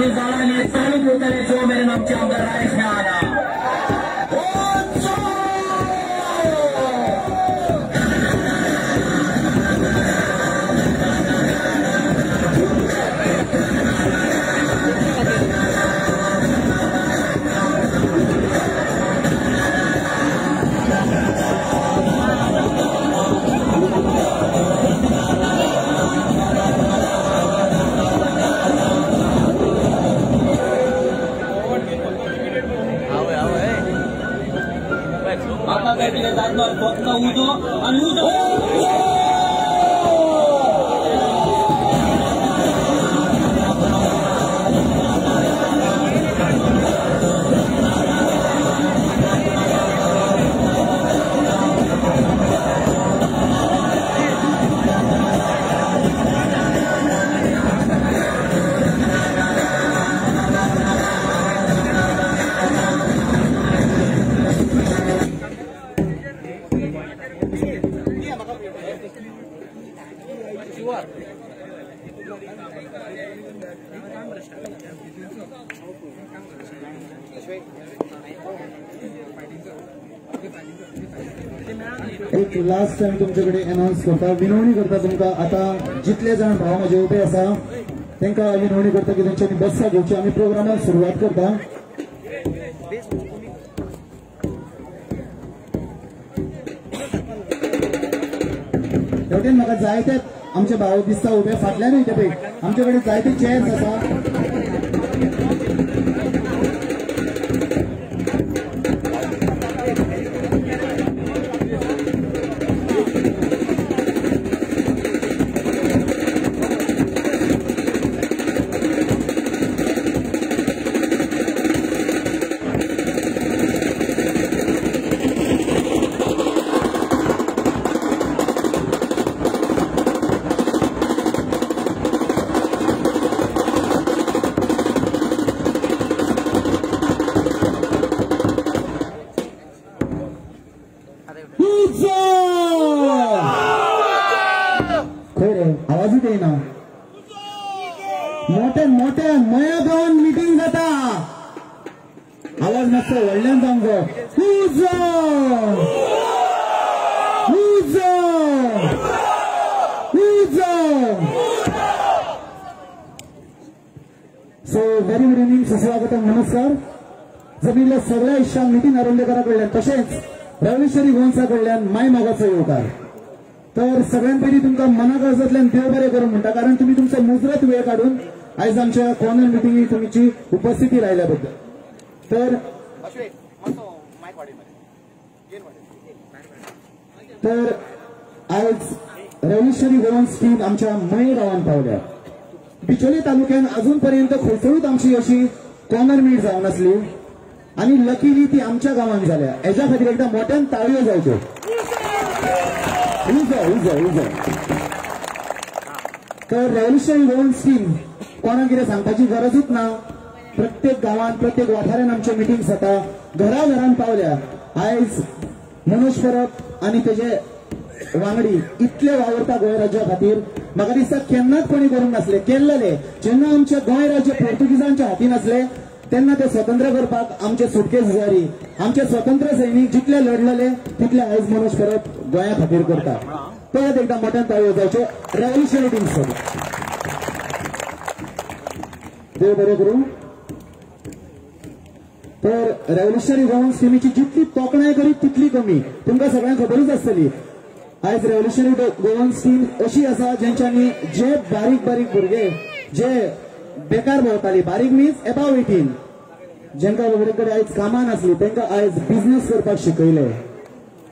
आणि एक last time तुमच्याकडे अनाउन्स करता. विनवणी करता तुमकां आता जितले जाण भाव म्हजे उभे आसा तांकां विनवणी करता की तेंच्यांनी बस्सा घेवची आमी प्रोग्रामाक सुरवात करता. हेवटेन म्हाका जायते आमचे भाव दिसता उभे फाटल्यान ते पळय आमचे कडेन जायते चेअर्स आसा तसेच कडल्यान तशेंच गोंसा कडल्यान माय मोगाचो येवकार तर सगळ्यात पयलीं तुमकां मना काळजांतल्यान देव बरें करूं म्हणटा कारण तुम्ही तुमचो मुजरत वेळ काढून आयज आमच्या कॉर्नर मिटिंगी तुमची उपस्थिती राहिल्या बद्दल तर तर आयज रविश्वरी गोवन्स टीम आमच्या मये गावात पावल्या. बिचोली तालुक्यात अजून पर्यंत खंयसरूच आमची अशी कॉर्नर मीट जावन नासली आणि लकीली ती आमच्या गावात जाल्या याच्या खातीर एकदा मोठ्यान ताळयो जावच्यो उजो उजो तर रेव्होल्युशन लोन स्कीम कोणाक कितें सांगपाची गरजूच ना. प्रत्येक गावात प्रत्येक वाठारात आमचे मिटिंग जाता घरा घरान पावल्या. आयज मनोज परब आणि तेजे वांगडी इतले वावरता गोंय राज्या खातीर. म्हाका दिसता केन्नाच कोणी करूंक नासले केल्लेले. जेन्ना आमचे गोंय राज्य पोर्तुगीजांच्या हातीन आसले तेन्ना ते स्वतंत्र करपाक आमचे सुटकेस जारी. आमचे स्वतंत्र सैनीक जितले लढलेले तितले आयज मनोज करप गोंया खातीर करता परत एकदा मोठ्यान ताळयो जावच्यो रेव्होल्युशनरी सोबत देव बरें करूं तर रेव्होल्युशनरी गोवन सिमीची जितली तोखणाय करीत तितली कमी. तुमकां सगळ्यांक खबरूच आसतली आयज रेव्होल्युशनरी गोवन स्कीम अशी आसा जेंच्यांनी जे बारीक बारीक भुरगे जे बेकार भोंवताली बारीक मीन्स एबाव एटीन जेंका वगैरे कडेन आयज कामां नासली तांकां आयज बिझनेस करपाक शिकयले.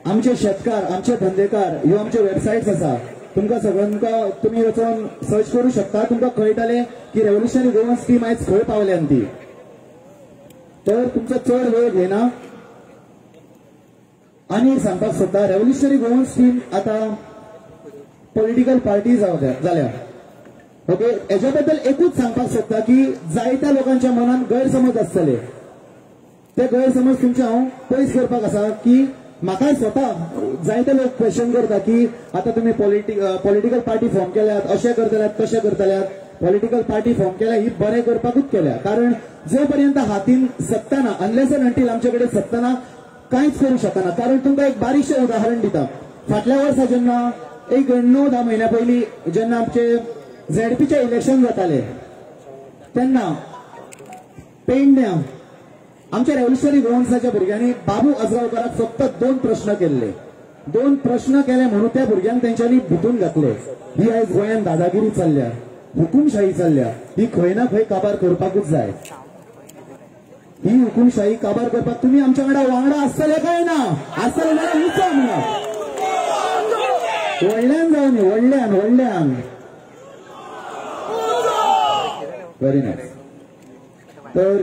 आमचे शेतकार आमचे धंदेकार ह्यो आमच्यो वेबसायट्स आसा. तुमकां सगळ्यांका तुमी वचून सर्च करूंक शकता. तुमकां कळटले की रेव्होल्युशनरी गोवन स्कीम आयज खंय पावल्यान ती. तर तुमचो चड वेळ घेना आनी सांगपाक सोदता रेव्होल्युशनरी गोवन स्कीम आता पॉलिटिकल पार्टी जाल्या ओके हेच्या बद्दल एकूच सांगपाक सोदता की जायत्या लोकांच्या मनात गैरसमज आसतले ते गैरसमज तुमचे हांव पयस करपाक आसा की म्हाकाय स्वता जायते लोक क्वेश्चन करता की आता तुम्ही पॉलिटिकल पार्टी फॉर्म केल्यात अशें करतल्यात तशें करतल्यात. पॉलिटिकल पार्टी फॉर्म केल्या ही बरें करपाकूच केल्या. कारण जो पर्यंत हातीन सत्ता ना अनलेस अँड अंटील आमचे कडेन सत्ता ना कांयच करूंक शकना. कारण तुमकां एक बारीकशें उदाहरण दिता. फाटल्या वर्सा जेन्ना एक णव धा म्हयन्या पयलीं जेन्ना आमचे झेडपीचे इलेक्शन जाताले. तेन्ना पेडण्या आमच्या रेव्होल्युशनरी गोवन्साच्या भुरग्यांनी बाबू अजरावकराक फक्त दोन प्रश्न केल्ले दोन प्रश्न केले म्हणून त्या भुरग्यांक तेंच्यांनी भितून घातले. ही आयज गोंयांत दादागिरी चल्ल्या. हुकुमशाही चल्ल्या. ही खंय ना खंय काबार करपाकूच जाय. ही हुकुमशाही काबार करपाक तुम्ही आमच्या वांगडा वांगडा आसतले काय ना? आसतले जाल्यार विचार म्हणा व्हडल्यान जावन न्ही, व्हडल्यान व्हडल्यान व्हेरी नाईस तर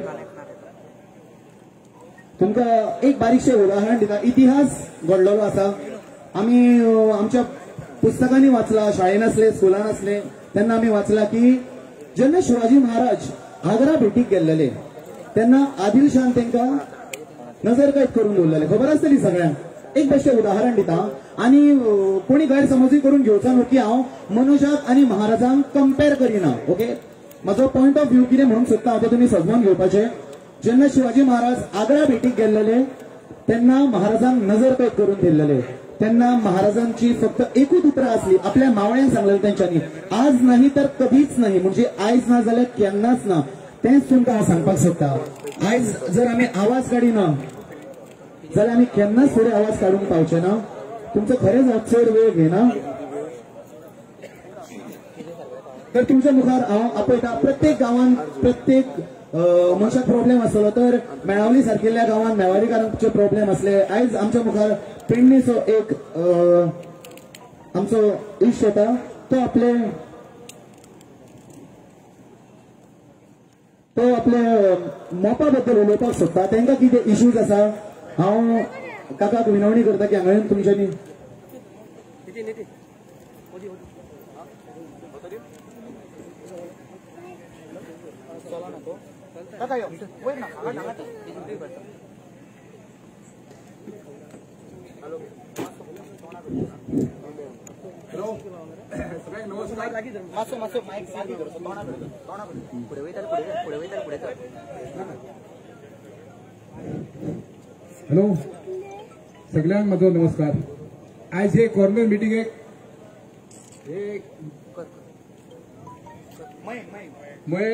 तुमकां एक बारीकशें उदाहरण दिता इतिहास घडलेलो आसा आमी आमच्या पुस्तकांनी वाचला शाळेन आसले स्कुलान आसले तेन्ना आमी वाचला की जेन्ना शिवाजी महाराज आग्रा भेटीक गेल्लेले तेन्ना आदिलशान तांकां नजर करून दवरलेले खबर आसतली सगळ्यांक एक बेश्टें उदाहरण दिता. आनी कोणी गैरसमजूय करून घेवचो न्हू की हांव मनुशाक आनी महाराजांक कंपेर करिना ओके म्हजो पॉयंट ऑफ व्यू कितें म्हणून सोदता आता तुम्ही तुमी समजून घेवपाचें जेन्ना शिवाजी महाराज आग्रा भेटीक गेल्लेले तेन्ना महाराजांक नजर करून दिल्लेले तेन्ना महाराजांची फक्त एकूच उतरां आसली आपल्या मावळ्यान सांगलेलें तेंच्यांनी आज नाही तर कधीच नाही. म्हणजे आयज ना जाल्यार केन्नाच ना तेंच तुमकां हांव सांगपाक सोदता आयज जर आमी आवाज काडिना जाल्यार आमी केन्नाच फुडें आवाज काडूंक पावचे ना तुमचो खरेंच हांव चड वेळ घेना तर तुमच्या मुखार हांव आपयता प्रत्येक गांवांत प्रत्येक मनशाक प्रॉब्लेम आसतलो तर मेळावली सारकिल्ल्या गांवांत मेळावलीकारांचे प्रॉब्लेम आसले आयज आमच्या मुखार पेडणेचो एक आमचो इश्ट येता तो आपले तो आपले मोपा बद्दल उलोवपाक सोदता. तांकां कितें इश्यूज आसा हांव काकाक विनवणी करता की हांगा तुमच्यांनी मातसो मातसो माईक सारकी करतो तोंडा तोंडा पुढे वयताले पुढे पुढे वयताले पुढे कर हॅलो सगळ्यांक म्हजो नमस्कार. आयज हे कॉर्नर मिटिंगेक हे मुळे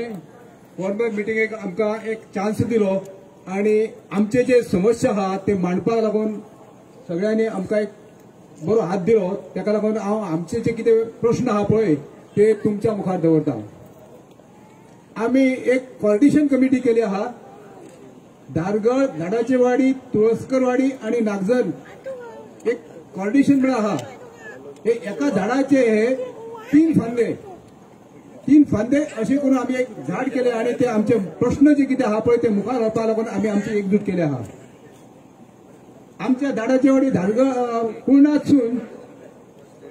कॉर्नर मिटिंगेक आमकां एक चान्स दिलो. आणि आमचे जे समस्या आहा ते मांडपाक लागून सगळ्यांनी आमकां एक बरो हात दिलो. ताका लागून हांव आमचे जे कितें प्रश्न आहा पळय ते तुमच्या मुखार दवरता. आमी एक कॉर्डिनेशन कमिटी केली आहा. धारगळ झाडाची वाडी तुळसकर वाडी आणि नागजन एक कॉर्डिनेशन म्हणून आहा हे एका झाडाचे हे तीन फांदे. तीन फांदे असे करून आम्ही एक झाड केले आणि ते आमचे प्रश्न जे किती आहा पळय ते मुखार व्हरपा लागून आम्ही आमचे एकजूट केले आहा आमच्या झाडाचे वडी धारगळ अ,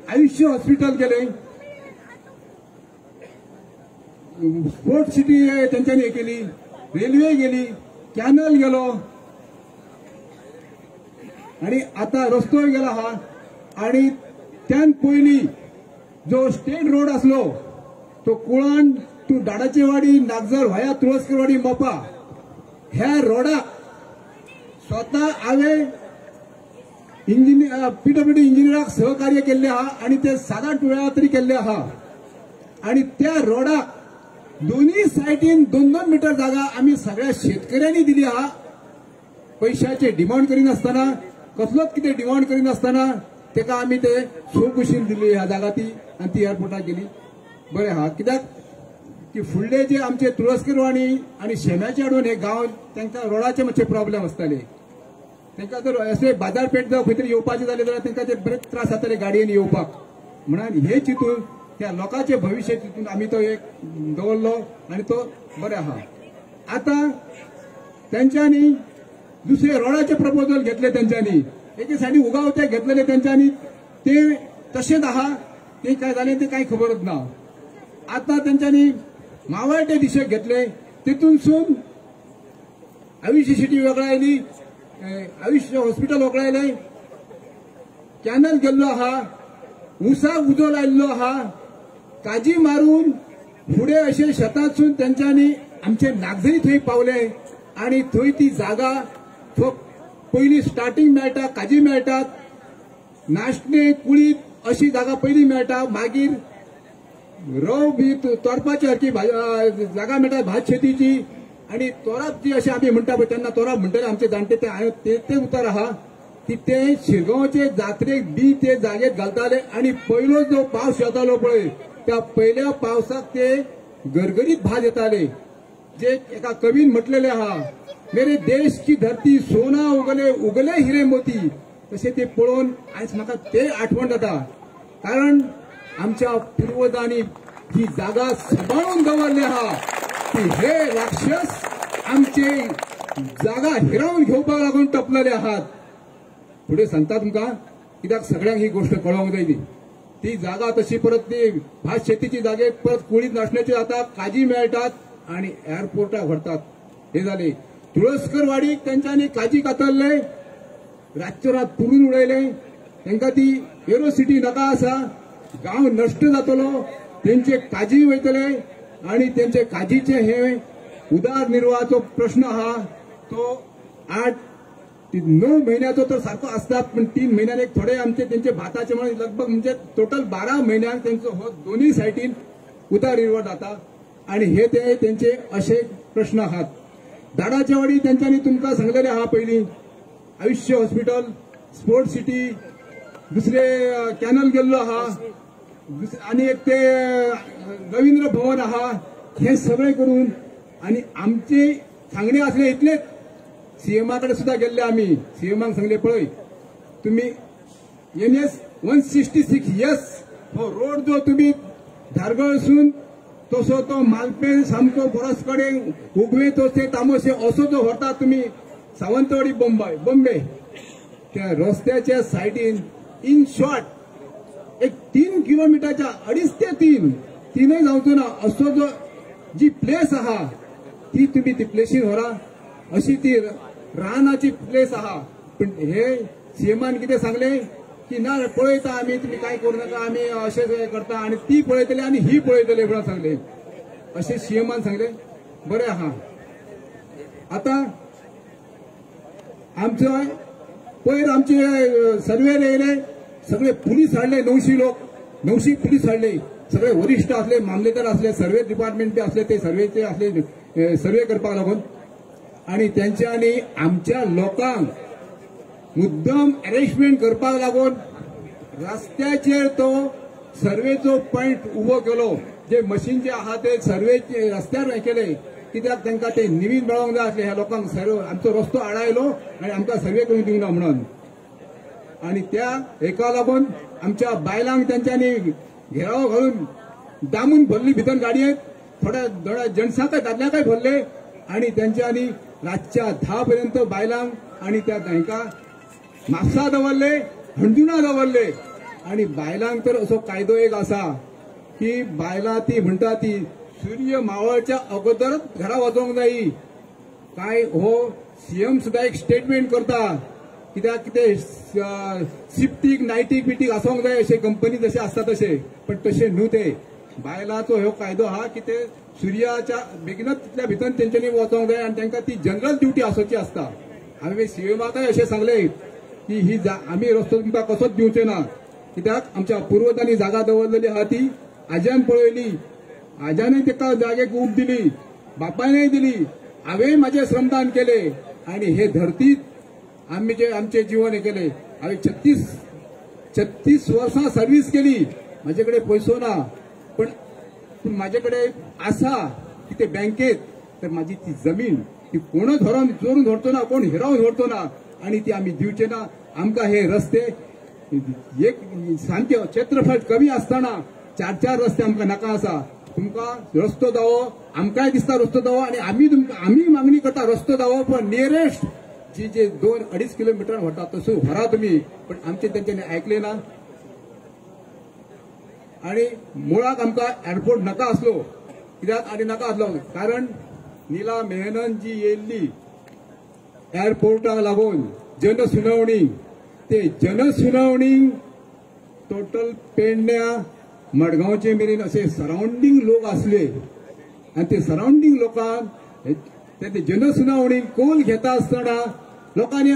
आयुष्य हॉस्पिटल गेले. स्पोर्ट सिटी त्यांच्यानी हे केली रेल्वे गेली कॅनल गेलो. आणि आता रस्तो गेला हा. आणि त्यान पयली जो स्टेट रोड असलो तो कुळण टू दाडाची वाडी नागजर व्हाया तुळसकरवाडी मोपा. ह्या रोडाक स्वतः हांवें इंजिनियर पीडब्ल्यूडी इंजिनियराक सहकार्य केल्ले आहा आणि ते सात आठ वेळा तरी केल्ले आहा आणि त्या रोडाक दोन्ही सायडीन दोन दोन मिटर जागा आम्ही सगळ्या शेतकऱ्यांनी दिली आहा पैशाचे डिमांड करिनासतना कसलोच कितें डिमांड करिनासतना तेका आमी ते सोकुशीन दिली ह्या जागा ती आनी ती एअरपोर्टाक गेली. बरें आहा कित्याक की फुडले जे आमचे तुळसकरवाणी आणि शेम्याचे हाडून हे गांव तांकां रोडाचे मातशे प्रॉब्लेम आसताले तांकां जर असे बाजारपेठ जावं खंय तरी येवपाचें जालें जाल्यार तांकां ते बरेच त्रास जाताले गाडयेन येवपाक. म्हणून हे चिंतून त्या लोकांचे भविश्य चिंतून आमी तो एक दवरलो आनी तो बरें आहा आतां तेंच्यांनी दुसरे रोडाचे प्रपोजल घेतले तेंच्यांनी एके सायडी उगावते घेतलेले तेंच्यांनी ते तशेंच आहा ते काय जालें ते कांय खबरच ना आतां तेंच्यांनी मावळटे दिशे घेतले. तितूनसून आयुष्य सिटी वगळायली अं, आयुष्य हॉस्पिटल वगळायले. कॅनल गेल्लो आहा उसाक उदो लायल्लो आहा काजी मारून फुडें अशे शेतांतसून तेंच्यांनी आमचे नागजरी थंय पावले. आनी थंय ती जागा फ- पयलीं स्टार्टींग मेळटा काजी मेळटात. नाशणे कुळीत अशी जागा पयलीं मेळटा. मागीर रव बी तोरपाची सारकी जागा मेळटा भात शेतीची. आणि तोराप जी अशी आमी म्हणटा पळय तेन्ना तोराप म्हणटले आमचे जाणटे ते हांवें ते ते आहा की ते शिरगांवचे जात्रेक बी ते जागेत घालताले. आणि पयलो जो पावस येतालो पळय त्या पयल्या पावसाक ते गरगरीत भात येताले. जे एका कवीन म्हटलेले आहा मेरे देश की धरती सोना उगले उगले हिरे मोती. तसे ते पळोवन आयज म्हाका ते आठवण जाता. कारण आमच्या पूर्वजांनी ही जागा सांभाळून दवरली हा. की हे राक्षस आमचे जागा हिरावून घेवपाक लागून टपलेले आहात. पुढे सांगता तुमका कित्याक सगळ्यांक ही गोष्ट कळोवंक जाय ती जागा तशी परत ती भात शेतीची जागे परत कुळीत नाशण्याची जाता काजी मेळटात आणि एअरपोर्टाक व्हरतात. हे झाले. तुळसकर वाडीक तेंच्यांनी काजी कातरले रातचे रात पुरून उडयले. तांकां ती एरोसिटी सिटी नाका आसा गांव नश्ट जातलो. तेंचे काजी वयतले आणि तेंचे काजीचे हे उदारनिर्वाहाचो प्रश्न आहा तो आठ णव म्हयन्याचो तर सारको आसता पण तीन म्हयन्यान एक थोडे आमचे तेंचे भाताचे म्हणून लगभग म्हणजे टोटल बारा म्हयन्यान तेंचो हो दोन्ही सायडीन उदारनिर्वाह जाता. आणि हे ते तेंचे असे प्रश्न आहात. दाडाच्या वाडी तेंच्यांनी तुमकां सांगलेले आहा पयलीं आयुष्य हॉस्पिटल स्पोर्ट सिटी दुसरे कॅनल गेल्लो आहा. आणि एक ते रवींद्र भवन आहा. हे सगळे करून आणि आमचे सांगणे असले इतलेच सीएमाकडे सुद्धा गेल्ले आम्ही. सीएमाक सांगले पळय. तुम्ही N S one sixty six yes. हो रोड जो तुम्ही धारगळसून तसो तो मालपेन सामको बरोस कडेन उगवे तोसे तामोसे असो जो व्हरता तुम्ही सावंतवाडी बॉम्बे बॉम्बे त्या रस्त्याच्या सायडीन इन शॉर्ट एक तीन किलोमीटरच्या अडीच ते तीन तीनही जावचो ना असो जो जी प्लेस आहा ती तुम्ही ती प्लेसीन व्हरा अशी ती रानाची प्लेस आहा. पण हे सीएमान कितें सांगले की ना पळयता आमी तुम्ही काय करू नका आमी अशें करता. आणि ती पळयतली आणि ही पळयतली म्हणून सांगले. अशें सीएमान सांगले. बरें आहा आता आमचो पयर आमचे सर्वेर येले सगळे पुलीस हाडले णवशी लोक. णवशी पुलीस हाडले सगळे वरिष्ठ असले मामलेदार असले सर्वे डिपार्टमेंट बी असले ते सर्वेचे असले सर्वे करपाक लागून. आणि त्यांच्यानी आमच्या लोकांक मुद्दम अरेंजमेंट करपाक लागून रस्त्याचेर तो सर्वेचो पॉइंट उबो केलो. जे मशीन जे आहा ते सर्वेचे रस्त्यार हे केले. कित्याक तांकां ते निवीन मेळोंक जाय आसले ह्या लोकांक सर्व आमचो रस्तो आडायलो आनी आमकां सर्वे करून दिवना म्हणून. आणि त्या हेका लागून आमच्या बायलांक त्यांच्यानी घेराव घालून दामून भरली भितर गाडयेत थोड्या थोड्या जेंट्सांकय दादल्याकय भरले आणि त्यांच्यानी रातच्या धा पर्यंत बायलांक आणि त्या तांकां म्हापसा दवरले हणजुणा दवरले. आणि बायलांक तर असो कायदो एक आसा की बायलां ती म्हणटा ती सूर्य मावळच्या अगोदरच घरा वचोंक जायी काय हो सीएम सुद्धा एक स्टेटमेंट करता कित्याक कितें शिफ्टीक नायटीक बिटीक आसोंक जाय अशे कंपनी जशे आसता तशे पण तशे न्हू ते बायलांचो ह्यो कायदो आहा की ते सुर्याच्या बेगिनच तितल्या भितर तेंच्यांनी वचोंक जाय आनी तांकां ती जनरल ड्युटी आसची आसता हांवें सीएमाकय अशें सांगले की ही जा आमी रस्तो तुमकां कसोच दिवचे ना कित्याक आमच्या पुर्वजांनी जागा दवरलेली आहा ती आज्यान पळयली. आजाने ताका जागेक ऊब दिली बापायनय दिली हांवेंय म्हाजें श्रमदान केले आणि हे धरतीत आम्ही जे आमचे जीवन हे केले. हांवें छत्तीस छत्तीस वर्सां सर्व्हिस केली म्हाजे कडेन पयसो ना पण पूण म्हाजे कडेन आसा की ते बँकेत तर म्हाजी ती जमीन ती कोण धरून चोरून धरतो ना कोण हिरावून धरतो ना आणि ती आमी दिवचे ना आमकां हे रस्ते एक सामके क्षेत्रफळ कमी असताना चार चार रस्ते आमकां नाका आसा. तुमकां रस्तो दावो आमकांय दिसता रस्तो दावो आणि आम्ही तुमकां आम्ही मागणी करता रस्तो दावो पण नियरेस्ट जी जे दोन अडीच किलोमीटर व्हरता तसो व्हरा तुम्ही पण आमचे तेंच्यांनी ऐकले ना. आणि मुळाक आमकां एअरपोर्ट नाका आसलो कित्याक आनी नाका आसलो कारण निला मेहनन जी येयल्ली एअरपोर्टाक लागून जनसुनावणी ते जनसुनावणी टोटल पेडण्या मडगावचे मेरेन असे सराउंडिंग लोक असले. आणि ते सराउंडिंग लोकांक ते ते जनसुनावणी कोल घेता आसतना लोकांनी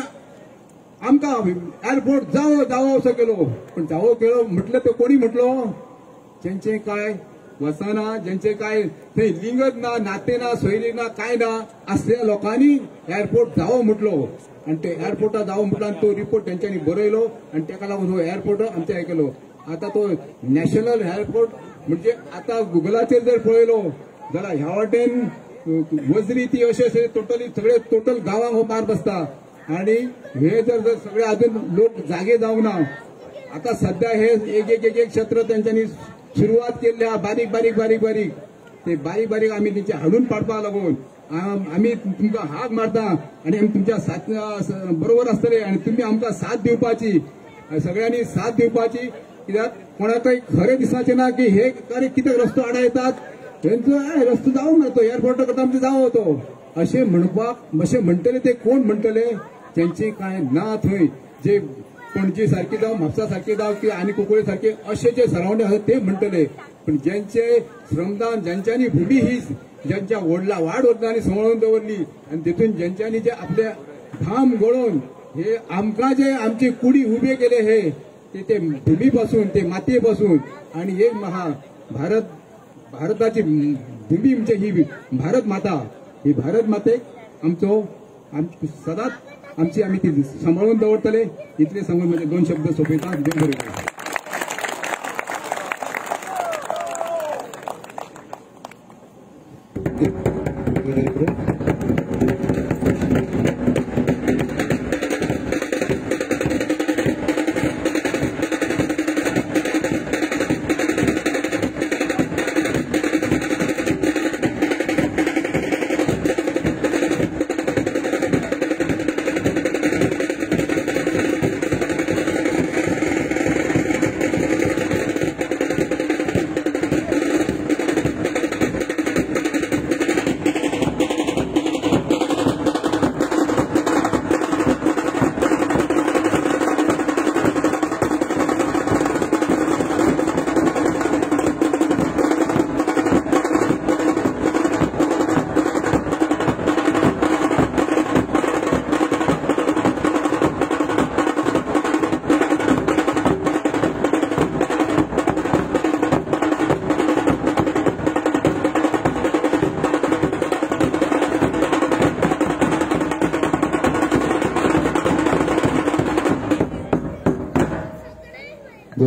आमकां एअरपोर्ट जावो जावो असो केलो. पण जावो केलो म्हटलं तो कोणी म्हटलो? ज्यांचे काय वचना ज्यांचे काय थंय लिंगत ना नाते ना सोयरी ना काय ना असल्या लोकांनी एअरपोर्ट जावो म्हटलो. आणि ते एअरपोर्टा जावो म्हटलं आणि तो रिपोर्ट त्यांच्यानी बरयलो आणि ताका लागून हो एअरपोर्ट आमच्या हे केलो आता तो नॅशनल एअरपोर्ट म्हणजे आता गुगलाचेर जर पळयलो जाल्यार ह्या वाटेन वजरी ती अशे अशे टोटली सगळे टोटल गांवांक हो मार बसता. आणि हे जर जर सगळे अजून लोक जागे जावंक ना आता सध्या हे एक एक एक एक क्षेत्र त्यांच्यानी सुरुवात केल्ली आहा बारीक बारीक बारीक बारीक. ते बारीक बारीक आम्ही तेंचे हाडून पाडपाक लागून आम्ही तुमकां हात मारता आणि आमी तुमच्या साथ बरोबर आसतले आणि तुम्ही आमकां साथ दिवपाची सगळ्यांनी साथ दिवपाची कित्याक कोणाकय खरें दिसाचें ना की हे अरे कितें रस्तो आडा येतात तेंचो रस्तो जावंक ना तो एअरपोर्ट करता आमचो जावं तो अशें म्हणपाक अशें म्हणटले ते कोण म्हणटले त्यांचे काय ना थंय जे पणजी सारखी जावं म्हापसा सारखी जावं की आनी कोंकळे सारखे असे जे सरावंडींग आसा ते म्हणटले पण ज्यांचे श्रमदान ज्यांच्यांनी भुमी ही ज्यांच्या वडला वाड वडिलांनी सांबाळून दवरली आणि तितून ज्यांच्यांनी जे आपले घाम गळोवन हे आमकां जे आमची कुडी उबे केले हे ते ते ते मातेपासून आणि एक महा भारत भारताची भूमी म्हणजे ही भारत माता. ही भारत मातेक आमचो आम सदांच आमची आम्ही ती सांभाळून दवरतले. इतले सांगून माझे दोन शब्द सोपयता देव बरें.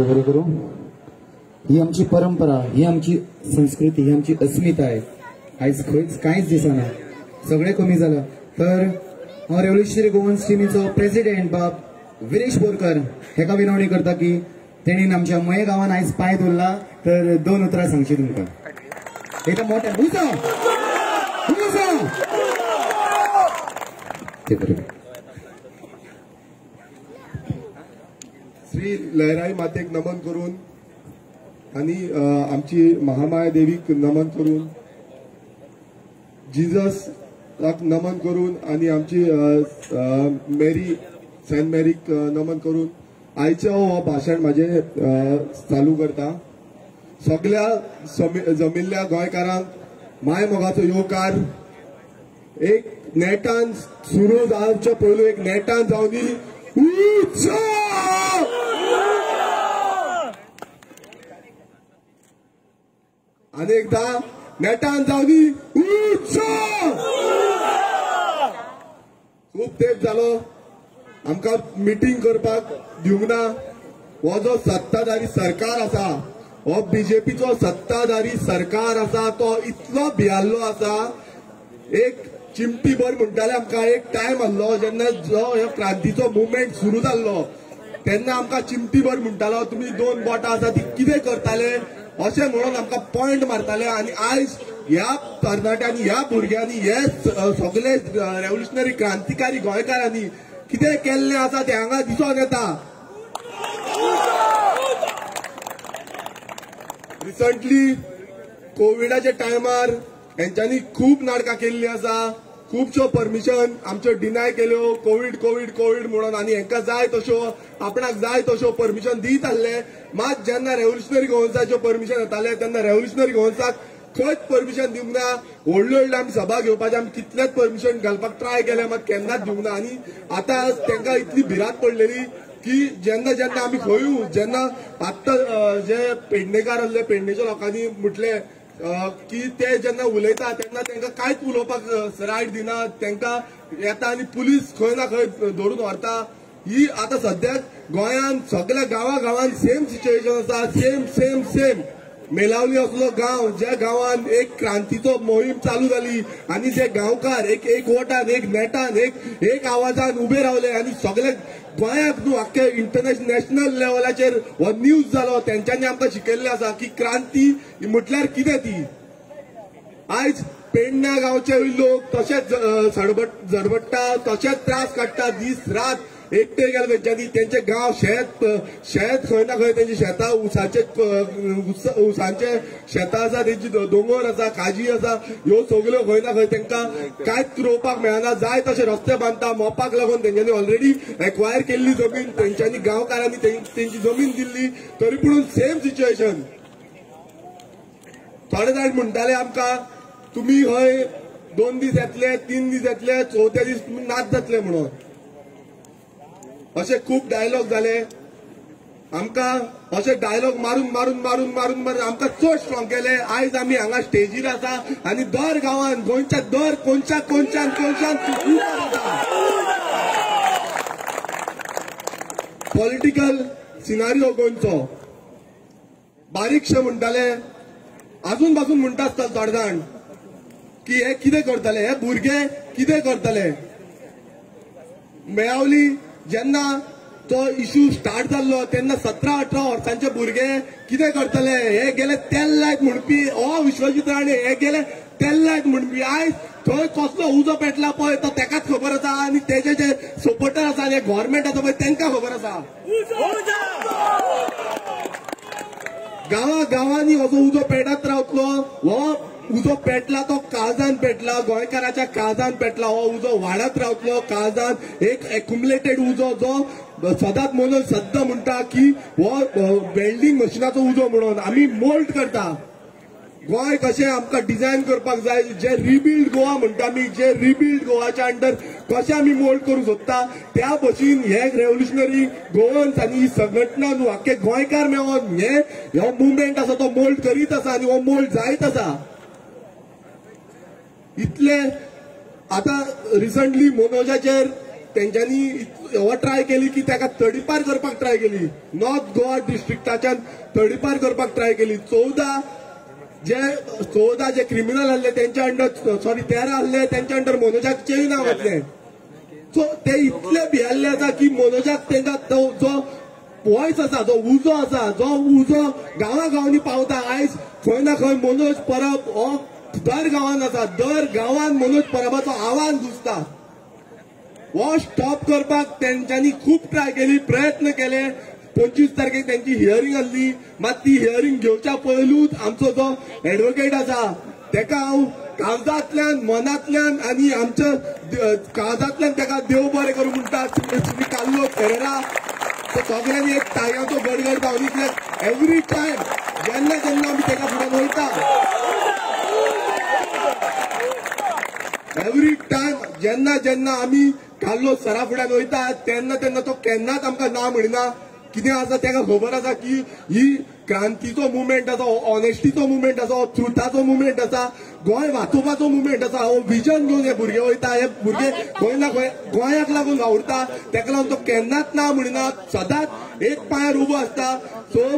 करूं. देव ही आमची परंपरा ही आमची संस्कृती ही आमची अस्मिताय आयज खंयच कांयच दिसना. सगळें कमी जालां तर हांव रेव्होल्युशनरी गोवन स्टिमीचो प्रेसिडेंट बाब विरेश बोरकर हेका विनवणी करता की तेणीन आमच्या मये गांवान आयज पांय दवरला तर दोन उतरां सांगची तुमकां. एका मोठ्या उजो ते बरोबर श्री लहराई मातेक नमन करून आणि आमची महामाया देवीक नमन करून जिजसाक नमन करून आणि आमची मेरी सेंट मेरीक नमन करून आयचे हो भाशण माझे चालू करता. सगळ्या जमिल्ल्या गोंयकारांक माय मोगाचो येवकार. एक नेटान सुरू जावच्या पयलू एक नेटान जावनी दी उत्सव आनी एकदा नेटान जावन दी खूब जालो आमकां मिटींग करपाक दिवंक ना. हो जो सत्ताधारी सरकार आसा हो बीजेपीचो सत्ताधारी सरकार आसा तो इतलो भियाल्लो आसा एक चिमटी भर म्हणटाले आमकां एक टायम आसलो जेन्ना जो हे क्रांतीचो मुवमेंट सुरू जाल्लो तेन्ना आमकां चिमटी भर म्हणटालो तुमी दोन बोटां आसा ती कितें करताले? अशें म्हणून आमकां पॉयंट मारताले आनी आयज ह्या तरणाट्यांनी ह्या भुरग्यांनी हे सगळे रेव्होल्युशनरी क्रांतिकारी गोंयकारांनी कितें केल्लें आसा तें हांगा दिसून येता. रिसंटली कोविडाच्या टायमार हेंच्यांनी खूब नाटकां केल्लीं आसा खुबश्यो परमिशन आमच्यो डिनाय केल्यो कोविड कोविड कोविड म्हणून आनी हांकां जाय तश्यो आपणाक जाय तश्यो परमिशन दीत आसले मात जेन्ना रेव्होल्युशनरी गोवन्साच्यो परमिशन येताले तेन्ना रेव्होल्युशनरी गोवन्साक खंयच परमिशन दिवंक ना. व्हडल्यो व्हडल्यो आमी सभा घेवपाचे आमी कितलेच परमिशन घालपाक ट्राय केले मात केन्नाच दिवंक ना. आनी आतां तांकां इतली भिरांत पडलेली की जेन्ना जेन्ना आमी खंयूय जेन्ना आत्तां जे पेडणेकार आसले पेडणेच्या लोकांनी म्हटले की ते जेन्ना उलयता तेन्ना त्यांना कांयच उलोवपाक रायट दिना तांकां येता आनी पुलीस खंय ना खंय धरून व्हरता. ही आतां सद्याक गोंयांत सगळ्या गांवा गांवांत सेम सिच्युएशन आसा सेम सेम सेम मेलावली असलो गांव ज्या गांवान एक क्रांतीचो मोहीम चालू जाली आनी जे गांवकार एक एक वोटान एक नेटान एक एक आवाजान उबे रावले आनी सगळे गोंयाक न्हू आख्खे इंटरनॅशनल नॅशनल लेवलाचेर हो न्यूज जालो तेंच्यांनी आमकां शिकयल्लें आसा की क्रांती म्हटल्यार कितें ती? आयज पेडण्या गांवचे लोक तशेंच झडबड झडबडटा तशेंच त्रास काडटा दीस रात एकटे गेले म्हणजे तेंच्यांनी तेंचे गांव शेत शेत खंय ना खंय तेंची शेतां उसाचे उसांचे शेतां आसा तेंची दोंगर आसा काजी आसा ह्यो सगल्यो खंय ना खंय तेंकां कांयच रोवपाक मेळना जाय तशे रस्ते बांदता मोपाक लागून तेंच्यांनी ऑलरेडी एक्वायर केल्ली जमीन तेंच्यांनी गांवकारांनी तें- तेंची जमीन दिल्ली तरी पूण सेम सिच्युएशन थोडे जाण म्हणटाले आमकां तुमी हय दोन दीस येतले तीन दीस येतले चवथ्या दीस नाच जातले म्हणून. असे खूब डायलॉग जाले आमकां असे डायलॉग मारून मारून मारून मारून मारून आमकां चड स्ट्रॉंग केले. आयज आमी हांगा स्टेजीर आसा आनी दर गांवांत गोंयच्या दर कोणच्या कोणच्यान कोणच्यान पॉलिटिकल सिनारिओ गोंयचो बारीकशे म्हणटाले. आजून पासून म्हणटा आसतात थोडे जाण की हे कितें करतले? हे भुरगे कितें करतले? मेळावली जेन्ना तो इश्यू स्टार्ट जाल्लो तेन्ना सतरा अठरा वर्सांचे भुरगे कितें करतले? हे गेले तेल्लायत म्हणपी हो विश्वजीत राणे हे गेले तेल्लायत म्हणपी आयज थंय कसलो उजो पेटला पळय तो तेकाच खबर आसा आनी तेजे जे सपोर्टर आसा जे गव्हर्मेंट आसा पळय तांकां खबर आसा गांवा गांवांनी असो उजो पेटत रावतलो. हो उजो पेटला तो काळजान पेटला गोंयकाराच्या काळजान पेटला हो उजो वाडत रावतलो काळजान एक एक्युमुलेटेड उजो जो सदांच मनोज सद्दां म्हणटा की हो, हो वेल्डिंग मशिनाचो उजो म्हणून आमी मोल्ड करता. गोंय कशें आमकां डिझायन करपाक जाय जे रिबिल्ड गोवा म्हणटा आमी जे रिबिल्ड गोवाच्या अंडर कशें आमी मोल्ड करूंक सोदता त्या भशेन हे रेव्होल्युशनरी गोवन्स आनी ही संघटना न्हू आख्खे गोंयकार मेळोन हे हो मुवमेंट आसा तो मोल्ड करीत आसा आनी हो मोल्ड जायत आसा. इतले आतां रिसंटली मनोजाचेर तेंच्यांनी हो ट्राय केली की त्याका तडीपार करपाक ट्राय केली. नॉर्थ गोवा डिस्ट्रिक्टाच्यान तडीपार करपाक ट्राय केली. चौदा जे चौदा जे क्रिमिनल आसले त्यांच्या अंडर सॉरी तेरा आसले त्यांच्या अंडर मनोजाकचेय नाव घातले. सो ते इतले भियाल्ले आसा की मनोजाक तेंका तो जो वॉयस आसा जो उजो आसा जो उजो गांवा गांवांनी पावता. आयज खंय ना खंय मनोज परब हो दर गावान आसा दर गांवान मनोज परबाचो आवाज घुसता हो स्टॉप करपाक तेंच्यांनी खूब ट्राय केली प्रयत्न केले. पंचवीस तारखेक त्यांची हियरिंग आसली मात ती हियरिंग घेवच्या पयलूच आमचो जो एडवोकेट आसा तेका हांव काळजातल्यान मनांतल्यान आनी आमच्या काळजातल्यान काळजांतल्यान तेका देव बरें करूं म्हणटा. श्री काल्लो फेरेरा तो सगळ्यांनी एक ताळयांचो गडगड भावनीतल्यान एवरी टायम जेन्ना जेन्ना आमी तेका फुडें वयता एवरी टायम जेन्ना जेन्ना आमी काल्लो सरा फुड्यान वयता तेन्ना तेन्ना तो केन्नाच आमकां ना म्हणना. कितें आसा तेका खबर आसा की ही क्रांतीचो मुवमेंट आसा हो ऑनेस्टीचो मुवमेंट आसा हो ट्रुथाचो मुवमेंट आसा गोंय वाचोवपाचो मुवमेंट आसा हो विजन घेवन हे भुरगे वयता हे भुरगे खंय ना. खंय गोंयाक लागून वावुरता तेका लागून तो केन्नाच ना म्हणना. सदांच एक पांयार उबो आसता. सो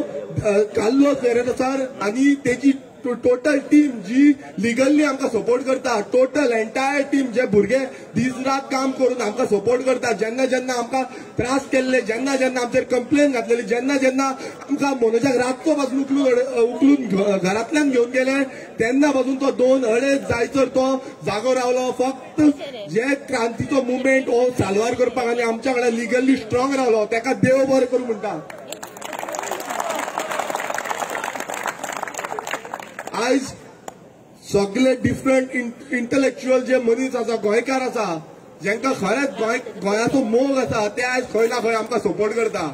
काल्लो सर आनी तेजी टोटल टीम जी लिगल्ली आमकां सपोर्ट करता. टोटल एंटायर टीम जे भुरगे दीस रात काम करून आमकां सपोर्ट करता. जेन्ना जेन्ना आमकां त्रास केल्ले जेन्ना जेन्ना आमचेर कंप्लेन घातलेली जेन्ना जेन्ना आमकां मनोजाक रातचो पासून उकलून घ- घरांतल्यान घेवन गेले तेन्ना पासून तो दोन अडेच जायसर तो जागो रावलो. फक्त जे क्रांतीचो मुवमेंट हो साल्वार करपाक आनी आमच्या कडेन लिगल्ली स्ट्रॉंग रावलो तेका देव बरें करूं म्हणटा. आयज सगळे डिफरंट इंटलेक्च्युअल जे मनीस आसा गोंयकार आसा जांकां खरेंच गोंय गोंयाचो मोग आसा ते आयज खंय ना खंय आमकां सपोर्ट करता.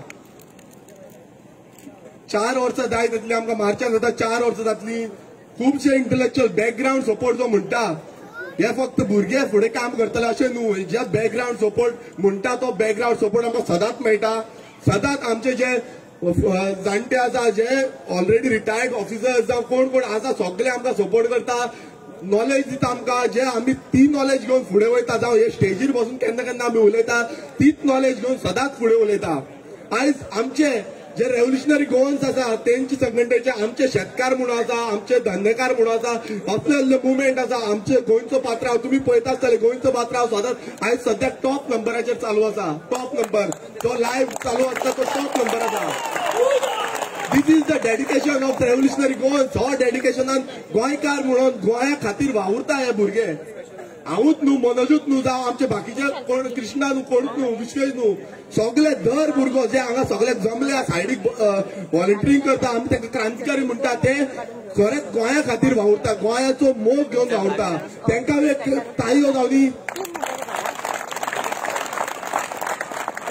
चार वर्सां जाय तितली आमकां मार्चान जाता चार वर्सां जातली खुबशे इंटलेक्च्युअल बॅकग्राऊंड सपोर्ट जो म्हणटा हे फक्त भुरगे फुडें काम करतले अशें न्हू जे बॅकग्राऊंड सपोर्ट म्हणटा तो बॅकग्राऊंड सपोर्ट आमकां सदांच मेळटा. सदांच आमचे जे जाणटे आसा uh, जे ऑलरेडी रिटायर्ड ऑफिसर्स जावं कोण कोण आसा सगळे आमकां सपोर्ट करता. नॉलेज दिता आमकां जे आमी ती नॉलेज घेवन फुडें वयता जावं हे स्टेजीर बसून केन्ना केन्ना आमी उलयता तीच नॉलेज घेवन सदांच फुडें उलयता. आयज आमचे जे रेव्होल्युशनरी गोवन्स आसा तेंचे संघटनेचे आमचे शेतकार म्हणून आसा आमचे धंदेकार म्हणून आसा असले मुवमेंट आसा आमचे गोंयचो पात्रांव तुमी पळयता आसतले गोंयचो पात्रांव सदांच आयज सद्याक टॉप नंबराचेर चालू आसा टॉप नंबर जो लायव्ह चालू आसता तो टॉप नंबर आसा this is the dedication of revolutionary Goans हो डेडिकेशनान गोंयकार म्हणून गोंया खातीर वावुरता हे भुरगे. हांवूच न्हू मनोजूच न्हू जावं आमचे बाकीचे कोण कृष्णा न्हू कोणूच न्हू विश्वेश न्हू सगळे दर भुरगो जे हांगा सगळे जमल्या सायडीक व्हॉलंटियरिंग करता आमी तांकां क्रांतिकारी म्हणटा ते खरेंच गोंया खातीर वावुरता गोंयाचो मोग घेवन वावुरता. तांकां एक तायो जावनी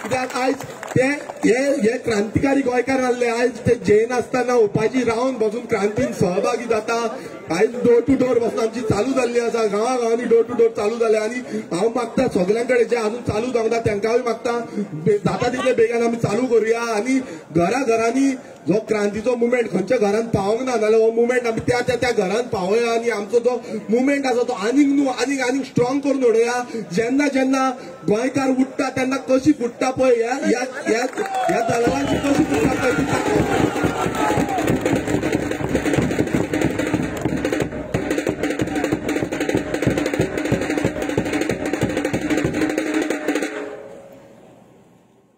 कित्याक आयज ते हे हे क्रांतिकारी गोंयकार आसले आयज ते जैन आसतना उपाजी रावन बसून क्रांतीन सहभागी जाता. आयज डोर टू डोर बसून आमची चालू जाल्ली आसा गांवा गांवांनी डोर टू डोर चालू जाले आनी हांव मागता सगळ्यांकडे जे अजून चालू जावंक तेंकांय मागता. बे- जाता तितले बेगान आमी चालू करुया. आनी घरा घरांनी जो क्रांतीचो मुवमेंट खंयच्या घरान पावोंक ना जाल्यार हो मुवमेंट आमी त्या त्या त्या घरान पावया. आनी आमचो जो मुवमेंट आसा तो आनीक न्हू आनीक आनीक स्ट्रॉंग करून उडोवया जेन्ना जेन्ना गोंयकार उडटा तेन्ना कशी फुट्टा पळय ह्या ह्या ह्या दलालांची कशी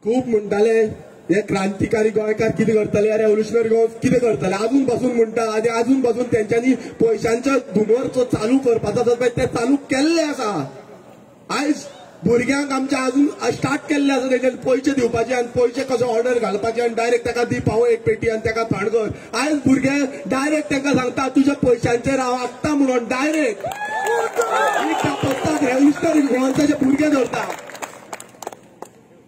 खूप म्हणटाले हे क्रांतिकारी गोंयकार कितें करतले रेव्होल्युशनरी गोंय कितें करतले अजून पासून म्हणटा आनी अजून पासून तेंच्यांनी पयशांचो धुमर जो चालू करपाचो पळय ते चालू केल्ले आसा आयज भुरग्यांक आमच्या अजून स्टार्ट केल्ले आसा तेंचे पयशे दिवपाचे आनी पयशे कशे ऑर्डर घालपाचे आनी डायरेक्ट ताका दी पावो एक पेटी आनी ताका थंड कर आयज भुरगे डायरेक्ट तांकां सांगता तुज्या पयशांचेर हांव आत्ता म्हणून डायरेक्ट. रेव्होल्युशनरी गोंयचे भुरगे धरता.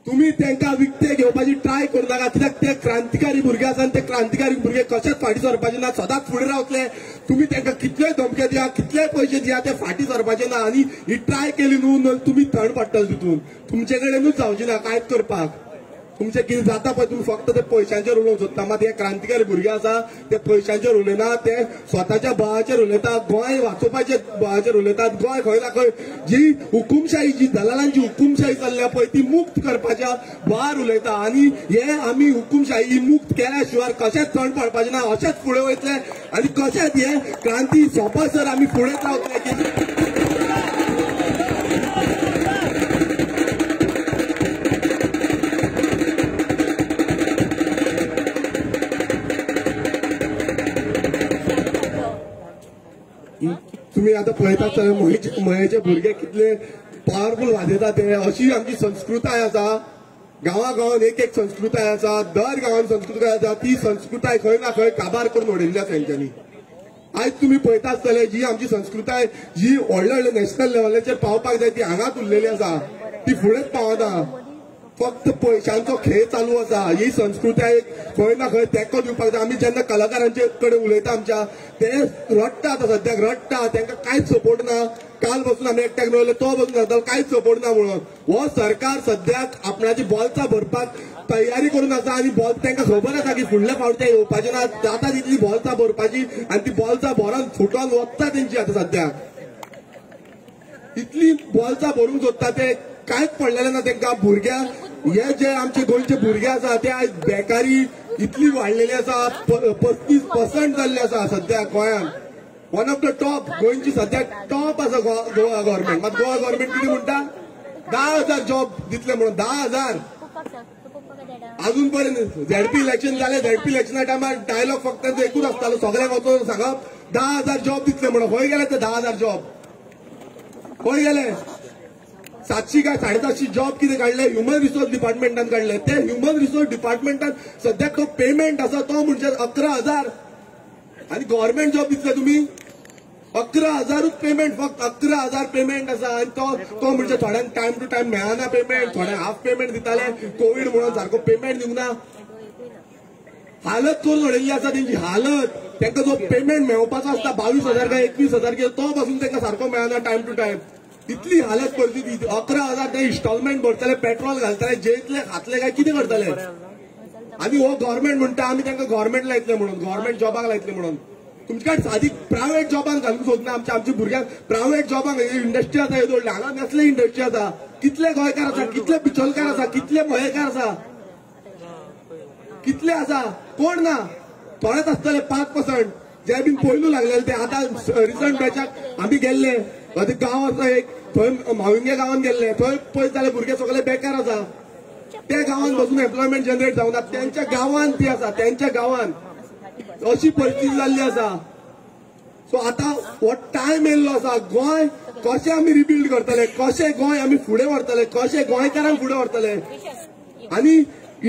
तुम्ही त्यांना विकते घेवपाची ट्राय करू नाका. कित्याक ते क्रांतिकारी भुरगे आसा आनी ते क्रांतिकारी भुरगे कशेच फाटी सरपाचे ना? सदांच फुडें रावतले. तुम्ही त्यांना कितलेय धमके दिया कितलेय पयशे दिया ते फाटी सरपाचे ना? आनी ही ट्राय केली न्हू तुम्ही थंड पडटले तितून तुमचे कडेनूच जावचे ना कांयच करपाक तुमचे कितें जाता पळय तुमी फक्त ते पयशांचेर उलोवंक सोदता मात हे क्रांतिकारी भुरगे आसा ते पयशांचेर उलयना ते स्वताच्या बळाचेर उलयता गोंय वाचोवपाचे बळाचेर उलयतात गोंय खंय ना खंय जी हुकुमशाही जी दलालांची हुकुमशाही चल्ल्या पळय ती मुक्त करपाच्या बळार उलयता आनी हे आमी हुकुमशाही ही मुक्त केल्या शिवाय कशेंच थंड पडपाचे ना अशेंच फुडें वयतले. आनी कशेंच हे क्रांती सोंपसर आमी फुडेंच रावतले तुम्ही आता पळयता मयेचे भुरगे कितले पावरफुल वाजयता ते. अशी आमची संस्कृताय आसा गांवागांवान एक एक संस्कृताय आसा दर गांवान संस्कृताय आसा ती संस्कृताय खंय ना खंय काबार करून उडयल्ली आसा तेंच्यांनी आयज तुम्ही पळयता आसतले जी आमची संस्कृताय जी व्हडल्या व्हडल्या नॅशनल लेवलाचेर पावपाक जाय ती हांगाच उरलेली आसा. ती फुडेंच पावना. फक्त पयशांचो खेळ चालू आसा ही संस्कृताय खंय ना खंय तेको दिवपाक जाय आमी जेन्ना कलाकारांचे कडेन उलयता आमच्या ते रडटा आतां सद्याक रडटा तांकां कांयच सपोर्ट ना. काल बसून आमी एकट्याक मेळले तो बसून सांगता कांयच सपोर्ट ना म्हणून. हो सरकार सद्याक आपणाची बॉल्सां भरपाक तयारी करून आसा आनी बॉल तांकां खबर आसा की फुडल्या फावट ते येवपाचे ना जाता तितली बॉल्सां भरपाची आनी ती बॉल्सां भरोन फुटोन वचता तेंची आतां सद्याक इतली बॉल्सां भरूंक सोदता ते. कांयच पडलेले ना तांकां भुरग्या हे जे आमचे गोंयचे भुरगे आसा ते आयज बेकारी इतली वाडलेली आसा पस्तीस पर्संट जाल्ले आसा सद्या गोंयांत वन ऑफ द टॉप गोंयची सध्या टॉप आसा गोवा गव्हर्मेंट मात गोवा गव्हर्मेंट किती म्हणटा धा हजार जॉब दितले म्हणून धा हजार. अजून पर्यंत झेडपी इलेक्शन झाले झेडपी इलेक्शना टायमार डायलॉग फक्त एकूच आसतालो सगळ्यांक वचून सांगप धा हजार जॉब दितले म्हणून. खंय गेले ते धा हजार जॉब खंय गेले. सातशी काय साडेसातशी जॉब कितें काढले? ह्युमन रिसोर्स डिपार्टमेंटान काढले. ते ह्युमन रिसोर्स डिपार्टमेंटान सद्याक तो पेमेंट आसा तो म्हणजे अकरा हजार. आनी गव्हर्मेंट जॉब दितले तुम्ही? अकरा हजारूच पेमेंट फक्त अकरा हजार पेमेंट आसा आनी तो तो म्हणजे थोड्यांक टायम टू टायम मेळना पेमेंट थोड्या हाफ पेमेंट दिताले. कोविड म्हणून सारको पेमेंट दिवंक ना. हालत करून उडयल्ली आसा तेंची हालत? तांकां जो पेमेंट मेळोवपाचो आसता बावीस हजार काय एकवीस हजार कितें तो पासून तांकां सारको मेळना टायम टू टायम इतली हालत परिस्थिती अकरा हजार ते इन्स्टॉलमेंट भरतले पेट्रोल घालतले जेतले खातले काय कितें करतले आनी हो गव्हर्मेंट म्हणटा आमी तांकां गव्हर्मेंट लायतले म्हणून गव्हर्मेंट जॉबाक लायतले म्हणून. तुमच्या सादी प्रायव्हेट जॉबांक घालूंक सोदना आमच्या आमच्या भुरग्यांक प्रायव्हेट जॉबांक इंडस्ट्री आसा येदोळ्ळे हांगा नसले इंडस्ट्री आसा कितले गोंयकार आसा कितले बिचोलकार आसा कितले मयेकार आसा कितले आसा कोण ना? थोडेच आसतले पांच पर्संट जे बीन पयलू लागलेले ते आतां रिसंट बॅचाक आमी गेल्ले. आतां गांव आसा एक थंय म्हाविंगे गांवांत गेल्ले थंय पयस जाल्यार भुरगे सगळे बेकार आसा त्या गांवांत बसून एम्प्लॉयमेंट जनरेट जावना त्यांच्या गांवांत ती आसा त्यांच्या गांवांत. अशी परिस्थिती जाल्ली आसा सो आता हो टायम येयल्लो आसा गोंय कशें आमी रिबिल्ड करतले? कशें गोंय आमी फुडें व्हरतले कशें गोंयकारांक फुडें व्हरतले आनी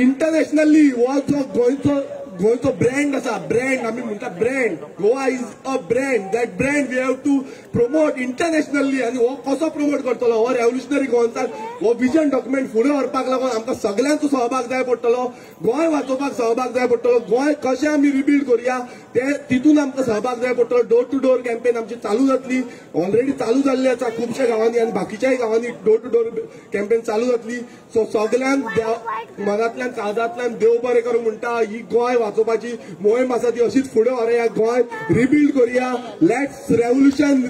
इंटरनॅशनली हो जो गोंयचो गोंयचो ब्रँड आसा ब्रँड आमी म्हणटा brand Goa is a brand that brand we have to promote internationally आनी हो कसो प्रमोट करतलो? हो रेव्होल्युशनरी गोंयचाक हो विजन डॉक्युमेंट फुडें व्हरपाक लागून आमकां सगळ्यांचो सहभाग जाय पडटलो. गोंय वाचोवपाक सहभाग जाय पडटलो. गोंय कशें आमी रिबिल्ड करुया ते तितून आमकां सहभाग जाय पडटलो. डोर टू डोर कॅम्पेन आमची चालू जातली. ऑलरेडी चालू जाल्ली आसा खुबशा गांवांनी आनी बाकीच्याय गांवांनी डोर टू डोर कॅम्पेन चालू जातली. सो सगळ्यांक मनांतल्यान काळजांतल्यान देव बरें करूं म्हणटा ही गोंय वाचोवपाची मोहीम आसा ती अशीच फुडें व्हरया. गोंय रिबिल्ड करुया. लेट्स रेव्होल्युशन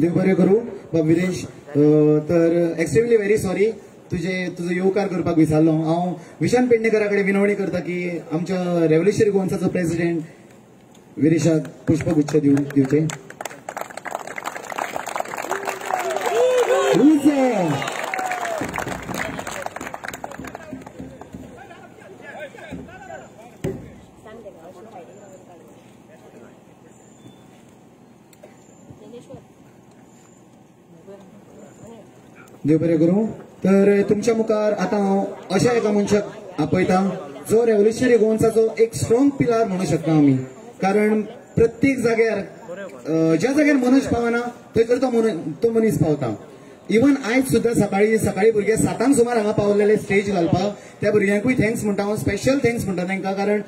देव बरें करूं बाब विरेश तर एक्स्ट्रीमली व्हेरी सॉरी तुजे तुजो येवकार करपाक विसरलो. हांव विशांत पेडणेकरा कडेन विनवणी करता की आमच्या रेव्होल्युशनरी गोंसाचो प्रेसिडेंट विरेशाक पुष्पगुच्छ दिव दिवचे. देव बरें करूं तर तुमच्या मुखार आतां हांव अशा एका मनशाक आपयता जो रेव्होल्युशनरी गोवन्साचो एक स्ट्रॉंग पिलार म्हणू शकता आमी कारण प्रत्येक जाग्यार ज्या जाग्यार मनीस पावना थंयसर तो मन- तो मनीस पावता. इवन आयज सुद्दां सकाळी सकाळी भुरगे सातांक सुमार हांगा पावलेले स्टेज घालपाक त्या भुरग्यांकूय थँक्स म्हणटा हांव स्पेशल थँक्स म्हणटा तांकां कारण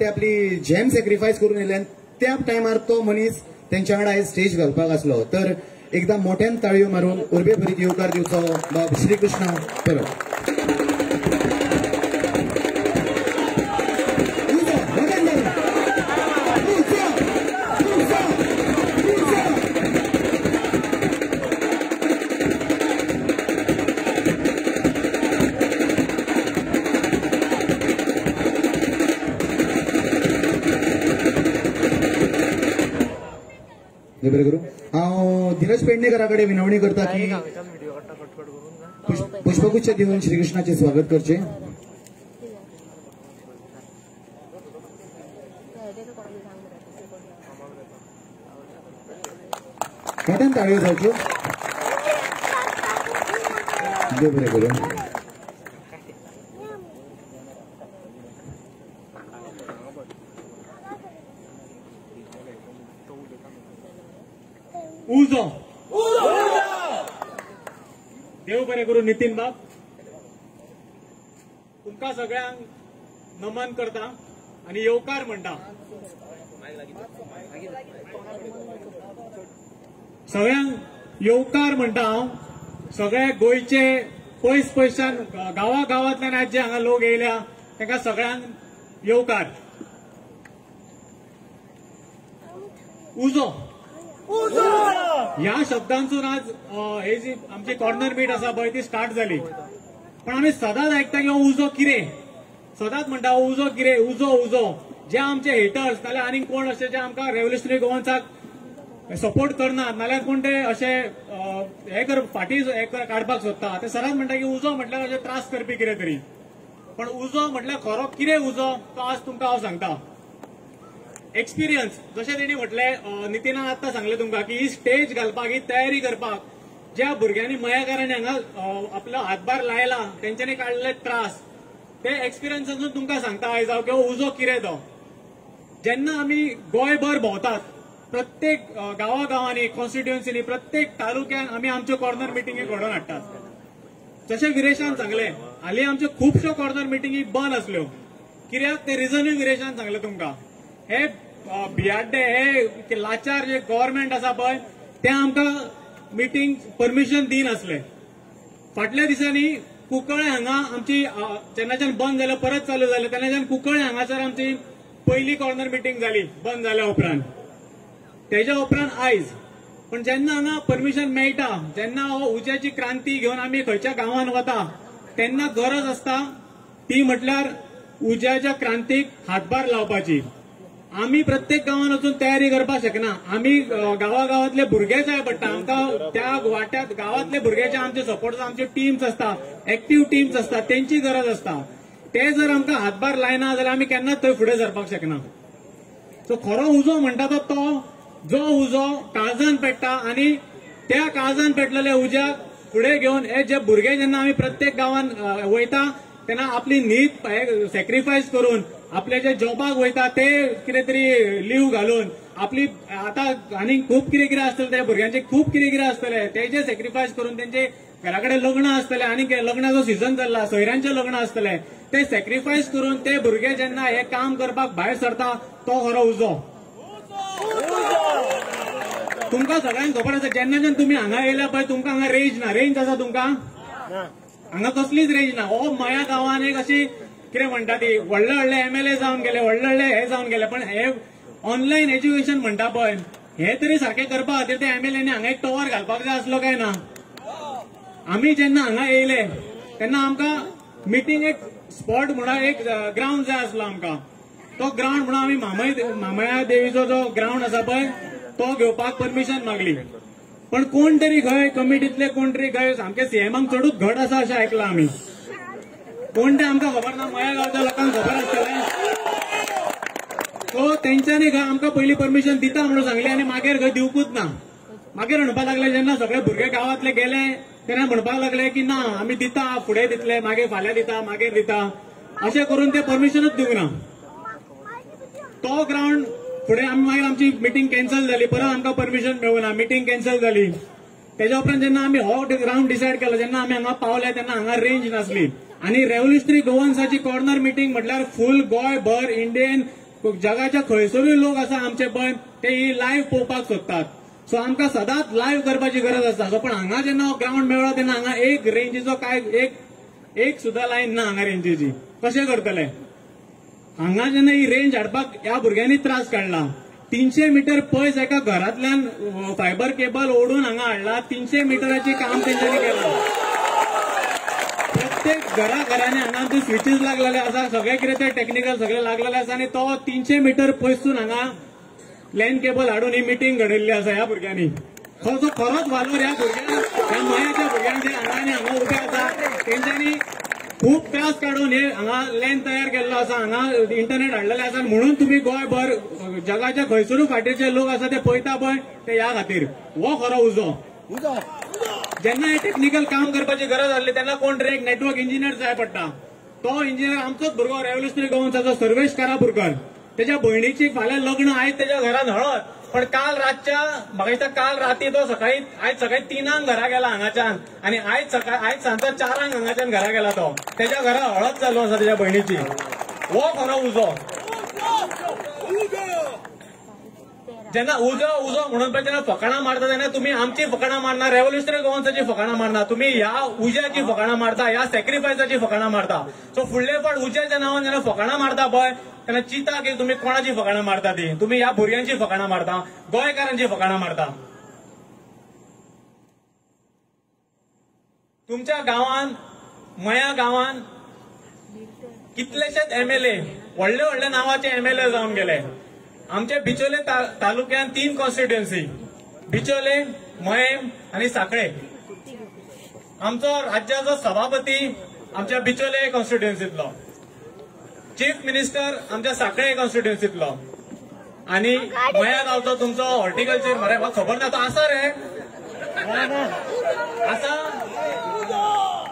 ते आपली झेम सॅक्रिफायस करून येयल्यान त्या टायमार तो मनीस तेंच्या वांगडा आयज स्टेज घालपाक आसलो. तर एकदां मोठ्यान ताळयो मारून उर्बे भरीत येवकार दिवचो बाब श्री कृष्ण परब हांव धीरज पेडणेकरा कडेन विनवणी करता की पुष्प- पुष्पगुच्छ दिवन श्रीकृष्णाचे स्वागत करचे. मोठ्यान ताळयो जावच्यो देव बरें करूं उजो। देव बरें करून नितीन बाब। तुमकां सगळ्यांक नमन करता आनी येवकार म्हणटा। सगळ्यांक येवकार म्हणटा हांव। सगळे गोंयचे पयस पयसच्यान गांवा गांवांतल्यान आज जे हांगा लोक येयल्या तांकां सगळ्यांक येवकार। उजो। ह्या शब्दांसून आज हे जी आमची कॉर्नर मीट आसा पळय ती स्टार्ट जाली पण आमी सदांच आयकता की हो उजो कितें सदांच म्हणटा हो उजो कितें उजो उजो. जे आमचे हेटर्स नाल्यार आनीक कोण अशें जे आमकां रेव्होल्युशनरी गोवन्साक सपोर्ट करनात नाल्यार कोण ते अशे हे कर फाटी हे कर- काडपाक सोदता ते सदांच म्हणटा की उजो म्हटल्यार अशे त्रास करपी कितें तरी. पण उजो म्हटल्यार खरो कितें उजो तो आज तुमकां हांव सांगता. एक्सपिरियन्स जशें तेणी म्हटलें नितीनान आतां सांगलें तुमकां की ही स्टेज घालपाक ही तयारी करपाक. ज्या भुरग्यांनी मयाकारांनी हांगा आपलो हातभार लायला तेंच्यांनी काडले त्रास ते एक्सपिरियन्सासून तुमकां सांगता आयज हांव किंवा उजो कितें तो. जेन्ना आमी गोंयभर भोंवतात प्रत्येक गांवा गांवांनी कॉन्स्टिट्युएन्सीनी प्रत्येक तालुक्यान आमी आमच्यो कॉर्नर मिटिंगी घडोवन हाडटात. जशें विरेशान सांगलें हालीं आमच्यो खुबश्यो कॉर्नर मिटिंगी बंद आसल्यो. कित्याक? ते रिजनूय विरेशान सांगलें तुमकां. हे अ, भियाड्डे हे लाचार जे गव्हर्मेंट आसा पळय ते आमकां मिटींग परमिशन दिनासले फाटल्या दिसांनी कुंकळे हांगा आमची जेन्नाच्यान बंद जालें परत चालू जालें तेन्नाच्यान कुंकळे हांगासर आमची पयली कॉर्नर मिटींग जाली बंद जाल्या उपरांत. तेज्या उपरांत आयज. पण जेन्ना हांगा परमिशन मेळटा जेन्ना हो उज्याची क्रांती घेवन आमी खंयच्या गांवांत वता तेन्ना गरज आसता ती म्हटल्यार उज्याच्या क्रांतीक हातभार लावपाची. आमी प्रत्येक गांवांत वचून तयारी करपाक शकना. आमी गावागावातले भुरगे जाय पडटा आमकां त्या वाट्यात गांवांतले भुरग्याचे आमचे सपोर्ट आमचे टीम्स आसता एक्टीव टीम्स आसता तेंची गरज आसता ते जर आमकां हातभार लायना जाल्यार आमी केन्नाच थंय फुडें सरपाक शकना. सो खरो उजो म्हणटा तो तो जो उजो काळजान पेट्टा आनी त्या काळजान पेटलेल्या उज्याक फुडें घेवन हे जे भुरगे जेन्ना आमी प्रत्येक गांवांत वयता तेन्ना आपली न्हीद सॅक्रिफायस करून आपले जे जॉबाक वयता ते कितें तरी लीव घालून आपली आतां आनी खूब कितें कितें आसतलें त्या भुरग्यांचे खूब कितें कितें आसतलें तेजे सॅक्रिफायस करून तेंचे घरा कडेन लग्न आसतलें आनी लग्नाचो सिजन चल्ला सोयऱ्यांचे लग्न आसतलें ते सॅक्रिफायस करून ते भुरगे जेन्ना हे काम करपाक भायर सरता तो खरो उजो. तुमकां सगळ्यांक खबर आसा जेन्नाच्यान तुमी हांगा येयल्या पळय तुमकां हांगा रेंज ना. रेंज आसा तुमकां? हांगा कसलीच रेंज ना. हो मया गांवान एक अशी कितें म्हणटा ती व्हडले व्हडले एमएलए जावन गेले व्हडले व्हडले हे जावन गेले. पण हे ऑनलायन एज्युकेशन म्हणटा पळय हे तरी सारखे करपा खातीर ते एमएलएनी हांगा एक टॉवर घालपाक जाय आसलो काय ना? आमी जेन्ना हांगा येयले तेन्ना आमकां मिटींग एक स्पॉट म्हणून एक ग्रावंड जाय आसलो आमकां. तो ग्रावंड म्हणून आमी मामय मामया देवीचो जो ग्रावंड आसा पळय तो घेवपाक परमिशन मागली. पण कोण तरी खंय कमिटीतले कोण तरी खंय सामके सीएमांक चडूच घट आसा अशें आयकलां आमी कोण ते आमकां खबर ना मया गावच्या लोकांक खबर आसतलें सो तेंच्यांनी खंय आमकां पयलीं परमिशन दिता म्हणून सांगली आनी मागीर खंय दिवकूच ना. मागीर म्हणपाक लागले जेन्ना सगळे भुरगे गांवांतले गेले तेन्ना म्हणपाक लागले की ना आमी दिता फुडें दितले मागीर फाल्यां दिता मागीर दिता. अशें करून ते परमिशनच दिवंक ना. तो ग्राउंड फुडें आमी मागीर आमची मिटींग कॅन्सल जाली परत आमकां परमिशन मेळूना मिटींग कॅन्सल जाली त्याच्या उपरांत जेन्ना आमी हो ग्राउंड डिसायड केलो जेन्ना आमी हांगा पावले तेन्ना हांगा रेंज नासली. आनी रेव्होल्युशनरी गोवन्साची कॉर्नर मिटींग म्हटल्यार फूल गोंयभर इंडियन जगाच्या खंयसरूय लोक आसा आमचे पळय ते ही लाईव्ह पळोवपाक सोदतात. सो आमकां सदांच लायव्ह करपाची गरज आसता सो पण हांगा जेन्ना हो ग्राउंड मेळ्ळो तेन्ना हांगा एक रेंजीचो काय एक एक सुद्दां लायन ना हांगा रेंजीची कशें करतले? हांगा जेन्ना ही रेंज हाडपाक ह्या भुरग्यांनी त्रास काडला तीनशे मिटर पयस एका घरांतल्यान फायबर केबल ओढून हांगा हाडला. तीनशे मिटराचें काम तेंच्यांनी केलां. प्रत्येक घरा घरांनी हांगा ते स्विचीस लागलेले आसा सगळे कितें ते टेक्निकल सगळे लागलेले आसा आनी तो तीनशे मिटर पयसून हांगा लॅन केबल हाडून ही मिटींग घडयल्ली आसा ह्या भुरग्यांनी. हो जो खरोच वालोर ह्या भुरग्यांक ह्या मयाच्या भुरग्यांक जे हांगा आनी हांगा उबे आसा तेंच्यांनी खूप त्रास काढून हे हांगा लॅन तयार केल्लो आसा हांगा इंटरनेट हाडलेले आसा म्हणून तुम्ही गोंयभर जगाच्या खंयसरूय फाटीचे लोक आसा ते पळयता पळय ते ह्या खातीर. हो खरो उजो. जेन्ना हे टेक्निकल काम करपाची गरज आसली तेन्ना कोण तरी एक नेटवर्क इंजिनियर जाय पडटा. तो इंजिनियर आमचोच भुरगो रेव्होल्युशनरी गोवन्साचो सर्वेश कारापुरकर. त्याच्या बहिणीची फाल्यां लग्न आयज त्याच्या घरात हळद. पण काल रातच्या म्हाका काल राती तो सकाळी आयज सकाळी तिनांक घरा गेला हांगाच्यान आणि आयज सकाळी आयज सांजचा चारांक हांगाच्यान घरा गेला तो. त्याच्या घरा हळद चालू आसा त्याच्या बहिणीची. हो खरो उजो! जेन्ना उजो उजो म्हणून पळय जेन्ना फकाणां मारता तेन्ना तुमी आमची फकाणां मारना रेव्होल्युशनरी गोवन्साची फकाणां मारना तुमी ह्या उज्याची फकाणां मारता ह्या सॅक्रिफायसाची फकाणां मारता. सो फुडले फावट उज्याच्या नांवान जेन्ना फकाणां मारता पळय तेन्ना चिता की तुमी कोणाची फकाणां मारता ती? तुमी ह्या भुरग्यांची फकाणां मारता गोंयकारांची फकाणां मारता. तुमच्या गांवान मया गांवान कितलेशेच एमएलए व्हडले व्हडले नावाचे एमएलए जावन गेले. आमचे बिचोले ता- तालुक्यात तीन कॉन्स्टिट्युएन्सी बिचोले मयेम आणि साखळे. आमचो राज्याचो सभापती आमच्या बिचोले कॉन्स्टिट्युएन्सीतलो चीफ मिनिस्टर आमच्या साखळे कॉन्स्टिट्युएन्सीतलो आणि मया गावचो तुमचो हॉर्टिकल्चर मरे म्हाका खबर ना तो आसा रे. असा.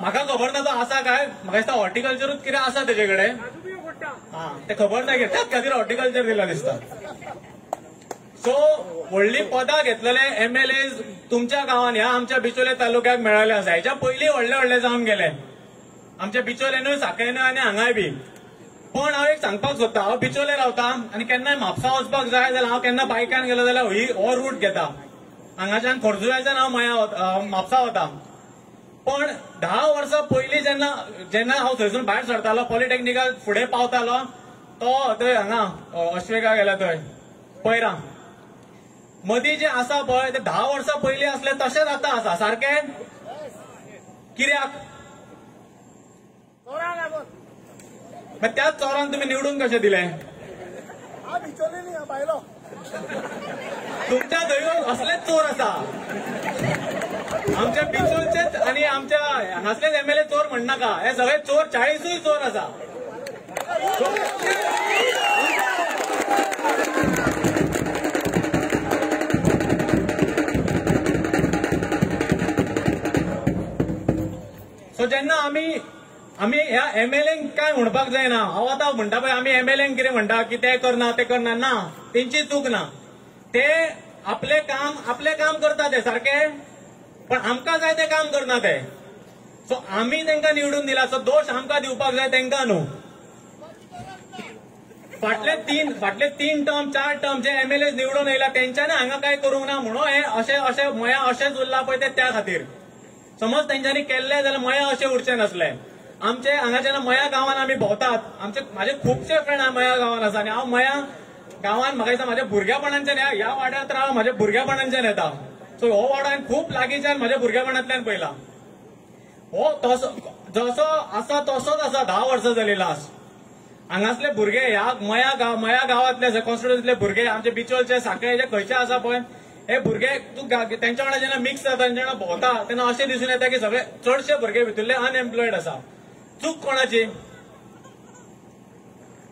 म्हाका खबर ना तो आसा काय? म्हाका दिसता हॉर्टिकल्चरूच कितें आसा तेजे कडेन ते खबर ना घेतात खातीर हॉर्टिकल्चर दिला दिसता. सो व्हडली पदां घेतलेले एम एल ए तुमच्या गावात ह्या आमच्या बिचोले तालुक्याक मेळले आसा हेच्या पयलीं व्हडले व्हडले जावन गेले. आमच्या बिचोलेनूय साखळेनूय आनी हांगाय बी. पण हांव एक सांगपाक सोदता. हांव बिचोले रावता आनी केन्नाय म्हापसा वचपाक जाय जाल्यार हांव केन्ना बायकान गेलो जाल्यार ही हो रूट घेता. हांगाच्यान खोर्जुव्याच्यान हांव मया म्हापसा वता पण धा वर्सां पयलीं जेन्ना जेन्ना हांव थंयसून भायर सरतालो पॉलिटेक्निका फुडें पावतालो तो थंय हांगा अश्वेका गेला थंय पैरा मदीं जे आसा पळय ते धा वर्सां पयलीं असले तशेंच आतां आसा सारकें कित्याक मागीर त्याच चोरांक तुमी निवडून कशें दिले? तुमच्या थंय असलेच चोर आसा आमच्या बिचोलचेच आणि आमच्या हांगासलेच एमएलए चोर म्हणनाका हे सगळे चोर चाळीसूय चोर आसा सो जेन्ना आमी आमी ह्या एमएलएंक काय म्हणपाक जायना. हांव आतां म्हणटा पळय आमी एमएलएंक कितें म्हणटा? की ते करना ते करना. ना तेंची चूक ना. ते आपले काम आपले काम करता ते सारखे पण आमकां जाय ते काम करना ते. सो आमी त्यांना निवडून दिला. सो दोश आमकां दिवपाक जाय त्यांना न्हू. फाटले तीन फाटले तीन टर्म चार टर्म जे एमएलए निवडून येयला त्यांच्यानी हांगा काय करूंक ना म्हणून हे अशें अशें मया अशेंच उरला पळय ते त्या खातीर. समज तेंच्यांनी केल्ले जाल्यार मया अशें उरचें नासलें. आमचे हांगा जेन्ना मया गांवांत आमी भोंवतात. आमचे म्हाजे खुबशे फ्रेंड मया गांवांत आसा. आनी हांव मया गांवान म्हाका दिसता म्हाज्या भुरग्यापणांच्यान ह्या ह्या वाड्यात राव म्हाज्या भुरग्यापणांच्यान येता. सो हो वाडो हांवें खूब लागींच्यान म्हज्या भुरग्यापणांतल्यान पयला हो तसो जसो आसा तसोच आसा धा वर्सां जाली लास्ट हांगासले भुरगे ह्या मया गांव मया गांवांतले कॉन्स्टिट्युन्सीतले भुरगे आमचे बिचोलचे जे खंयचे आसा पळय हे भुरगे तूं तेंच्या वांगडा जेन्ना मिक्स जाता तेंच्या वांगडा भोंवता तेन्ना अशें दिसून येता की सगळे चडशे भुरगे भितरले अनएम्प्लॉयड आसा चूक कोणाची?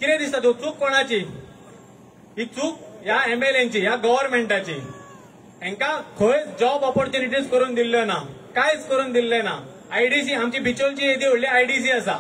कितें दिसता तूं? चूक कोणाची? ही चूक ह्या एमएलएची ह्या गव्हर्नमेंटाची हांकां खंयच जॉब ऑपॉर्च्युनिटीज करून दिल्ल्यो ना. कांयच करून दिल्ले ना. आयडीसी आमची बिचोलची येदी व्हडली आयडीसी आसा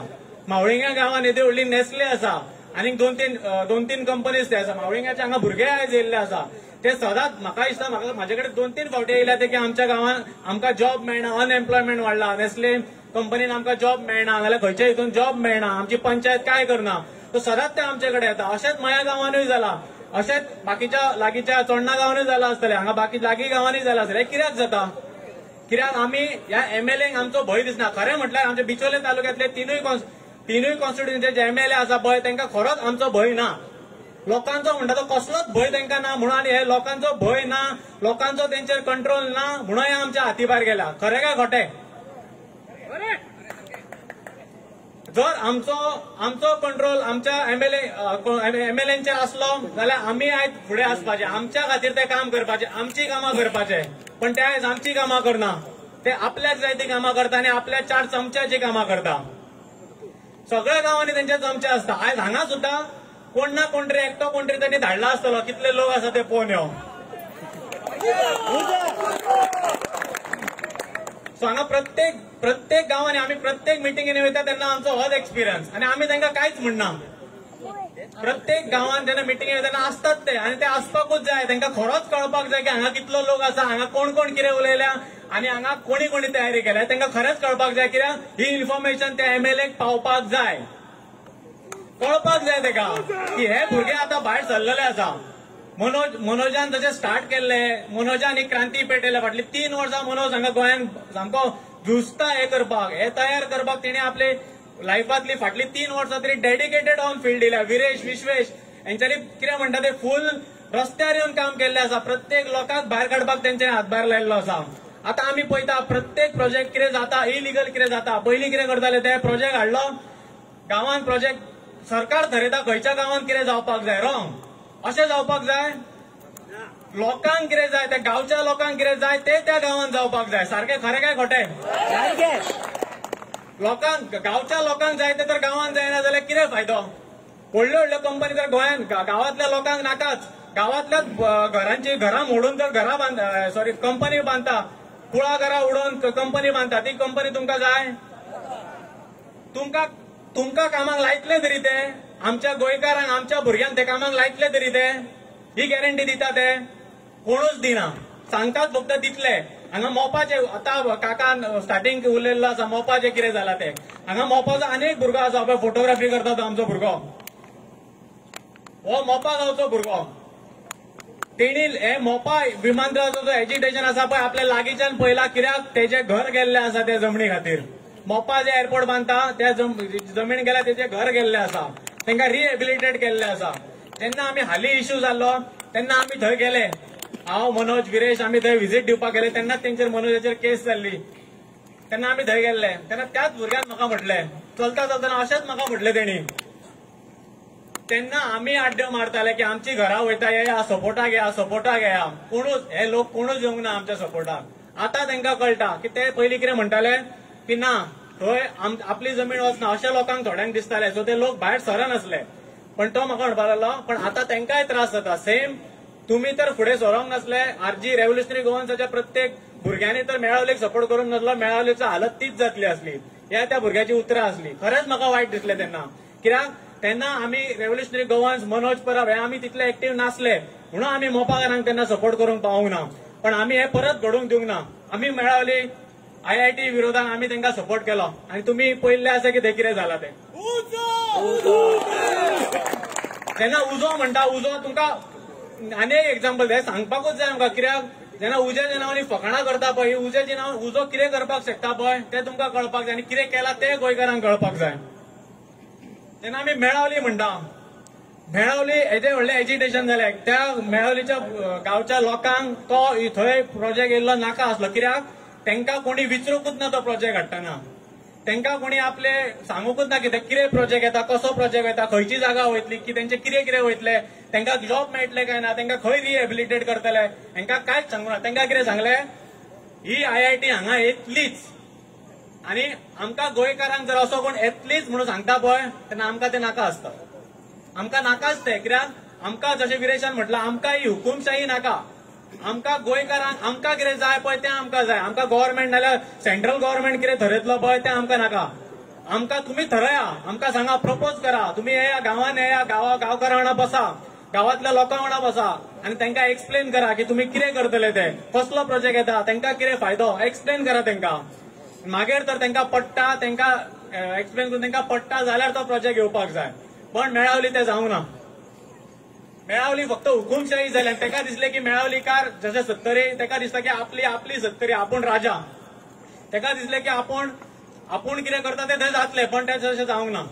मावळिंगा गांवांत येदी व्हडली नेस्ले आसा आनीक दोन तीन दोन तीन कंपनीज ते आसा मावळिंगाचे हांगा भुरगे आयज येयल्ले आसा ते सदांच म्हाका दिसता म्हाका म्हाजे कडेन दोन तीन फावटी येयल्या ते की आमच्या गांवांत आमकां जॉब मेळना अनएम्प्लॉयमेंट वाडला नेस्ले कंपनीन आमकां जॉब मेळना नाल्यार खंयच्या हितून जॉब मेळना आमची पंचायत काय करना. तो सदांच ते आमचे कडेन येता. अशेंच माया गांवानूय जाला. अशेंच बाकीच्या लागींच्या चोडणा गांवांनी जालां आसतलें. हांगा बाकी लागीं गांवांनी जालां आसतलें. कित्याक जाता? कित्याक आमी ह्या एमएलएक आमचो भंय दिसना. खरें म्हटल्यार आमच्या बिचोले तालुक्यांतले तिनूय तिनूय कॉन्स्टिट्युन्सीचे जे एमएलए आसा पळय तांकां खरोच आमचो भंय ना. लोकांचो म्हणटा तो कसलोच भंय तांकां ना म्हणून आनी हे लोकांचो भंय ना लोकांचो तेंचेर कंट्रोल ना म्हणून हे आमच्या हाती भायर गेला. खरें काय खोटें? जर आमचो आमचो कंट्रोल आमच्या एमएलए एमएलएचे आसलो जाल्यार आमी आयज फुडें आसपाचे. आमच्या खातीर ते काम करपाचे. आमची कामां करपाचे. पण ते आयज आमची कामां करना. ते आपल्याक जाय ती कामां करता आनी आपल्या चार चमच्याची कामां करता. सगळ्या गांवांनी तेंचे चमचे आसता. आयज हांगा सुद्धा कोण ना कोण तरी एकटो कोण तरी त्यांनी धाडला आसतलो. कितले लोक आसा ते पळोवन येवन सो हांगा प्रत्येक प्रत्येक गांवांनी आमी प्रत्येक मिटिंगेनी वयता तेन्ना आमचो होच एक्सपिरियन्स आनी आमी तांकां कांयच म्हणना प्रत्येक गांवांत जेन्ना मिटिंगे वयता तेन्ना आसतात ते. आनी ते आसपाकूच जाय तांकां खरोच कळपाक जाय की हांगा कितलो लोक आसा हांगा कोण कोण कितें उलयल्या आनी हांगा कोणी कोणी तयारी केल्या. तांकां खरेंच कळपाक जाय कित्याक ही इन्फॉर्मेशन त्या एमएलएक पावपाक जाय. कळपाक जाय तेका. की हे भुरगे आतां भायर सरलेले आसा. मनोज मनोजान तशें स्टार्ट केल्लें मनोजान ही क्रांती पेटयल्या फाटली तीन वर्सां मनोज हांगा गोंयांत सामको झुजता हे करपाक. हे तयार करपाक तिणें आपले लायफांतली फाटली तीन वर्सां तरी डेडिकेटेड ऑन फील्ड दिल्या विरेश विश्वेश हेंच्यांनी कितें म्हणटा ते फूल रस्त्यार येवन काम केल्लें आसा प्रत्येक लोकांक भायर काडपाक तेंचे हातभार लायल्लो आसा आतां आमी पळयता प्रत्येक प्रोजेक्ट कितें जाता इलिगल कितें जाता पयलीं कितें करताले ते प्रोजेक्ट हाडलो. गांवांत प्रोजेक्ट सरकार थरयता खंयच्या गांवांत कितें जावपाक जाय? रॉंग अशें जावपाक जाय? लोकांक कितें जाय त्या गांवच्या लोकांक कितें जाय ते त्या गांवांत जावपाक जाय. सारखें खरें काय खोटें? लोकांक गांवच्या लोकांक जाय ते तर गांवांत जायना जाल्यार कितें फायदो? व्हडल्यो व्हडल्यो कंपनी तर गोंयांत गांवांतल्या लोकांक नाकाच गांवांतल्याच अं, घरांची घरां मोडून तर घरां बांद सॉरी कंपनी बांदता कुळागरां उडोवन कंपनी बांदता ती कंपनी तुमकां जाय? तुमकां तुमकां कामाक लायतले तरी ते. आमच्या गोंयकारांक आमच्या भुरग्यांक ते कामाक लायतले तरी ते. ही गॅरंटी दिता ते. कोणूच दिना. सांगतात फक्त दितले हांगा मोपाचे आतां काकान स्टार्टींग उलयल्लो आसा मोपाचे कितें जाला ते. हांगा मोपाचो अनेक भुरगो आसा पळय फोटोग्राफी करता तो आमचो भुरगो. हो मोपा गांवचो भुरगो. तेणी हे मोपा विमानतळाचो जो एज्युटेशन आसा पळय आपल्या लागींच्यान पयला कित्याक तेजे घर गेल्ले आसा त्या जमनी खातीर. मोपा जे एअरपोर्ट बांदता त्या जम- जमीन गेल्या तेजे घर गेल्ले आसा. तांकां रिहेबिलिटेट केल्ले आसा जेन्ना आमी हालीं इश्यू जाल्लो तेन्ना आमी थंय गेले. हांव मनोज विरेश आमी थंय व्हिजीट दिवपाक गेले. तेन्नाच तेंचेर मनोजाचेर केस जाल्ली तेन्ना आमी थंय गेल्ले तेन्ना त्याच भुरग्यान म्हाका म्हटलें. चलता चलतना अशेंच म्हाका म्हटलें तेणी तेन्ना आमी आड्ड्यो मारताले की आमची घरा वयता येया सपोर्टाक येया सपोर्टाक येया कोणूच हे लोक कोणूच येवंक ना आमच्या सपोर्टाक. आतां तांकां कळटा की ते पयलीं कितें म्हणटाले? की ना थंय आम- आपली जमीन वचना अशें लोकांक थोड्यांक दिसताले सो ते लोक भायर सरनासले पण तो म्हाका म्हणपाक लागलो पण आतां तेंकाय त्रास जाता. सेम तुमी तर फुडें सरोंक नासले आरजी रेव्होल्युशनरी गोवन्साच्या प्रत्येक भुरग्यांनी तर मेळावलेक सपोर्ट करूंक नासलो मेळावलेची हालत तीच जातली आसली ह्या त्या भुरग्याची उतरां आसली खरेंच म्हाका वायट दिसलें तेन्ना. कित्याक? तेन्ना आमी रेव्होल्युशनरी गोवन्स मनोज परब हे आमी तितले एक्टीव नासले. म्हणून आमी मोपाकारांक तेन्ना सपोर्ट करूंक पावूंक ना पण आमी हे परत घडोवंक दिवंक ना. आमी मेळावली आय आय टी विरोधात आमी तांकां सपोर्ट केलो. आनी तुमी पळयल्ले आसा की ते कितें जालां ते. जेन्ना उजो! म्हणटा उजो तुमकां आनी एक एक्झाम्पल जाय सांगपाकूच जाय आमकां कित्याक जेन्ना उज्याच्या नांवांनी फकाणां करता पळय ही उज्याच्या नांवान उजो कितें करपाक शकता पळय तें तुमकां कळपाक जाय. आनी कितें केलां तें गोंयकारांक कळपाक जाय. तेन्ना आमी मेळावली म्हणटा. मेळावली हेजें व्हडलें एजिटेशन जालें. त्या मेळावलीच्या गांवच्या लोकांक तो थंय प्रोजेक्ट येयल्लो नाका आसलो. कित्याक त्यांना कोणी विचारूंकूच ना तो प्रोजेक्ट हाडटना. त्यांना कोणी आपले सांगूकूच ना की ते कितें प्रोजेक्ट येता कसो प्रोजेक्ट येता खंयची जागा वयतली की त्यांचे कितें कितें वयतले त्यांना जॉब मेळटले काय ना त्यांना खंय रिहेबिलिटेट करतले तांकां कांयच सांगू ना त्यांना कितें सांगलें ही आय आय टी हांगा येतलीच. आणि आमकां गोंयकारांक जर असो कोण येतलीच म्हणून सांगता पळय तेन्ना आमकां ते नाका आसता. आमकां नाकाच ते कित्याक? आमकां जशें विरेशान म्हटलं आमकां ही हुकुमशाही नाका. आमकां गोंयकारांक आमकां कितें जाय पळय तें आमकां जाय. आमकां गव्हर्मेंट नाल्यार सेंट्रल गव्हर्मेंट कितें थरयतलो पळय तें आमकां नाका. आमकां तुमी थरया आमकां सांगा प्रपोज करा. तुमी येया गांवांत येया गांवा गांवकारां वांगडा बसा. गांवांतल्या लोकां वांगडा बसा. आनी तांकां एक्सप्लेन करा की तुमी कितें करतले ते. कसलो प्रोजेक्ट येता तांकां कितें फायदो? एक्सप्लेन करा तांकां. मागीर तर तांकां पडटा तांकां एक्सप्लेन करून तांकां पडटा जाल्यार तो प्रोजेक्ट येवपाक जाय. पण मेळावली ते जावंक ना. मेळावली फक्त हुकुमशाही जाली आनी ताका दिसलें की मेळावलीकार जशे सत्तरी तेका दिसता की आपली आपली सत्तरी आपूण राजा. तेका दिसलें की आपूण आपूण कितें करता तें थंय जातलें पण तें तशें जावंक ना.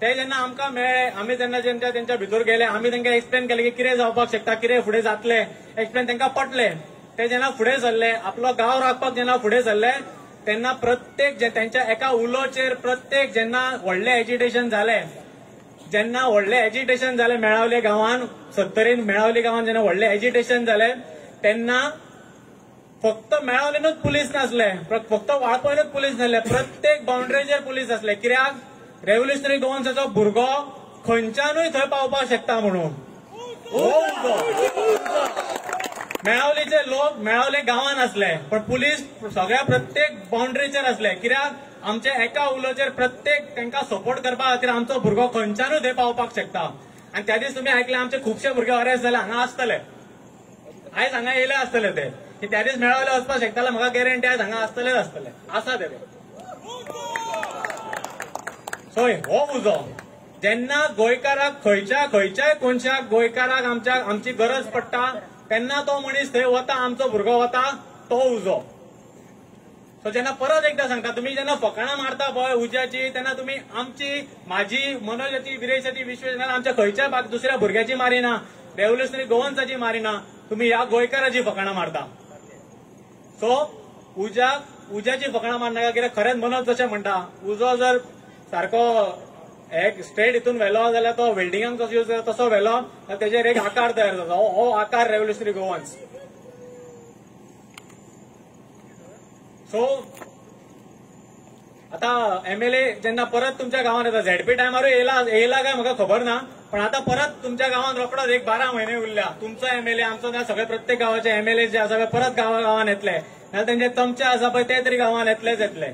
ते जेन्ना आमकां मेळ्ळे आमी जेन्ना जेन्ना तेंच्या भितर गेले आमी तांकां एक्सप्लेन केलें की कितें जावपाक शकता कितें फुडें जातलें एक्सप्लेन तांकां पटलें. ते जेन्ना फुडें सरले आपलो गांव राखपाक जेन्ना फुडें सरले तेन्ना प्रत्येक जे तेंच्या एका उलोचेर प्रत्येक जेन्ना व्हडलें एजिटेशन जालें जेन्ना व्हडलें एजिटेशन जालें मेळावले गांवान सत्तरीन मेळावले गांवान जेन्ना व्हडलें एजिटेशन जालें तेन्ना फक्त मेळावलेनूच पुलीस नासले फक्त वाळपयनूच पुलीस नासले प्रत्येक बाउंड्रीचेर पुलीस आसले कित्याक रेव्होल्युशनरी गोवन्साचो भुरगो खंयच्यानूय थंय पावपाक शकता म्हणून. मेळावलेचे मेळावलीचे लोक मेळावले गांवान असले पण पुलीस सगळ्या प्रत्येक बाउंड्रीचेर असले. कित्याक आमच्या एका उलोचेर प्रत्येक तांकां सपोर्ट करपा खातीर आमचो भुरगो खंयच्यानूय थंय पावपाक शकता. आनी त्या दीस तुमी आयकले आमचे खुबशे भुरगे अरेस्ट जाले हांगा आसतले. आयज हांगा येयले आसतले ते. की त्या दीस मेळावले वचपाक शकताले म्हाका गॅरंटी आयज हांगा आसतलेच आसतले. आसा ते सो हो उजो जेन्ना गोंयकाराक खंयच्या खंयच्याय कोनशाक गोंयकाराक आमच्या आमची गरज पडटा तेन्ना तो मनीस थंय वता आमचो भुरगो वता तो उजो. सो जेन्ना परत एकदा सांगता तुमी जेन्ना फकाणां मारता पळय उज्याची तेन्ना तुमी आमची म्हाजी मनोजाची विरेशाची विश्वेश आमच्या खंयच्या भाग दुसऱ्या भुरग्याची मारिना रेव्होल्युशनरी गोवन्साची मारिना तुमी ह्या गोंयकाराची फकाणां मारता. सो उज्याक उज्याची फकाणां मारनाका कित्याक खरेंच मनोज जशें म्हणटा उजो जर सारको एक स्ट्रेट हितून व्हेलो जाल्यार तो वेल्डिंगाक कसो यूज करता तसो व्हेलो तेजेर एक आकार तयार जाता हो हो आकार रेव्होल्युशनरी गोवन्स सो आता एमएलए जेन्ना परत तुमच्या गावात येता झेडपी टायमार येयला येयला काय म्हाका खबर ना? पण आता परत तुमच्या गावात रोखडोच एक बारा महिने उरल्या. तुमचो एमएलए आमचो ना सगळे प्रत्येक गावाचे एमएलए जे आसा ते परत गावा गावान येतले. नाजाल्यार तेंचे चमचे आसा पळय ते तरी गांवांत येतलेच येतले.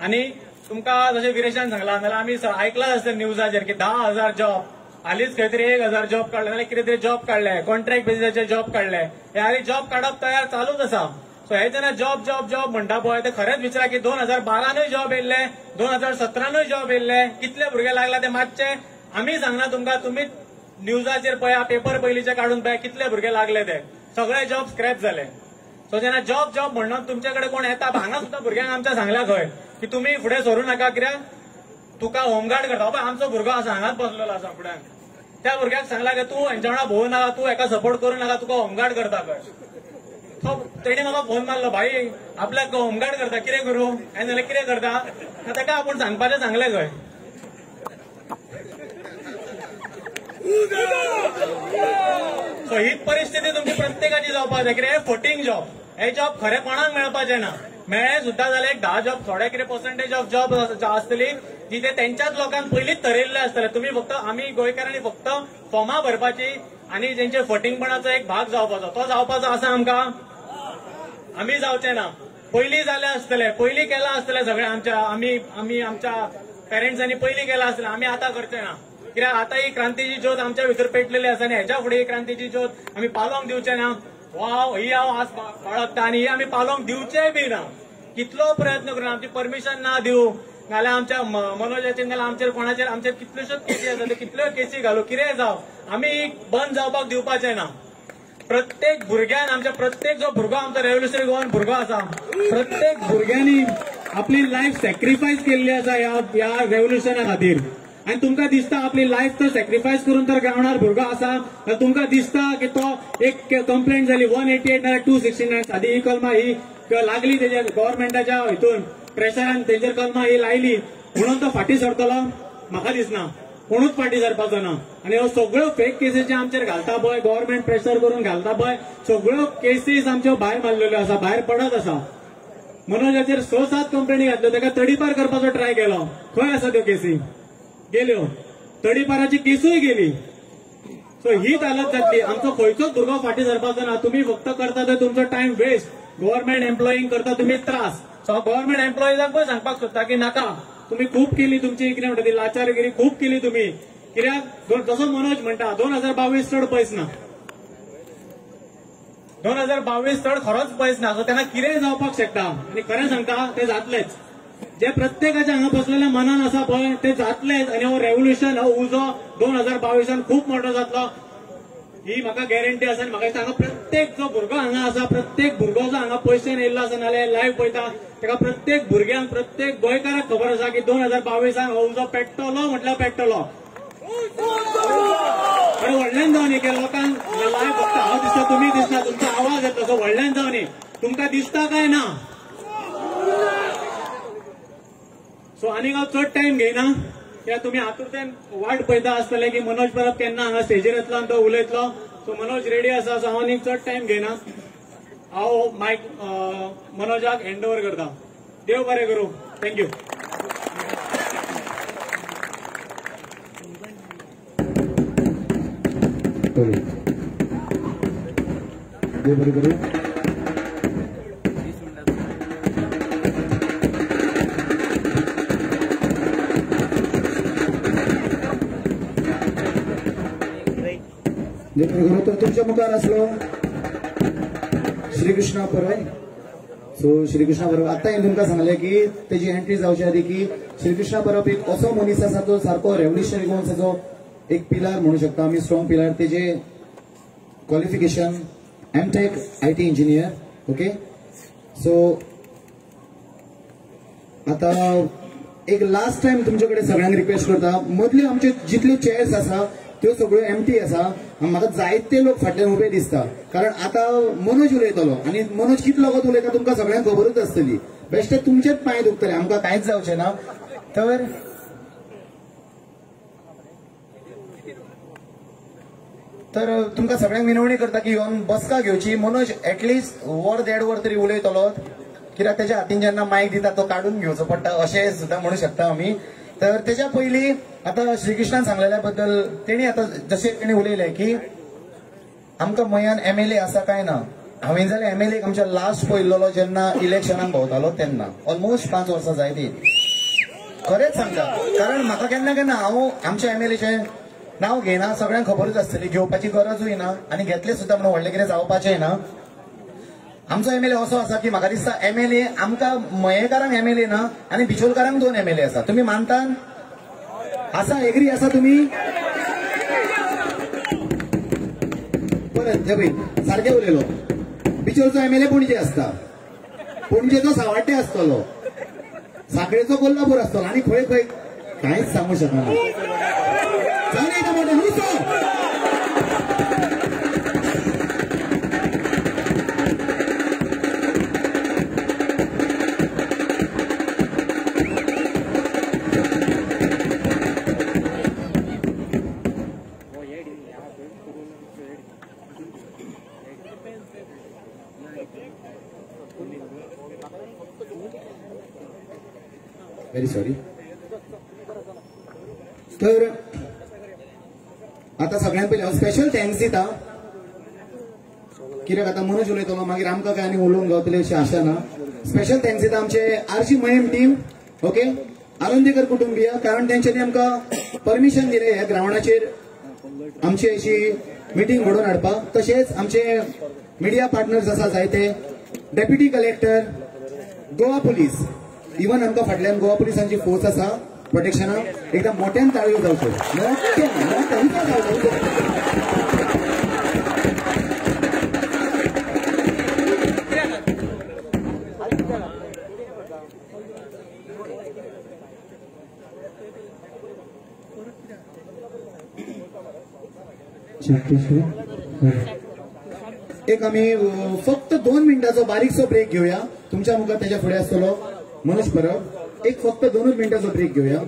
आणि तुमकां जशें विरेशान सांगला नाल्यार आमी आयकलां आसता न्यूजाचेर की धा हजार जॉब हालींच खंय तरी एक हजार जॉब काडले नाल्यार कितें तरी जॉब काडले कॉन्ट्रॅक्ट बेसिसाचे जॉब काडले हे हालीं जॉब काडप तयार चालूच आसा सो हे जेन्ना जॉब जॉब जॉब म्हणटा पळय ते खरेंच विचारा की दोन हजार बारानूय जॉब येयल्ले दोन हजार सतरानूय जॉब येयल्ले कितले भुरगे लागला ते मातशे आमी सांगना तुमकां तुमी न्यूजाचेर पळया पेपर पयलींचे काडून पळया कितले भुरगे लागले ते. सगळे जॉब स्क्रॅप झाले. सो जेन्ना जॉब जॉब म्हणून तुमचे कडेन कोण येता? हांगा सुद्धा भुरग्यांक आमच्या सांगल्या खंय. की तुमी फुडें सरूं नाका कित्याक तुका होमगार्ड करता. पळय आमचो भुरगो आसा हांगाच बसलेलो आसा फुड्यान त्या भुरग्याक सांगला की तूं हेंच्या वांगडा भोंवू नाका तूं हेका सपोर्ट करू नाका तुका होमगार्ड करता खंय. तेणी म्हाका फोन मारलो भाई आपल्याक होमगार्ड करता कितें करूं? हांवें जाल्यार कितें करता? आतां ताका आपूण सांगपाचें सांगलें खंय सो हीच परिस्थिती तुमची प्रत्येकाची जावपाक जाय कितें फटींग जॉब हे जॉब खरे कोणाक मेळपाचे ना? मेळ्ळे सुद्धा जाल्यार एक धा जॉब थोडे कितें पर्संटेज ऑफ जॉब आसतली जी ते तेंच्याच लोकांक पयलींच ठरयल्ले आसतले तुमी फक्त आमी गोंयकारांनी फक्त फॉर्मां भरपाची आनी जेंचे फटींगपणाचो एक भाग जावपाचो तो जावपाचो आसा आमकां आमी जावचे ना. पयलीं झाले आसतले पयलीं केलां आसतले सगळें आमच्या आमी आमी आमच्या पेरेंट्सांनी पयलीं केलां आसतलें आमी आतां करचे ना. कित्याक आतां ही क्रांतीची ज्योत आमच्या भितर पेटलेली आसा आनी हेच्या फुडें ही क्रांतीची ज्योत आमी पालोवंक दिवचे ना. वाव ही हांव आज बा- बाळगता आनी ही आमी पालोवंक दिवचे बी ना. कितलो प्रयत्न करून आमची परमिशन ना दिवं नाल्यार आमच्या म- मनोजाचेर नाल्यार आमचेर कोणाचेर आमचेर कितल्योश्योच केसी आसा त्यो कितल्यो केसी घालू? कितें जावं. आमी बंद जावपाक दिवपाचे ना. प्रत्येक भुरग्यान आमच्या प्रत्येक जो भुरगो आमचा रेव्होल्युशनरी गोवन भुरगो आसा प्रत्येक भुरग्यांनी आपली लायफ सॅक्रिफायस केल्ली आसा ह्या ह्या रेव्होल्युशना खातीर. आनी तुमकां दिसता आपली लायफ तर सॅक्रिफायस करून तर ग्रावंडार भुरगो आसा तर तुमकां दिसता की तो एक कंप्लेंट जाली वन एटी एट नाल्यार टू सिक्स्टी नायन सादी ही कलमा ही लागली तेच्या गव्हर्मेंटाच्या हितून. प्रेशरान तेजेर कलमा ही लायली. म्हणून तो फाटी सरतलो म्हाका दिसना. कोणूच फाटी सरपाचो ना आणि ह्यो सगळ्यो फेक केसीस जे आमचेर घालता पळय गव्हर्नमेंट प्रेशर करून घालता पळय सगळ्यो केसीस आमच्यो भायर मारलेल्यो आसा भायर पडत आसा. मनोजाचेर स सात कंप्लेनी घातल्यो ताका तडीपार करपाचो ट्राय केलो. खंय आसा त्यो केसी गेल्यो. तडीपाराची केसूय गेली. सो हीच हालत जातली. आमचो खंयचोच भुरगो फाटी सरपाचो ना. तुमी फक्त करता तो तुमचो टाइम वेस्ट गव्हर्नमेंट एम्प्लॉईंग करता तुमी त्रास. सो गव्हर्नमेंट एम्प्लॉईजांक पण सांगपाक सोदता की नाका? तुम्ही खूप केली तुमची कितें म्हणटा ती लाचारगिरी खूप केली तुम्ही. कित्याक दो- जसो मनोज म्हणटा दोन हजार बावीस चड पयस ना. दोन हजार बावीस चड खरोच पयस ना सो तेन्ना कितेंय जावपाक शकता. आनी खरें सांगता ते जातलेच. जे प्रत्येकाच्या हांगा बसलेल्या मनान आसा पळय ते जातलेच. आनी हो रेव्होल्युशन हो उजो दोन हजार बावीसान खूप मोठो जातलो. ही म्हाका गॅरंटी आसा आनी म्हाका दिसता हांगा प्रत्येक जो भुरगो हांगा आसा प्रत्येक भुरगो जो हांगा पयशेन येयल्लो आसा नाल्यार लायव्ह पळयता. तेका प्रत्येक भुरग्यांक प्रत्येक गोंयकाराक खबर आसा की दोन हजार बावीसांक हो उजो पेट्टलो म्हटल्यार पेट्टलो आनी व्हडल्यान जावन की लोकांक लायव्ह फक्त हांव दिसता तुमी दिसता तुमचो आवाज येता तसो व्हडल्यान जावन तुमकां दिसता काय ना? सो आनीक हांव चड टायम घेयना. कित्याक तुमी आतुरतेन वाट पळयता आसतले की मनोज परब केन्ना हांगा स्टेजीर येतलो आनी तो उलयतलो. सो मनोज रेडी आसा सो हांव आनीक चड टायम घेयना. हांव मायक मनोजाक हँड ओवर करता. देव बरें करूं. थँक्यू देव बरें करू. देव बरें करू. तर तुमच्या मुखार आसलो श्रीकृष्णा परब सो श्रीकृष्णा परब आता हांवें तुमकां सांगलें की तेजी एंट्री जावची आदी की श्रीकृष्णा परब एक असो मनीस आसा तो सारको रेव्होल्युशनरी गोवन्साचो एक पिलार म्हणू शकता आमी स्ट्रॉंग पिलार तेजे qualification MTech I T engineer okay so आता एक लास्ट टाइम तुमचे कडेन सगळ्यांक रिक्वेस्ट करता मदल्यो आमचे जितले चेअर्स आसा त्यो सगळ्यो एमटी आसा. म्हाका जायते लोक फाटल्यान उबे दिसता. कारण आता मनोज उलयतलो. आनी मनोज कितलो वगत उलयता तुमकां सगळ्यांक खबरूच आसतली. बेश्टे तुमचेच पांय दुखतले. आमकां कांयच जावचें ना. तर तर तुमकां सगळ्यांक विनवणी करता की येवन बसका घेवची. मनोज एटलिस्ट वर देड वर तरी उलयतलो कित्याक तेच्या हातीन जेन्ना मायक दिता तो काडून घेवचो पडटा. अशें सुद्दां म्हणू शकता आमी तर त्याच्या पयलीं आतां श्रीकृष्णान सांगलेल्या बद्दल तेणी आतां जशें तेणी उलयलें की आमकां मयान एम एल ए आसा काय ना? हांवें जाल्यार एम एल एक आमच्या लास्ट पळयल्लो जेन्ना इलेक्शनाक भोंवतालो तेन्ना ऑलमोस्ट पांच वर्सां जाय ती खरेंच सांगता कारण म्हाका केन्ना केन्ना हांव आमच्या एम एल एचें नांव घेयना सगळ्यांक खबरूच आसतली घेवपाची गरजूय ना आनी घेतले सुद्दां म्हणून व्हडलें कितें जावपाचें ना. आमचो एम एल ए असो आसा की म्हाका दिसता एम एल ए आमकां मयेकारांक एम एल ए ना आनी बिचोलकारांक दोन एम एल ए आसा तुमी मानतात आसा एग्री आसा तुमी परत जबी सारकें उलयलो बिचोलचो एम एल ए पणजे आसता पणजेचो सावड्डे आसतलो साखळेचो कोल्हापूर आसतलो आनी खंय खंय कांयच सांगू शकना सॉरी तर आता सगळ्यां पयलीं हांव स्पेशल थँक्स दिता कित्याक आतां मनोज उलयतलो मागीर आमकां काय आनी उलोवंक गावतली अशी आशा ना स्पेशल थँक्स दिता आमचे RG Mayem team okay Anandekar कुटुंबीय कारण तेंच्यांनी आमकां परमिशन दिलें ह्या ग्रावंडाचेर आमची अशी मिटींग घडोवन हाडपाक. तशेंच आमचे मिडिया पार्टनर्स आसा जायते deputy collector Goa police even आमकां फाटल्यान गोवा पुलिसांची फोर्स आसा प्रोटेक्शनाक एकदम मोठ्यान ताळयो जावच्यो एक आम्ही फक्त दोन मिनिटांचा बारीकसो ब्रेक घेऊया. तुमच्या मुखार त्याच्या फुडें आसतलो. मनोज परब एक फक्त दोनच मिनिटाचा ब्रेक घेऊया.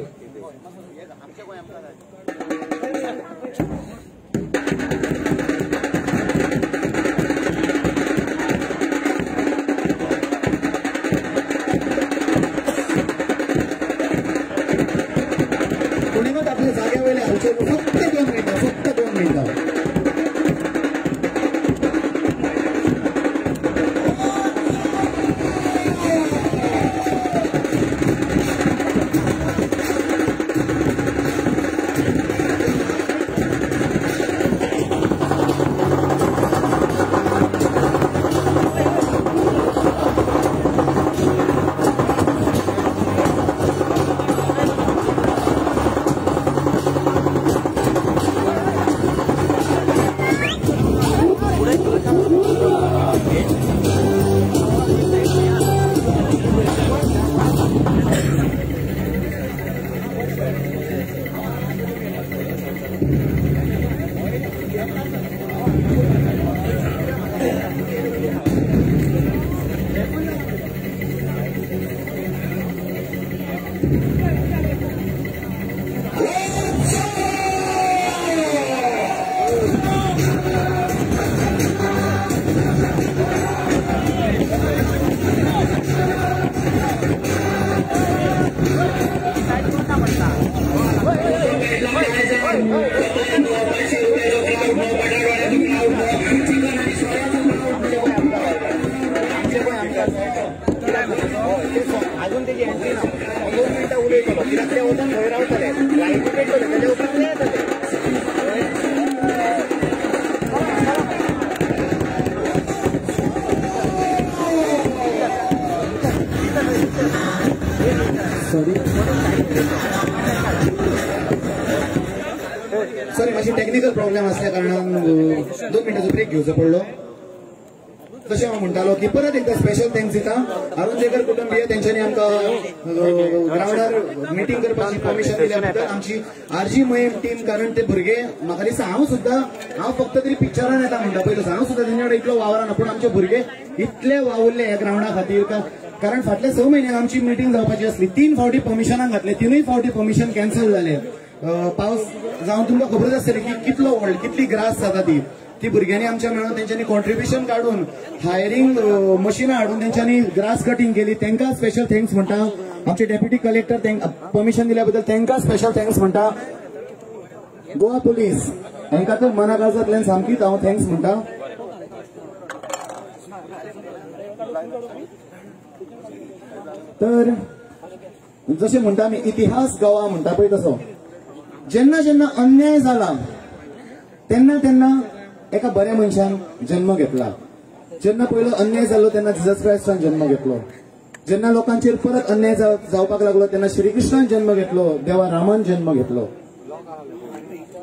स्पेशल दिता अरुण जेकर कुटुंबीय तेंच्यांनी आमकां ग्रावंडार मिटींग करपाची परमिशन दिल्याबद्दल आमची आरजी मोहीम टीम कारण ते भुरगे म्हाका दिसता हांव सुद्दां हांव फक्त तरी पिक्चरान येता म्हणटा पयलो हांव सुद्दां तेंच्या कडेन इतलो वावरना पूण आमचे भुरगे इतले वावुरले ह्या ग्रावंडा खातीर कारण फाटल्या स म्हयन्याक आमची मिटींग जावपाची आसली तीन फावटी परमिशनाक घातले तिनूय फावटी परमिशन कॅन्सल जाले पावस जावन तुमकां खबरच आसतली की कितलो व्हड कितली ग्रास जाता ती. ती भुरग्यांनी आमच्या मेळून तेंच्यांनी कॉन्ट्रिब्युशन काढून हायरिंग मशिनां uh, हाडून त्यांच्यानी ग्रास कटिंग केली. त्यांना स्पेशल थँक्स म्हणटा आमचे डेप्युटी कलेक्टर परमिशन दिल्या बद्दल त्यांना स्पेशल थँक्स म्हणटा गोवा पोलीस हांका तर मना काळजांतल्यान सामकीच हांव थँक्स म्हणता. तर जशें म्हणटा आमी इतिहास गवा म्हणटा पळय तसो. जेन्ना जेन्ना अन्याय जाला तेन्ना तेन्ना एका बऱ्या मनशान जन्म घेतला. जेन्ना पयलो अन्याय जालो तेन्ना जिजस क्रायस्टान जन्म घेतलो. जेन्ना लोकांचेर परत अन्याय जावपाक लागलो तेन्ना श्रीकृष्णान जन्म घेतलो देवा रामान जन्म घेतलो.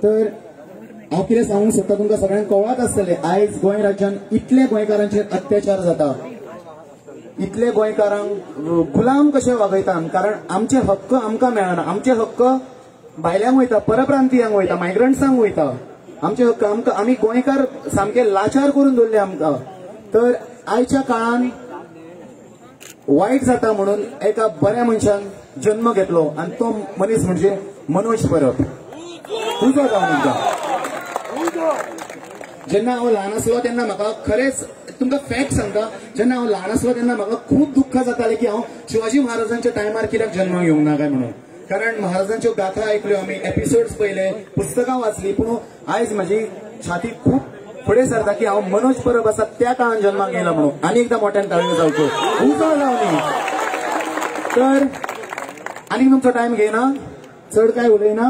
तर हांव कितें सांगूंक सोदता तुमकां सगळ्यांक कळत आसतलें आयज गोंय राज्यांत इतले गोंयकारांचेर अत्याचार जाता. इतले गोंयकारांक गुलाम कशे वागयता कारण आमचे हक्क आमकां मेळना. आमचे हक्क भायल्यांक वयता परप्रांतीयांक वयता मायग्रंट्सांक वयता. आमचे हक्क आमकां आमी गोंयकार सामके लाचार करून दवरले आमकां. तर आयच्या काळान वायट जाता म्हणून एका बऱ्या मनशान जन्म घेतलो. आनी तो मनीस म्हणजे मनोज परब. तुजो जावन आमकां जेन्ना हांव ल्हान आसलो तेन्ना म्हाका खरेंच तुमकां फॅक्ट सांगता जेन्ना हांव ल्हान आसलो तेन्ना म्हाका खूब दुख्ख जातालें की हांव शिवाजी महाराजांच्या टायमार कित्याक जन्म येवंक ना काय म्हणून. कारण महाराजांच्यो गाथा आयकल्यो आमी एपिसोड्स पयले पुस्तकां वाचली पूण आयज म्हजी छाती खूब फुडें सरता की हांव मनोज परब आसा त्या काळान जन्माक गेला म्हणून. आनी एकदां मोठ्यान ताळयो जावच्यो उजो जावनी तर आनीक तुमचो टायम घेयना चड काय उलयना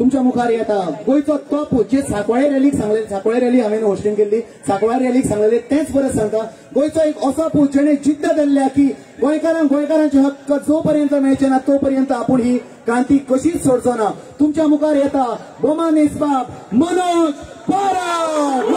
तुमच्या मुखार येता गोंयचो टॉप जे सांकवाळे रॅलीक सांगले साकवाळे रॅली हांवें होस्टिंग केल्ली साकवाळे रॅलीक सांगलेले तेच परत सांगता गोंयचो एक असो पूत जेणे जिद्द धरल्या की गोंयकारांक गोंयकारांचे हक्क जो पर्यंत मेळचे ना तो पर्यंत आपूण ही क्रांती कशीच सोडचो ना? तुमच्या मुखार येता बोमा नेसबाब मनोज परब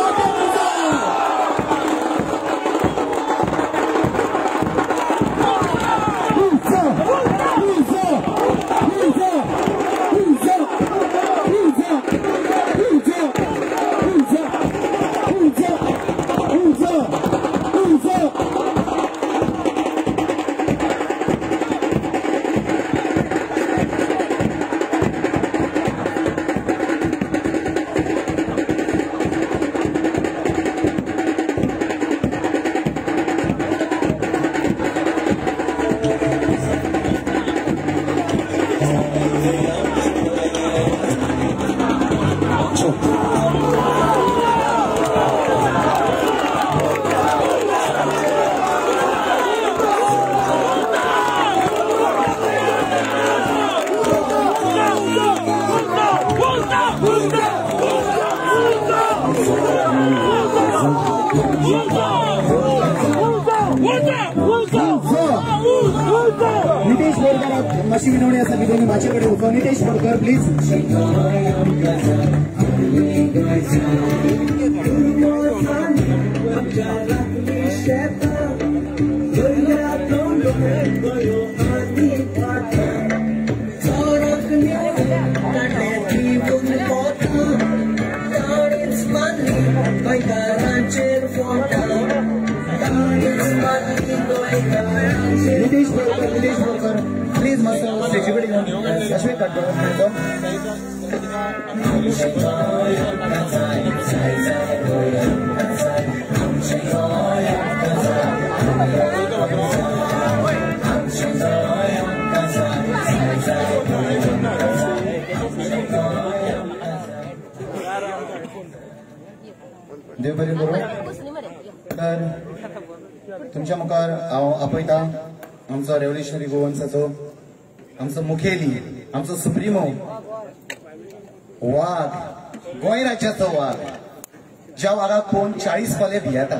चाळीस पाले भियेता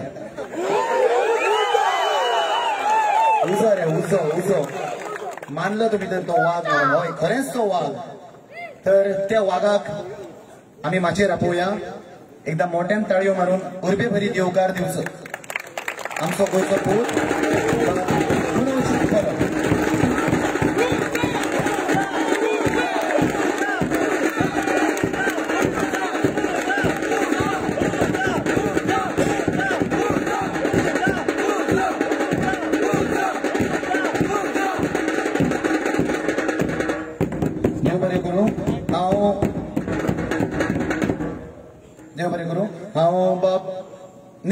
उजो रे उजो उजो मानलो तुमी तर तो वाघ म्हणून हय खरेंच तो वाघ तर त्या वाघाक आमी माचेर आपोवया. एकदा मोठ्यान ताळयो मारून उर्बे भरी देवकार दिवचो आमचो गोंयचो पूत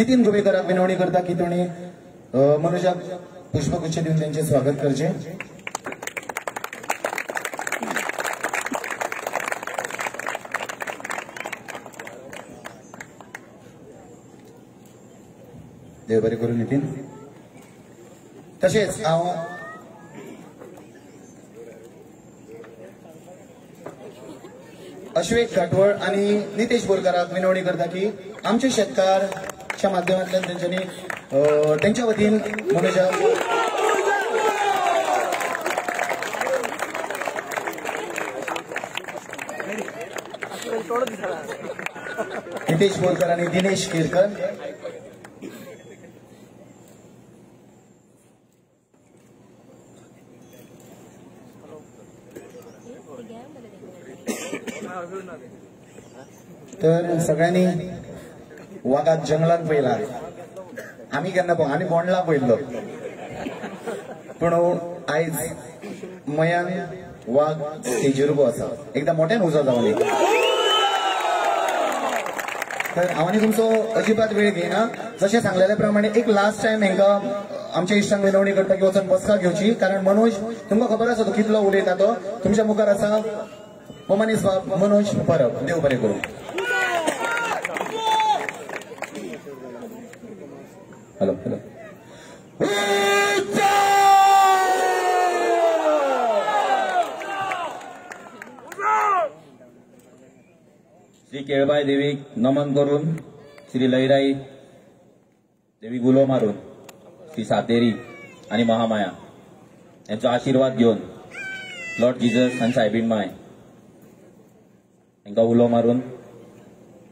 नितीन गोवेकराक विनवणी करता की ताणी मनोजाक पुष्पगुच्छ देऊन त्यांचे स्वागत करचे देव बरें करू नितीन. तशेंच हांव अश्वेक घाटवळ आणि नितेश बोरकाराक विनवणी करता की आमचे शेतकार च्या माध्यमातल्या त्यांच्यानी त्यांच्या वतीन मनोजा हितेश बोलकर आणि दिनेश केरकर. तर सगळ्यांनी वागात जंगलात पहिला आम्ही केन्ना पळोवंक आम्ही बोंडला पयल्लो पूण हो, आयज मयान वाघ स्टेजीर उबो आसा एकदां मोठ्यान उजो जावन तर हांव आनी तुमचो अजिबात वेळ घेयना जशें सांगलेल्या प्रमाणे एक लास्ट टायम हांकां आमच्या इश्टांक विनवणी करता की वचून बसका घेवची कारण मनोज तुमकां खबर आसा तो कितलो उलयता तो हो. तुमच्या मुखार आसा मनीस बाब मनोज परब. देव बरें करूं हॅलो हॅलो श्री केळबाई देवीक नमन करून श्री लयराई देवीक उलो मारून श्री सातेरी आणि महामाया यांचा आशीर्वाद घेऊन लॉर्ड जिजस आणि सायबीण माय यांना उलो मारून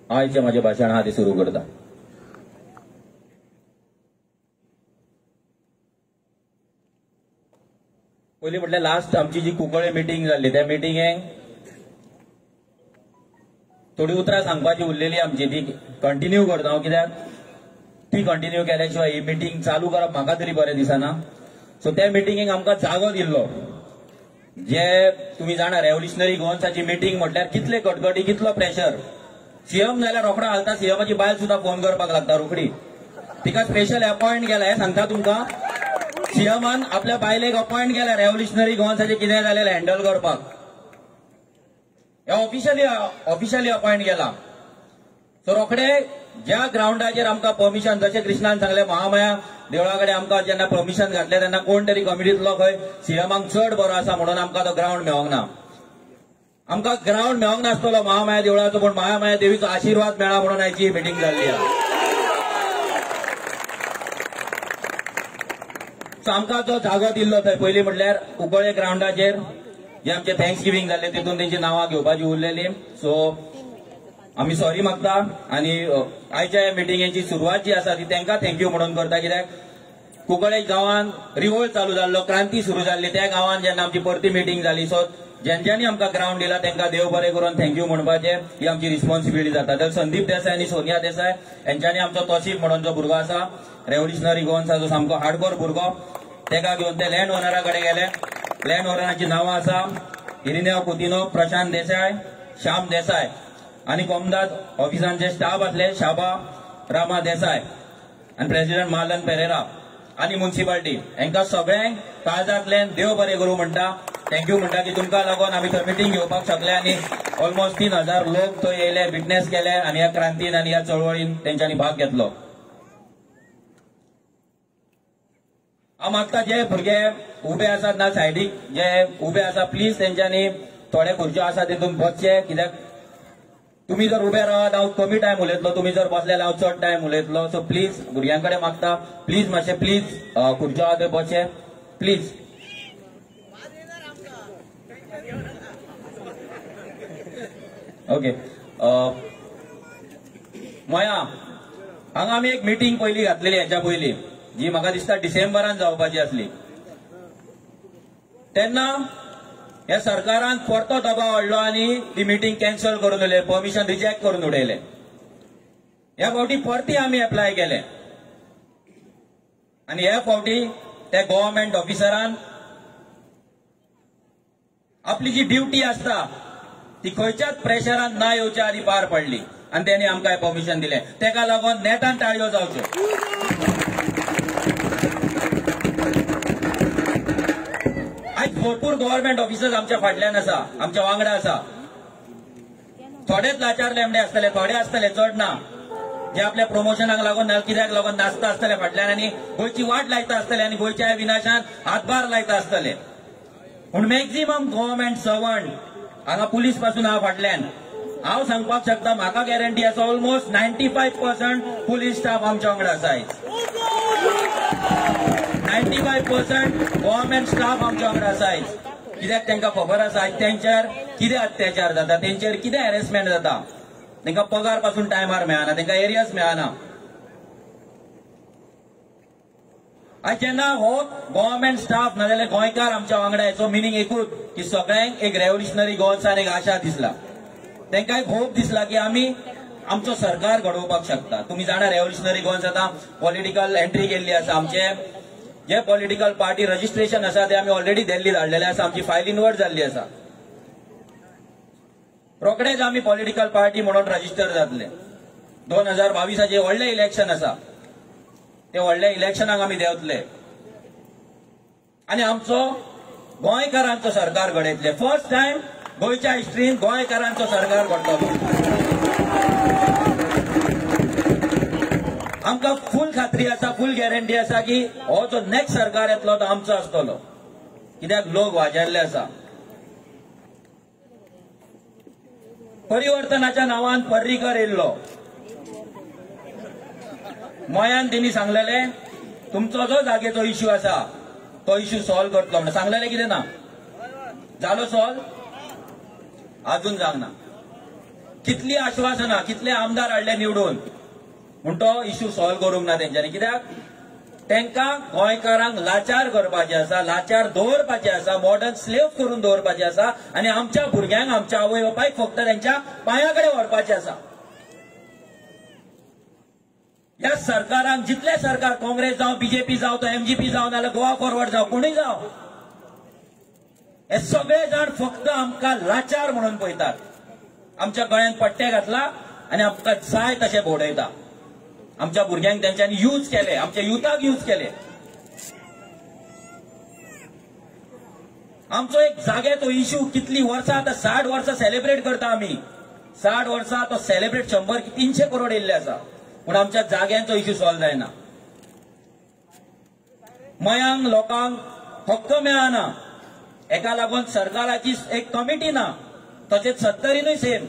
आयचें माझे भाशण हा तें सुरू करता. पयलीं म्हटल्यार लास्ट आमची जी कुंकळे मिटींग जाल्ली त्या मिटिंगेक थोडी उतरां सांगपाची उरलेली आमची. ती कंटिन्यू करता. हांव कित्याक? ती कंटिन्यू केल्या शिवाय ही मिटींग चालू करप म्हाका तरी बरें दिसना. सो त्या मिटिंगेक आमकां जागो दिल्लो. जे तुम्ही जाणा रेव्होल्युशनरी गोवन्साची मिटींग म्हटल्यार कितले कटकटी कितलो प्रेशर सीएम जाल्यार रोखडो हालता सीएमाची बायल सुद्दां फोन करपाक लागता रोखडी तिका स्पेशल अपॉइंट केला हे सांगता तुमकां? सीएमान आपल्या बायलेक अपॉइंट केला रेव्होल्युशनरी गोवासाठी कितें जालें हँडल करपाक. हे ऑफिशियली ऑफिशियली अपॉइंट केला. सो रोखडे ज्या ग्राउंडाचेर आमकां परमिशन जशें कृष्णान सांगलें महामाया देवळा कडेन आमकां जेन्ना परमिशन घातलें तेन्ना कोण तरी कमिटींतलो खंय सीएमाक चड बरो आसा म्हणून आमकां तो ग्राउंड मेळोंक ना. आमकां ग्राउंड मेळोंक नासतलो महामाया देवळाचो पूण महामाया देवीचो आशिर्वाद मेळा म्हणून आयची ही मिटींग जाल्ली आहा. सो आमकां जो जागो दिल्लो थंय पयलीं म्हटल्यार कुंकळे ग्राउंडाचेर जे आमचे थँक्स गिवींग जाल्ले तितून तेंची नांवां घेवपाची उरलेली. सो आमी सॉरी मागता. आनी आयच्या ह्या मिटिंगेची सुरवात जी आसा ती तांकां थँक्यू म्हणून करता. कित्याक? कुंकळे गांवान रिवोल्ट चालू जाल्लो क्रांती सुरू जाल्ली त्या गांवान जेन्ना आमची परती मिटींग जाली सो ज्यांच्यांनी आमकां ग्राउंड दिला तांकां देव बरें करून थँक्यू म्हणपाचें ही आमची रिस्पॉन्सिबिलिटी जाता. तर संदीप देसाय आनी सोनिया देसाय यांच्यांनी आमचो तोशीफ म्हणून जो भुरगो आसा रेव्होल्युशनरी गोवन्साचो सामको हार्डकोर भुरगो तेका घेवन ते लँड ओनरा कडेन गेले. लँड ओनरांची नांवां आसा इरिनेव कुतिनो प्रशांत देसाय श्याम देसाय आणि कोमदाद ऑफिसांचे स्टाफ असले शाबा रामा देसाय आणि प्रेसिडेंट मालन पेरेरा आणि म्युन्सिपाल्टी यांना सगळ्यांक काळजांतल्यान देव बरें करूं म्हणटा थँक्यू म्हणटा की तुमकां लागून आमी थंय मिटींग घेवपाक शकले आनी ऑलमोस्ट तीन हजार लोक थंय येयले विटनेस केले आनी ह्या क्रांतीन आनी ह्या चळवळीन तेंच्यांनी भाग घेतलो. हांव मागता जे भुरगे उबे आसात ना सायडीक जे उबे आसा प्लीज तेंच्यांनी थोडे खुर्च्यो आसा तितून बसचे कित्याक तुम्ही जर उबे राहत हांव कमी टायम उलयतलो तुम्ही जर बसले हांव चड टायम उलयतलो. सो प्लीज भुरग्यां कडेन मागता. प्लीज मातशें प्लीज खुर्च्यो आहा थंय बसचे. प्लीज ओके मया हांगा आमी एक मिटींग पयली घातलेली हेच्या पयली जी म्हाका दिसता डिसेंबरान जावपाची आसली तेन्ना ह्या सरकारान परतो दबाव हाडलो आनी ती मिटींग कॅन्सल करून उडयले परमिशन रिजेक्ट करून उडयले ह्या फावटी परती आमी एप्लाय केले आनी ह्या फावटी त्या गव्हर्मेंट ऑफिसरान आपली जी ड्युटी आसता ती खंयच्याच प्रेशरान ना येवच्या आदी पार पडली. आनी तेणी आमकां परमिशन दिलें. तेका लागून नेटान ताळयो जावच्यो. आयज भरपूर गव्हर्नमेंट ऑफिसर्स आमच्या फाटल्यान आसा आमच्या वांगडा आसा. थोडेच लाचार लेमडे आसतले थोडे आसतले चड ना. जे आपल्या प्रमोशनाक लागून ना कित्याक लागून नाचता आसतले फाटल्यान आनी गोंयची वाट लायता आसतले आनी गोंयच्या विनाशान हातभार लायता आसतले. पूण मॅक्झिमम गव्हर्मेंट सर्वंट हांगा पुलीसपासून हांव फाटल्यान हांव सांगपाक शकता म्हाका गॅरंटी आसा almost ninety five percent police staff आमच्या वांगडा आसा ninety five percent government staff आमच्या वांगडा आसा कित्याक तांकां खबर आसा? आयज तेंचेर कितें अत्याचार जाता? तेंचेर कितें हॅरेसमेंट जाता? तांकां पगारपासून टायमार मेळना तांकां एरियास मेळना आयज जेन्ना हो गव्हर्मेंट स्टाफ नाजाल्यार गोंयकार आमच्या वांगडा हेचो मिनींग एकूच की सगळ्यांक एक रेव्होल्युशनरी गोल्सान एक आशा दिसला. तांकां एक होप दिसला की आमी आमचो सरकार घडोवपाक शकता. तुमी जाणा रेव्होल्युशनरी गोल्स आतां पॉलिटिकल एंट्री केल्ली आसा. आमचे जे पॉलिटिकल पार्टी रजिस्ट्रेशन आसा ते आमी ऑलरेडी दिल्ली धाडलेले आसा. आमची फायल इनवर्ट जाल्ली आसा. रोखडेच आमी पॉलिटिकल पार्टी म्हणून रजिस्टर जातले. दोन हजार बावीसाचे व्हडले इलेक्शन आसा. ते व्हडल्या इलेक्शनाक आमी देंवतले. आनी आमचो गोंयकारांचो सरकार घडयतले. फर्स्ट टायम गोंयच्या हिस्ट्रीन गोंयकारांचो सरकार घडटलो. आमकां फूल खात्री आसा फूल गॅरंटी आसा की हो जो नेक्स्ट सरकार येतलो तो आमचो आसतलो. कित्याक? लोक वाजेल्ले आसा. परिवर्तनाच्या नांवान पर्रीकर येयल्लो. मयान तेणी सांगलेले तुमचो जो जागेचो इश्यू आसा तो इश्यू सॉल्व करतलो म्हणून. सांगलेले कितें ना? जालो सॉल्व अजून जावंक ना. कितली आश्वासनां कितले आमदार हाडले निवडून. म्हूण तो इश्यू सॉल्व करूंक ना तेंच्यांनी कित्याक? तांकां गोंयकारांक लाचार करपाचें आसा लाचार दवरपाचें आसा मॉडर्न स्लेव करून दवरपाचें आसा आनी आमच्या भुरग्यांक आमच्या आवय बापायक फक्त तेंच्या पांया कडेन व्हरपाचें आसा ह्या सरकारांक जितले सरकार काँग्रेस जावं बीजेपी जावं तो एमजीपी जावं नाल्यार गोवा फॉरवर्ड जावं कोणूय जावं? हे सगळे जाण फक्त आमकां लाचार म्हणून पळयतात. आमच्या गळ्यात पट्टे घातला आनी आमकां जाय तशें भोडयता आमच्या भुरग्यांक तेंच्यांनी यूज केले आमच्या युथाक यूज केले. आमचो एक जागे तो इश्यू कितली वर्सां आतां साठ वर्सां सेलिब्रेट करता आमी. साठ वर्सां तो सेलिब्रेट शंबर तीनशे करोड येयल्ले आसा. पूण आमच्या जाग्यांचो इश्यू सॉल्व जायना मयांक लोकांक हक्क मेळना एका लागून सरकाराची एक कमिटी ना. तशेंच सत्तरीनूय सेम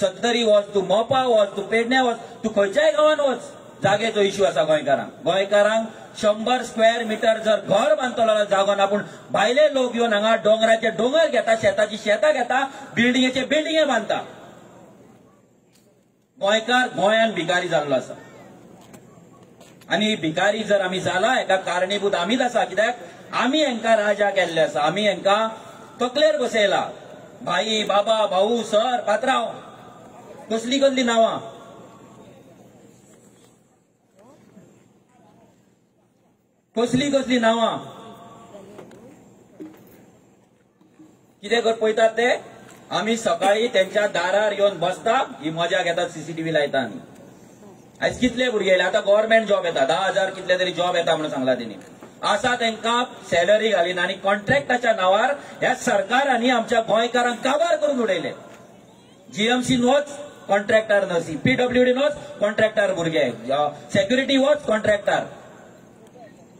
सत्तरी वच तूं मोपा वच तूं पेडण्या वच तूं खंयच्याय गांवांत वच. जागेचो इश्यू आसा गोंयकारांक. गोंयकारांक शंबर स्क्वेअर मिटर जर घर बांदतलो जाल्यार जागो ना पूण भायले लोक येवन हांगा डोंगराचे डोंगर घेता शेताची शेतां घेता बिल्डिंगेचे बिल्डिंगे बांदता. गोंयकार गोंयान भिकारी जाल्लो आसा. आनी भिकारी जर आमी जाला हेका कारणीभूत आमीच आसा. कित्याक? आमी हांकां राजा केल्ले आसा. आमी हांकां तकलेर बसयला. भाई बाबा भाऊ सर पात्रांव कसली कसली नांवां? कसली कसली नांवां? कितें कर पळयतात ते? आमी सकाळी त्यांच्या दारार येवन बसता ही मजा घेतात सीसीटीव्ही लायता आम्ही आयज कितले भुरगे येयले आतां गव्हर्मेंट जॉब येता धा हजार कितले तरी जॉब येता म्हणून सांगला तेणी आसा तांकां सॅलरी घालीन आनी कॉन्ट्रॅक्टाच्या नांवार ह्या सरकारांनी आमच्या गोंयकारांक काबार करून उडयले. जीएमसीन नोच कॉन्ट्रॅक्टर नर्सी पीडब्ल्यूडी नोच कॉन्ट्रॅक्टर भुरगे. सेक्युरिटी वच कॉन्ट्रॅक्टर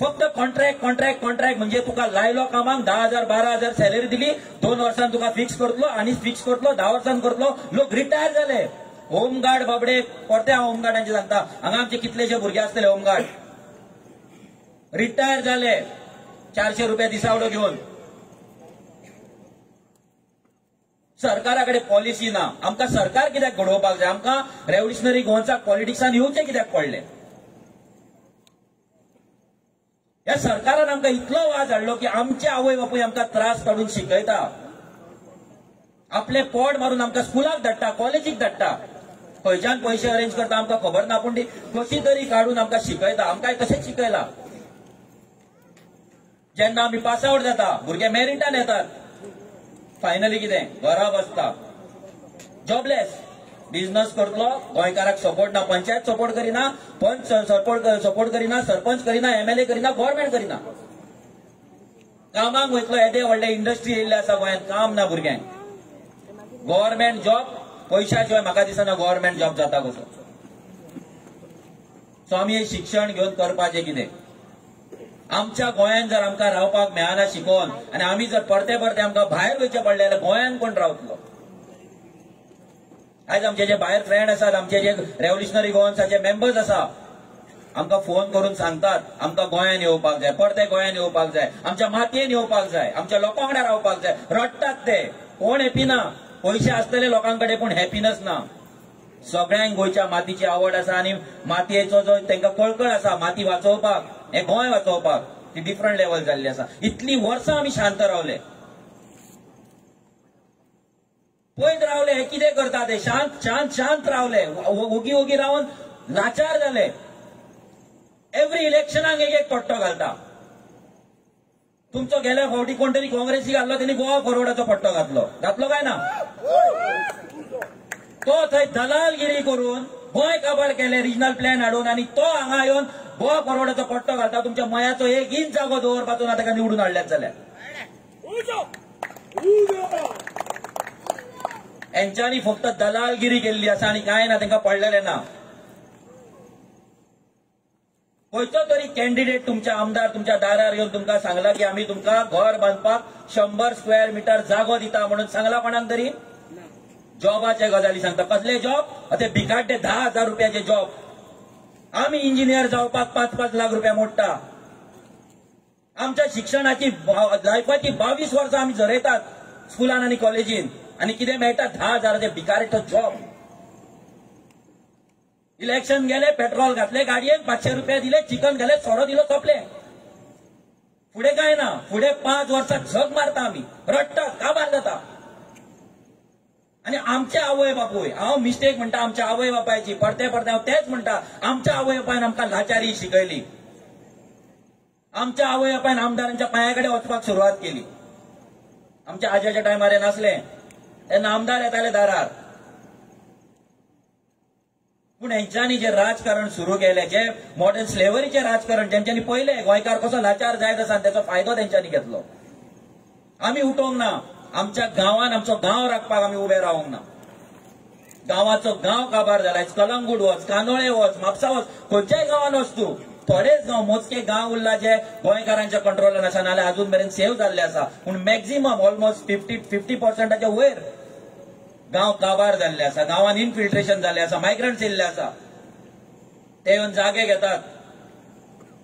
फक्त कॉन्ट्रॅक्ट कॉन्ट्रॅक्ट कॉन्ट्रॅक्ट म्हणजे तुका लायलो कामाक धा हजार बारा हजार सॅलरी दिली दोन वर्सान तुका फिक्स करतलो आनी फिक्स करतलो धा वर्सान करतलो लोक रिटायर जाले होमगार्ड बाबडे परते हांव होमगार्डांचे सांगता. हांगा आमचे कितलेशे भुरगे आसतले होमगार्ड. रिटायर जाले चारशे रुपया दिसावडो घेवन सरकारा कडेन पॉलिसी ना. आमकां सरकार कित्याक घडोवपाक जाय? आमकां रेव्होल्युशनरी गोवन्साक पॉलिटिक्सान येवचें कित्याक पडलें? ह्या सरकारान आमकां इतलो वाज हाडलो की आमचे आवय बापूय आमकां त्रास काडून शिकयता. आपले पोट मारून आमकां स्कुलाक धाडटा कॉलेजीक धाडटा. खंयच्यान पयशे अरेंज करता आमकां खबर ना पूण ती कशी तरी काडून आमकां शिकयता. आमकांय तशेंच शिकयला? जेन्ना आमी पास आवट जाता भुरगे मेरिटान येतात. फायनली कितें? घरा बसता. जॉबलेस बिझनस करतलो गोंयकाराक सपोर्ट ना पंचायत सपोर्ट करिना पंच सपोर्ट सपोर्ट करिना सरपंच करिना एमएलए करिना गव्हर्नमेंट करिना. कामाक वयतलो येदे व्हडले इंडस्ट्री येयल्ले आसा गोंयांत काम ना भुरग्यांक. गव्हर्नमेंट जॉब पयशा शिवाय म्हाका दिसना गव्हर्नमेंट जॉब जाता कसो. सो आमी हे शिक्षण घेवन करपाचें कितें? आमच्या गोंयांत जर आमकां रावपाक मेळना शिकोवन आनी आमी जर परते परते आमकां भायर वयचें पडलें जाल्यार गोंयांत कोण रावतलो? आयज आमचे जे भायर फ्रेंड आसात आमचे जे रेव्होल्युशनरी गोवन्साचे मेंबर्स आसा आमकां फोन करून सांगतात आमकां गोंयांत येवपाक जाय परते गोंयांत येवपाक जाय आमच्या मातयेन येवपाक जाय आमच्या लोकां वांगडा रावपाक जाय रडटात ते. कोण हॅपी ना? पयशे आसतले लोकांकडे पूण हॅपीनस ना. सगळ्यांक गोंयच्या मातीची आवड आसा आनी मातयेचो जो तांकां कळकळ आसा माती वाचोवपाक हें गोंय वाचोवपाक ती डिफरंट लेवल जाल्ली आसा. इतली वर्सां आमी शांत रावले. पयत रावले हे कितें करता ते? शांत शांत शांत रावले. ओगी ओगी रावन लाचार जाले एव्हरी इलेक्शनाक एक एक पट्टो घालता. तुमचो गेल्या फावटी कोण तरी काँग्रेसी घातलो त्यांनी गोवा फॉरवर्डाचो पट्टो घातलो. घातलो काय ना? तो थंय दलालगिरी करून गोंय काबाड केले रिजनल प्लॅन हाडून आनी तो हांगा येवन गोवा फॉरवर्डाचो पट्टो घालता. तुमच्या मयाचो एक इंच जागो दवरपाचो ना ताका निवडून हाडल्यात जाल्यार यांच्यानी फक्त दलालगिरी केल्ली आसा आनी कांय ना तांकां पडलेले ना. खंयचो तरी कॅन्डिडेट तुमच्या आमदार तुमच्या दारार येवन तुमकां सांगला की आमी तुमकां घर बांदपाक शंबर स्क्वेअर मिटर जागो दिता म्हणून सांगला कोणाक तरी? जॉबाचे गजाली सांगता. कसले जॉब? ते भिकाड्डे धा हजार रुपयाचे जॉब. आमी इंजिनियर जावपाक पाच पाच लाख रुपया मोडटा आमच्या शिक्षणाची लायफाची बावीस वर्सां आमी झरयतात स्कुलान आनी कॉलेजीन आनी कितें मेळटा धा हजाराचे भिकारेचो जॉब इलेक्शन गेले पेट्रोल घातले गाडयेक पाचशे रुपया दिले चिकन घाले सोरो दिलो सोपले. फुडें काय ना? फुडें पांच वर्सां झग मारता आमी रडटा काबार जाता आनी आमचे आवय बापूय हांव मिस्टेक म्हणटा आमच्या आवय बापायची परते परते हांव तेच म्हणटा आमच्या आवय बापायन आमकां लाचारी शिकयली आमच्या आवय बापायन आमदारांच्या पांया कडेन वचपाक सुरवात केली. आमच्या आज्याच्या टायमार नासलें. तेन्ना आमदार येताले दारार पूण हेंच्यांनी जे राजकारण सुरू केले जे मॉडर्न स्लेवरीचे राजकारण तेंच्यांनी पहिले गोंयकार कसो लाचार जायत आसा तेचो फायदो तेंच्यांनी घेतलो. आमी उठोवंक ना. आमच्या गांवान आमचो गांव राखपाक आमी उबे रावंक ना. गांवाचो गांव काबार जाला कलंगूट वच कांदोळे वच म्हापसा वच खंयच्याय गांवान वच तूं थोडेच गांव मोजके गांव उरला जे गोंयकारांच्या कंट्रोलान आसा नाजाल्यार अजून मेरेन सेव्ह जाल्ले आसा पूण मॅक्झिमम ऑलमोस्ट फिफ्टी फिफ्टी पर्संटाच्या वयर गांव काबार जाल्ले आसा गांवांत इनफिल्ट्रेशन जाल्लें आसा मायग्रंट्स येल्ले आसा ते येवन जागे घेतात.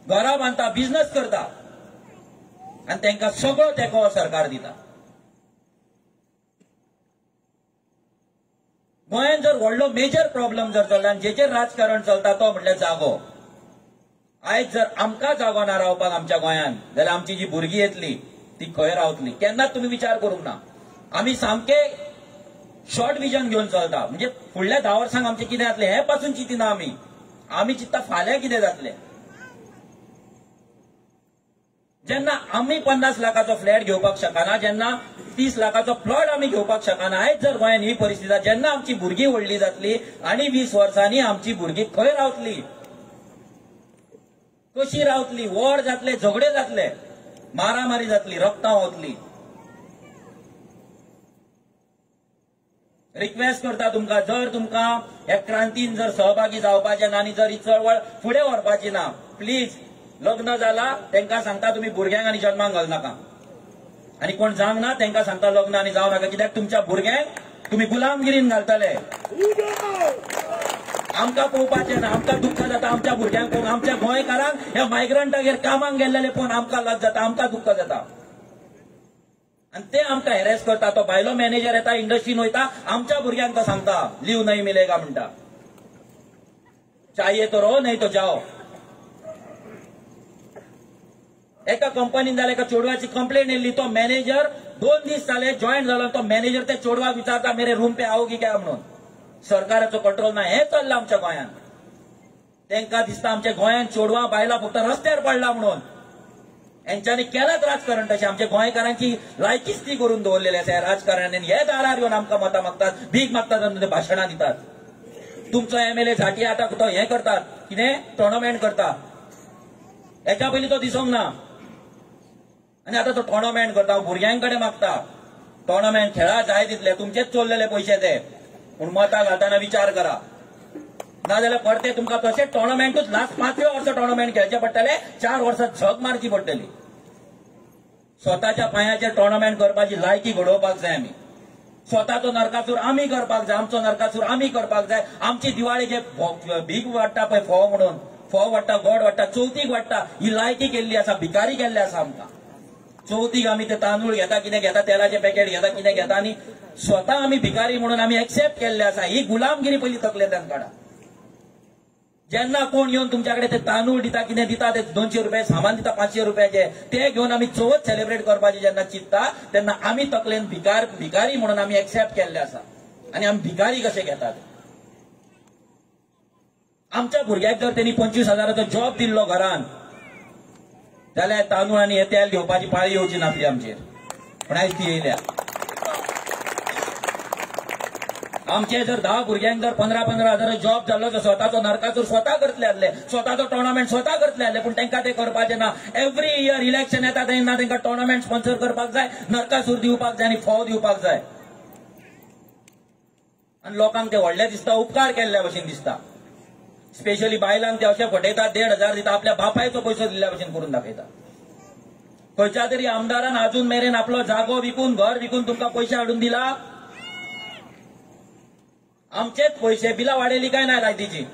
घरां बांदता बिझनस करता. आनी तांकां सगळो तेंको सरकार दिता. गोंयांत जर व्हडलो मेजर प्रॉब्लेम जर चल्ला आनी जेचेर राजकारण चलता तो म्हटल्यार जागो. आयज जर आमकां जागो ना रावपाक आमच्या गोंयांत जाल्यार आमची जी भुरगीं येतली ती खंय रावतली? केन्नाच तुमी विचार करूंक ना. आमी सामके शॉर्ट विजन घेवन चलता. म्हणजे फुडल्या धा वर्सांक आमचें कितें जातलें? हें पासून चिंतिना आमी आमी चिंतता फाल्यां कितें जातलें? जेन्ना आमी पन्नास लाखाचो फ्लॅट घेवपाक शकना जेन्ना तीस लाखाचो प्लॉट आमी घेवपाक शकना आयज जर गोंयांत ही परिस्थिती जेन्ना आमची भुरगीं व्हडली जातली आनी वीस वर्सांनी आमची भुरगीं खंय रावतली. कशी रावतली? वॉर जातले झगडे जातले मारामारी जातली रक्तां वतली रिक्वेस्ट करता तुमकां जर तुमकां ह्या क्रांतीन जर सहभागी जावपाचें ना आनी जर ही चळवळ फुडें व्हरपाची ना प्लीज लग्न जाला तांकां सांगता तुमी भुरग्यांक आनी जल्माक घालनाका आनी कोण जावंक ना तांकां सांगता लग्न आनी जावं नाका. कित्याक तुमच्या भुरग्यांक तुमी गुलामगिरीन घालतले. आमकां पळोवपाचें ना आमकां दुख्ख जाता आमच्या भुरग्यांक पळोवन आमच्या गोंयकारांक ह्या मायग्रंटागेर कामांक गेल्लेले पळोवन आमकां लज जाता आमकां दुख्ख जाता. आनी ते आमकां हेरेस करता. तो भायलो मॅनेजर येता इंडस्ट्रीन वयता आमच्या भुरग्यांक तो सांगता लीव नाही मिलेगा म्हणटा. चाहिए तो रो नाही तो जाओ. एका कंपनीन जाल्यार एका चेडवाची कंप्लेंट येयल्ली तो मॅनेजर दोन दीस जाले जॉईन जालो तो मॅनेजर ते चेडवाक विचारता मेरे रूम पे आओगी काय? म्हणून. सरकाराचो कंट्रोल ना हें चल्लां आमच्या गोंयांत तांकां दिसता आमच्या गोंयांत चेडवां बायलां फक्त रस्त्यार पडला म्हणून. हेंच्यांनी केलाच राजकारण तशें आमच्या गोंयकारांची लायकीच ती करून दवरलेली आसा ह्या राजकारण्यान हे दारार येवन आमकां मतां मागतात. भीक मागतात आनी ते भाशणां दितात. तुमचो एमएलए झाटी आतां तो हें करतात? कितें टोर्नामेंट करता. हेच्या पयलीं तो दिसोंक ना. आनी आतां तो टोर्नामेंट करता. भुरग्यां कडेन मागता. टोर्नामेंट खेळा जाय तितले तुमचेच चोरलेले पयशे ते. पूण मतां घालतना विचार करा. नाजाल्यार परते तुमकां तशेंच टोर्नामेंटूच लास्ट पांचवे वर्स टोर्नामेंट खेळचे पडटले चार वर्सां झग मारची पडटली स्वताच्या पांयाचेर टोर्नामेंट करपाची लायकी घडोवपाक जाय आमी स्वताचो नरकासूर आमी करपाक जाय. आमचो नरकासूर आमी करपाक जाय. आमची दिवाळी जे भीक वाडटा पळय फोव म्हणून. फोव वाडटा गोड वाडटा चवथीक वाडटा ही लायकी केल्ली आसा भिकारी केल्ली आसा आमकां. चवथीक आमी ते तांदूळ घेता कितें घेता तेलाचे पॅकेट घेता कितें घेता आनी स्वता आमी भिकारी म्हणून आमी एक्सेप्ट केल्ले आसा. ही गुलामगिरी पयली तकलेंतल्यान काडा जेन्ना कोण येवन तुमच्याकडे ते तांदूळ दिता कितें दिता ते दोनशे रुपया सामान दिता पांचशे रुपयाचे ते घेवन आमी चवथ सेलिब्रेट करपाचे जेन्ना चिंतता तेन्ना आमी तकलेन भिकार भिकारी म्हणून आमी एक्सेप्ट केल्ले आसा आनी आमी भिकारी कशे घेतात? आमच्या भुरग्याक जर त्यांनी पंचवीस हजाराचो जॉब दिल्लो घरान जाल्यार तांदूळ आनी हे तेल घेवपाची पाळी येवची नासली आमचेर. पण आयज ती येयल्या. आमचे जर धा भुरग्यांक जर पंदरा पंदरा हजार जॉब जाल्लो तर स्वताचो नरकासूर स्वता करतले आसले स्वताचो टोर्नामेंट स्वता करतले आसले पूण तांकां ते करपाचे ना. एव्हरी इयर इलेक्शन येता तेन्ना तांकां टोर्नामेंट स्पॉन्सर करपाक जाय नरकासूर दिवपाक जाय आनी फोव दिवपाक जाय. आनी लोकांक ते व्हडले दिसता उपकार केल्ल्या भशेन दिसता. स्पेशली बायलांक ते अशे फटयतात देड हजार दिता आपल्या बापायचो पयसो दिल्ल्या भशेन करून दाखयता खंयच्या तरी आमदारान अजून मेरेन आपलो जागो विकून घर विकून तुमकां पयशे हाडून दिला आमचेच पैसे बिला वाडयली काय नाही लायटीची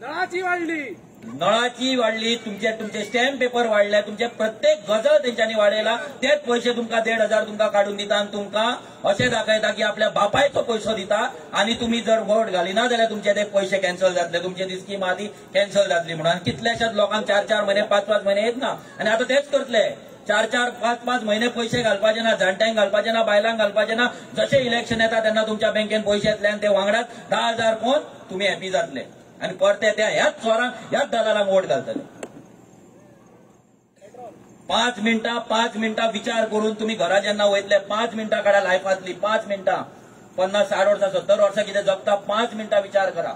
नळाची वाढली. नळाची वाढली तुमचे तुमचे स्टॅम्प पेपर वाढले तुमचे प्रत्येक गजल तेंच्यांनी वाडयला तेच पैसे तुमकां देड हजार तुमकां काडून दिता आनी तुमकां अशें दाखयता की आपल्या बापायचो पयसो दिता आनी तुमी जर वोट घालिना जाल्यार तुमचे ते पयशे कॅन्सल जातले तुमची ती स्कीम आदी कॅन्सल जातली म्हणून. कितल्याशाच लोकांक चार चार महिने पाच पाच महिने येत ना? आनी आतां तेच करतले. चार चार पाच पाच महिने पैसे घालपाचे ना जाणट्यांक घालपाचे ना बायलांक घालपाचे ना जशे इलेक्शन येता तेन्ना तुमच्या बँकेन पयशे येतले आनी ते वांगडाच धा हजार कोण? तुमी हॅपी जातले. आनी परते त्या ह्याच चोरांक ह्याच दलालांक वोट घालतले. पाच मिनटां पाच मिनटां विचार करून तुम्ही घरा जेन्ना वयतले पाच मिनटां काडा लायफांतली पाच मिनटां. पन्नास साठ वर्सां सत्तर वर्सां कितें जगता पाच मिनटां विचार करा.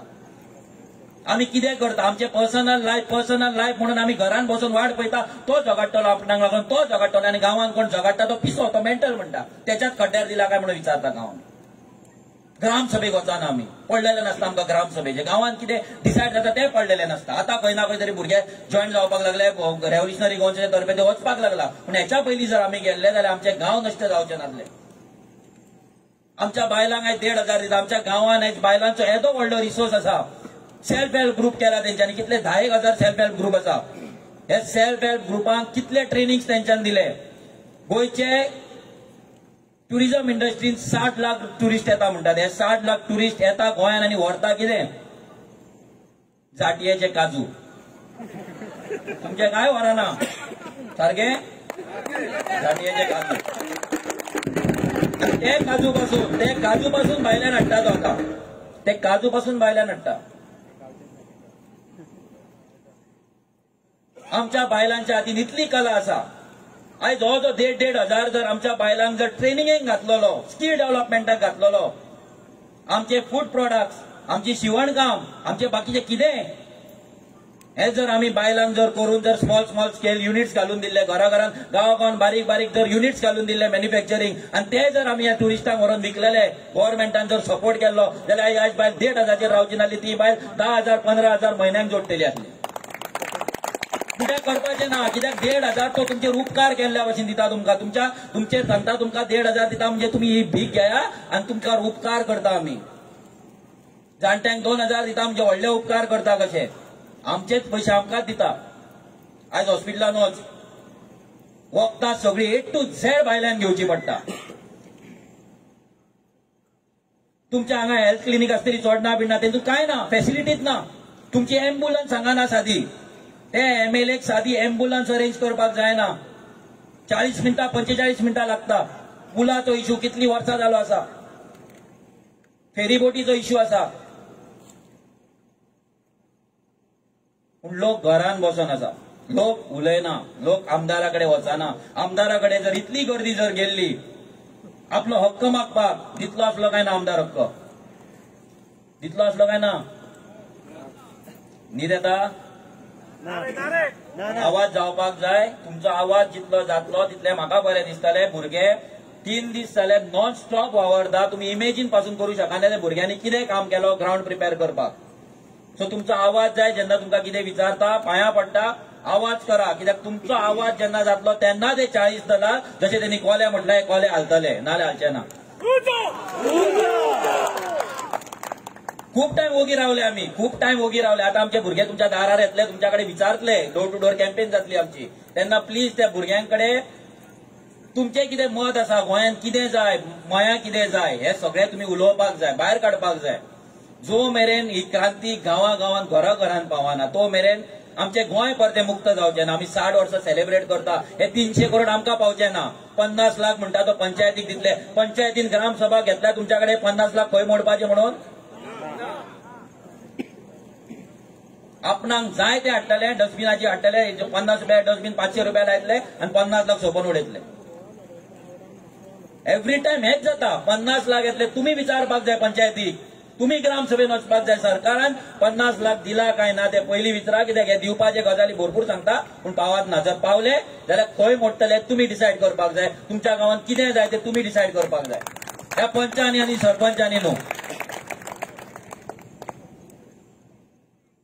आमी कितें करता? आमचे पर्सनल लायफ पर्सनल लायफ म्हणून आमी घरान बसून वाट पळयता तो झगडटलो आपणाक लागून तो झगडटलो आनी गांवांत कोण झगडटा तो पिसो तो मेंटल म्हणटा त्याच्याच खड्ड्यार दिला काय म्हणून विचारता गांवांत ग्रामसभेक वचना आमी पडलेले नासता आमकां ग्रामसभेचे. गांवांत कितें डिसायड जाता तें पडलेले नासता. आतां खंय ना खंय तरी भुरगे जॉईन जावपाक लागले रेव्होल्युशनरी गोवन्सचे तर्फे ते वचपाक लागला. पूण हेच्या पयलीं जर आमी गेल्ले जाल्यार आमचे गांव नश्ट जावचे नासले. आमच्या बायलांक आयज देड हजार दिता आमच्या गांवांत आयज बायलांचो येदो व्हडलो रिसोर्स आसा. सेल्फ हेल्प ग्रुप केला तेंच्यांनी कितले? धा एक हजार सेल्फ हेल्प ग्रुप आसा हे सेल्फ हेल्प ग्रुपांक कितले ट्रेनिंग तेंच्यांनी दिले? गोंयचे ट्युरिझम इंडस्ट्रीन साठ लाख टुरिस्ट येता म्हणटात हे साठ लाख टुरिस्ट येता गोंयान आनी व्हरता कितें जाटयेचे काजू. तुमचे काय व्हरना सारखे? जाटयेचे काजू. ते काजू पासून ते काजू पासून भायल्यान हाडटा तो आता. ते काजू पासून भायल्यान हाडटा आमच्या बायलांच्या हातीन इतली कला आसा आयज हो जो देड देड हजार जर आमच्या बायलांक जर ट्रेनिंगेक घातलेलो स्कील डेव्हलपमेंटाक घातलेलो. आमचे फूड प्रोडक्ट्स आमची शिवणकाम आमचे बाकीचे कितें? हे जर आमी बायलांक जर करून जर स्मॉल स्मॉल स्केल युनिट्स घालून दिले घरा घरान गांवा बारीक बारीक जर युनिट्स घालून दिले मॅन्युफॅक्चरींग आणि ते जर आमी ह्या टुरिस्टांक व्हरून विकलेले गव्हर्मेंटान जर सपोर्ट केल्लो जाल्यार आयज बायल देड हजाराचेर रावची नासली ती बायल धा हजार पंदरा हजार म्हयन्याक जोडटली आसली. कित्याक करपाचें ना कित्याक देड हजार तो तुमचेर उपकार केल्ल्या भशेन दिता तुमकां तुमच्या तुमचे संता तुमकां देड हजार दिता म्हणजे तुमी ही भीक घेया आनी तुमकां उपकार करता आमी जाणट्यांक दोन हजार दिता म्हणजे व्हडले उपकार करता कशे आमचेच पयशे आमकांच दिता. आयज हॉस्पिटलान वच वखदां सगळी ए टू झेड भायल्यान घेवची पडटा तुमच्या हांगा हेल्थ क्लिनीक आसतली चोडना बिडना तेतून कांय ना? फॅसिलिटीच ना. तुमची एम्बुलंस हांगा ना सादी ते एम एल एक सादी एम्बुलन्स अरेंज करपाक जायना. चाळीस मिनटां पंचेचाळीस मिनटां लागता. पुलाचो इश्यू कितली वर्सां जालो आसा? फेरीबोटीचो इश्यू आसा. पूण लोक घरान बसून आसा. लोक उलयना. लोक आमदारा कडेन वचना. आमदारा कडेन जर इतली गर्दी जर गेल्ली आपलो हक्क मागपाक दितलो आसलो काय ना आमदार हक्क? दितलो आसलो काय ना? न्हीद येता? आवाज जावपाक जाय. तुमचो आवाज जितलो जातलो तितले म्हाका बरें दिसतले भुरगे. तीन दीस जाले नॉन स्टॉप वावरता. तुम्ही इमेजीन पासून करू शकना भुरग्यांनी कितें काम केलो ग्राउंड प्रिपेअर करपाक. सो तुमचो आवाज जाय जेन्ना तुमकां कितें विचारता पांया पडटा आवाज करा. कित्याक तुमचो आवाज जेन्ना जातलो तेन्ना ते चाळीस दलाल जशे त्यांनी कोले म्हटले कोले हालतले. नाल्यार हालचे ना. खूप टाइम ओगी रावले आम्ही. खूप टाइम ओगी रावले. आता आमचे भुरगे तुमच्या दारार येतले तुमच्याकडे विचारतले. डोर टू डोर कॅम्पेन जातली आमची. तेन्ना प्लीज त्या भुरग्यांकडे तुमचें कितें मत आसा गोंयांत कितें जाय मया कितें जाय हे सगळें तुमी उलोवपाक जाय भायर काडपाक जाय. जो मेरेन ही क्रांती गांवा गांवांत घरा घरांत पावना तो मेरेन आमचे गोंय परते मुक्त जावचें ना. आमी साठ वर्सां सेलिब्रेट करता. हे तीनशे करोड आमकां पावचे ना. पन्नास लाख म्हणटा तो पंचायतीक दितले. पंचायतीन ग्रामसभा घेतल्या तुमच्या पन्नास लाख खंय मोडपाचे म्हणून? आपणाक जाय ते हाडटले डस्टबिनाचे हाडटले पन्नास रुपया डस्टबीन पाचशे रुपया लायतले आनी पन्नास लाख सोपोन उडयतले. एव्हरी टाइम हेच जाता. पन्नास लाख येतले तुम्ही विचारपाक जाय पंचायतीक तुम्ही ग्रामसभेन वचपाक जाय सरकारान. पन्नास लाख दिला काय ना ते पयलीं विचारा कित्याक हे दिवपाचे गजाली भरपूर सांगता पूण पावत ना जर पावले जाल्यार खंय मोडटले तुमी डिसायड करपाक जाय. तुमच्या गांवांत कितें जाय ते तुमी डिसायड करपाक जाय. ह्या पंचांनी आनी सरपंचांनी न्हू.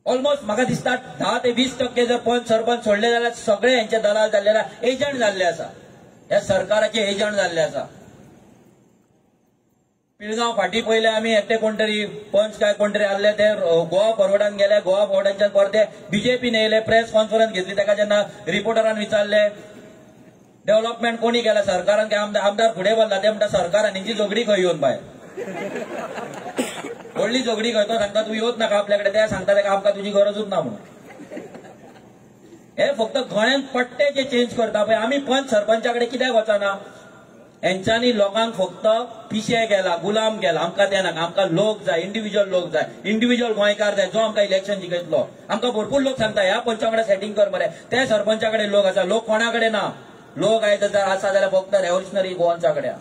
ऑलमोस्ट म्हाका दिसता धा ते वीस टक्के जर पंच सरपंच सोडले जाल्यार सगळे हेंचे दलाल जाल्ले एजंट जाल्ले आसा ह्या सरकाराचे एजंट जाल्ले आसा पिळगांव फाटी पयले आमी एकटे कोण तरी पंच काय कोण तरी आसले ते गोवा फॉरवर्डान गेले गोवा फॉरवर्डांच्या परते बीजेपीन येयले प्रेस कॉन्फरन्स घेतली ताका जेन्ना रिपोर्टरान विचारले. डेव्हलपमेंट कोणी केला? सरकारान काय आमदार आमदार फुडें बोलला ते म्हणटा सरकारांची जोगडी खंय येवन बाय व्हडली झगडी करता सांगता तू येवच नाका आपल्याकडे त्या सांगता ताका आमकां तुजी गरजूच ना म्हणून. हे फक्त गोंयांत पट्टे जे चेंज करता पळय आमी पंच सरपंचाकडे कित्याक वचना? हेंच्यांनी लोकांक फक्त पिशे गेला गुलाम गेला आमकां ते नाका आमकां लोक जाय इंडिव्हिज्युअल लोक जाय. इंडिव्हिज्युअल गोंयकार जाय जो आमकां इलेक्शन जिखयतलो आमकां भरपूर लोक सांगता ह्या पंचा कडेन सेटिंग कर मरे त्या सरपंचा कडेन लोक आसा लोक कोणा कडेन ना? लोक आयज जर आसा जाल्यार फक्त रेव्होल्युशनरी गोवन्सा कडेन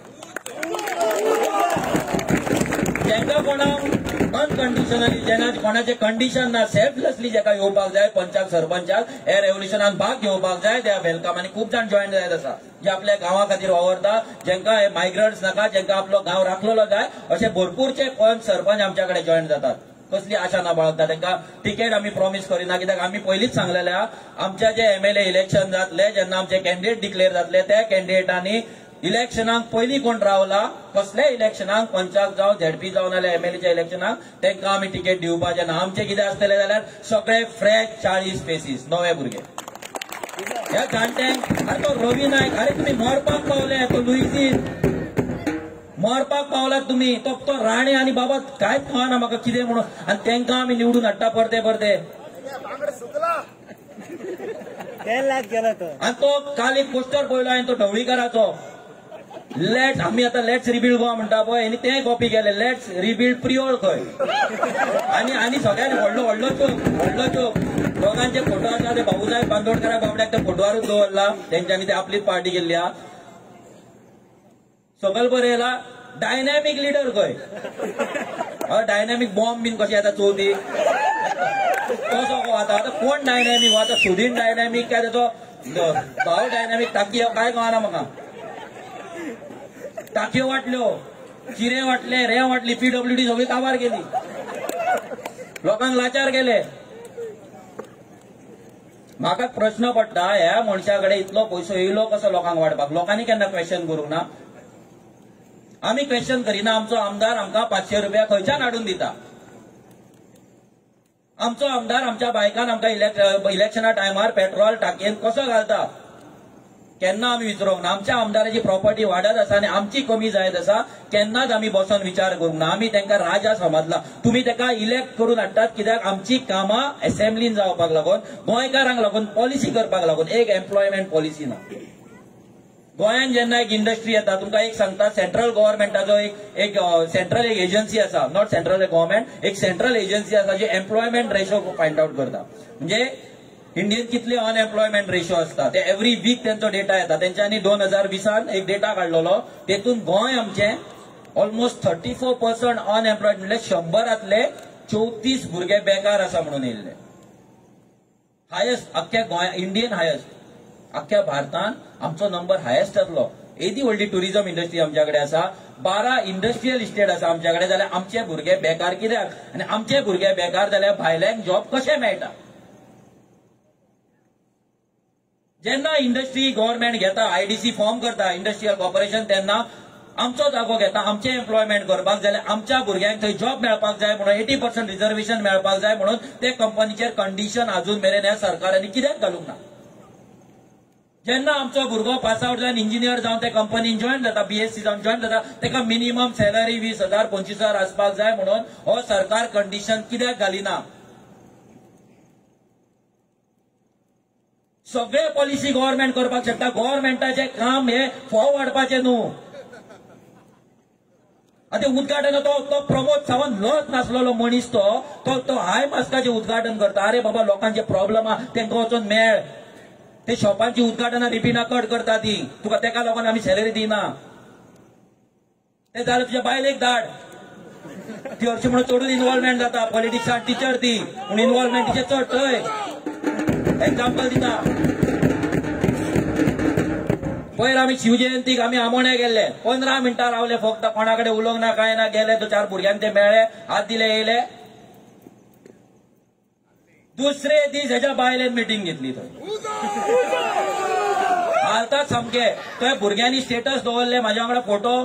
जेंका कोणाक अनकंडिशनली जेन्ना कोणाचे कंडिशन ना सेल्फलेसली जेका येवपाक जाय पंचाक सरपंचाक हे रेव्होल्युशनात भाग घेवपाक जाय ते वेलकम आनी खूब जाण जॉईन जायत आसा जे आपल्या गांवा खातीर वावरता जेंका हे मायग्रंट्स नाका जेंका आपलो गांव राखलेलो जाय अशे भरपूरचे पंच सरपंच आमच्या कडेन जॉईन जातात. कसली आशा ना बाळगता तांकां तिकेट आमी प्रॉमिस करिना कित्याक आमी पयलींच सांगलेले आमच्या जे एमएलए इलेक्शन जातले जेन्ना आमचे कॅन्डिडेट डिक्लेअर जातले त्या कॅन्डिडेटांनी इलेक्शनाक पयलीं कोण रावला? कसल्याय इलेक्शनाक? पंचाक जावं झेडपी जावं नाल्यार एमएलएच्या इलेक्शनाक? तांकां आमी तिकेट दिवपाचे ना आमचे कितें आसतले जाल्यार सगळे फ्रेश चाळीस फेसीस नवे भुरगे. ह्या जाणट्यांक अरे तो रवी नायक अरे तुमी मरपाक पावले तो लुईसीन. मरपाक पावलात तुमी तो तो राणे आनी बाबा कांयच कळना म्हाका कितें म्हणून. आनी तांकां आमी निवडून हाडटा परते परते. आनी तो काल एक पोस्टर पळयलो हांवें तो ढवळीकराचो. लेट आमी आतां लेट्स रिबिल्ड गोवा म्हणटा पळय आनी तेंय कॉपी केले. लेट्स रिबिल्ड प्रियोळ खंय. आनी आनी सगळ्यांनी व्हडलो व्हडलो चोक व्हडलो चोक. दोगांचे फोटो आसा ते बाबूसाहेब बांदोडकरा बाबड्याक ते फोटोवारूच दवरला तेंच्यांनी ते आपलीच पार्टी केल्ली हा. सकल बरें येयला डायनॅमिक लिडर खंय. हय डायनॅमिक बॉम्ब बीन कशें येता चवथी कसो हो आता आतां कोण डायनॅमिक हो आतां सुदीन डायनॅमिक काय तेचो भाव डायनॅमिक टाकी काय कळना म्हाका टाक्यो वाटल्यो चिरे वाटले रे वाटली पीडब्ल्यूडी सगळी काबार केली. लोकांक लाचार केले. म्हाका प्रश्न पडटा ह्या मनशा कडेन इतलो पयसो येयलो कसो लोकांक वाडपाक लोकांनी केन्ना क्वेश्चन करूंक ना? आमी क्वेश्चन करिना आमचो आमदार आमकां पांचशे रुपया खंयच्यान हाडून दिता? आमचो आमदार आमच्या बायकान आमकां इलेक्शना टायमार पेट्रोल टाकयेन कसो घालता? केन्ना आमी विचारूंक ना आमच्या आमदाराची प्रॉपर्टी वाडत आसा आनी आमची कमी जायत आसा केन्नाच आमी बसून विचार करूंक ना. आमी तांकां राजा समजला. तुमी तेका इलेक्ट करून हाडटात कित्याक आमची कामां असेंब्लीन जावपाक लागून गोंयकारांक लागून पॉलिसी करपाक लागून. एक एम्प्लॉयमेंट पॉलिसी ना. गोंयांत जेन्ना एक इंडस्ट्री येता तुमकां एक सांगता सेंट्रल गव्हर्नमेंटाचो एक एक सेंट्रल एक एजन्सी आसा. नॉट सेंट्रल गव्हर्नमेंट एक सेंट्रल एजन्सी आसा जी एम्प्लॉयमेंट रेशो फायंड आउट करता. म्हणजे इंडियेंत कितले अनएम्प्लॉयमेंट रेशो आसता ते एव्हरी वीक तेंचो डेटा येता तेंच्यांनी दोन हजार वीसान एक डेटा काडलेलो तेतून गोंय आमचें almost thirty four percent unemployed म्हणजे शंभरातले चौतीस भुरगे बेकार आसा म्हणून येयल्ले हायस्ट अख्ख्या गोंया इंडियन हायस्ट अख्ख्या भारतान आमचो नंबर हायस्ट जातलो एदी व्हडली टुरिझम इंडस्ट्री आमच्याकडे आसा. बारा इंडस्ट्रियल इस्टेट आसा आमच्याकडे. जाल्यार आमचे भुरगे बेकार कित्याक? आनी आमचे भुरगे बेकार जाल्यार भायल्यांक जॉब कशे मेळटा? जेन्ना इंडस्ट्री गव्हर्नमेंट घेता आयडीसी फॉर्म करता इंडस्ट्रीयल कॉर्पोरेशन तेन्ना आमचो जागो घेता आमचे एम्प्लॉयमेंट करपाक जाल्यार आमच्या भुरग्यांक थंय जॉब मेळपाक जाय म्हणून एटी पर्संट रिझर्वेशन मेळपाक जाय म्हणून ते कंपनीचेर कंडिशन अजून मेरेन ह्या सरकारांनी कित्याक घालूंक ना? जेन्ना आमचो भुरगो पास आउट जावन इंजिनियर जावन ते कंपनीन जॉईन जाता बीएससी जावन जॉईन जाता तेका मिनिमम सॅलरी वीस हजार पंचवीस हजार आसपाक जाय म्हणून हो सरकार कंडिशन कित्याक घालिना? सगळे पॉलिसी गव्हर्नमेंट करपाक शकता. गव्हर्नमेंटाचे काम हे फोव वाडपाचे न्हू. आतां उद्घाटन तो तो प्रमोद सावंत लज नासलेलो मनीस तो तो तो हाय मास्काचें उद्घाटन करता. अरे बाबा लोकांचे प्रॉब्लम आहा तांकां वचून मेळ. ते शॉपांची उद्घाटनां रिपिना कट करता ती. तुका तेका लागून आमी सॅलरी दिना. ते जाल्यार तुज्या बायलेक धाड. ती हरशी म्हणून चडूच इन्वॉल्वमेंट जाता. पॉलिटिक्सान टिचर ती. पूण इन्वॉल्वमेंट तिचे चड थंय. एक्झाम्पल दिता पयर आमी शिवजयंतीक आमी आमोण्या गेल्ले पंदरा मिनटां रावले फक्त कोणाकडे उलोवंक ना काय ना गेले तो चार भुरग्यांक ते मेळ्ळे हात दिले येयले दुसरे दीस हेच्या बायलेन मिटींग घेतली थंय हालतात सामके थंय भुरग्यांनी स्टेटस दवरले माझ्या वांगडा फोटो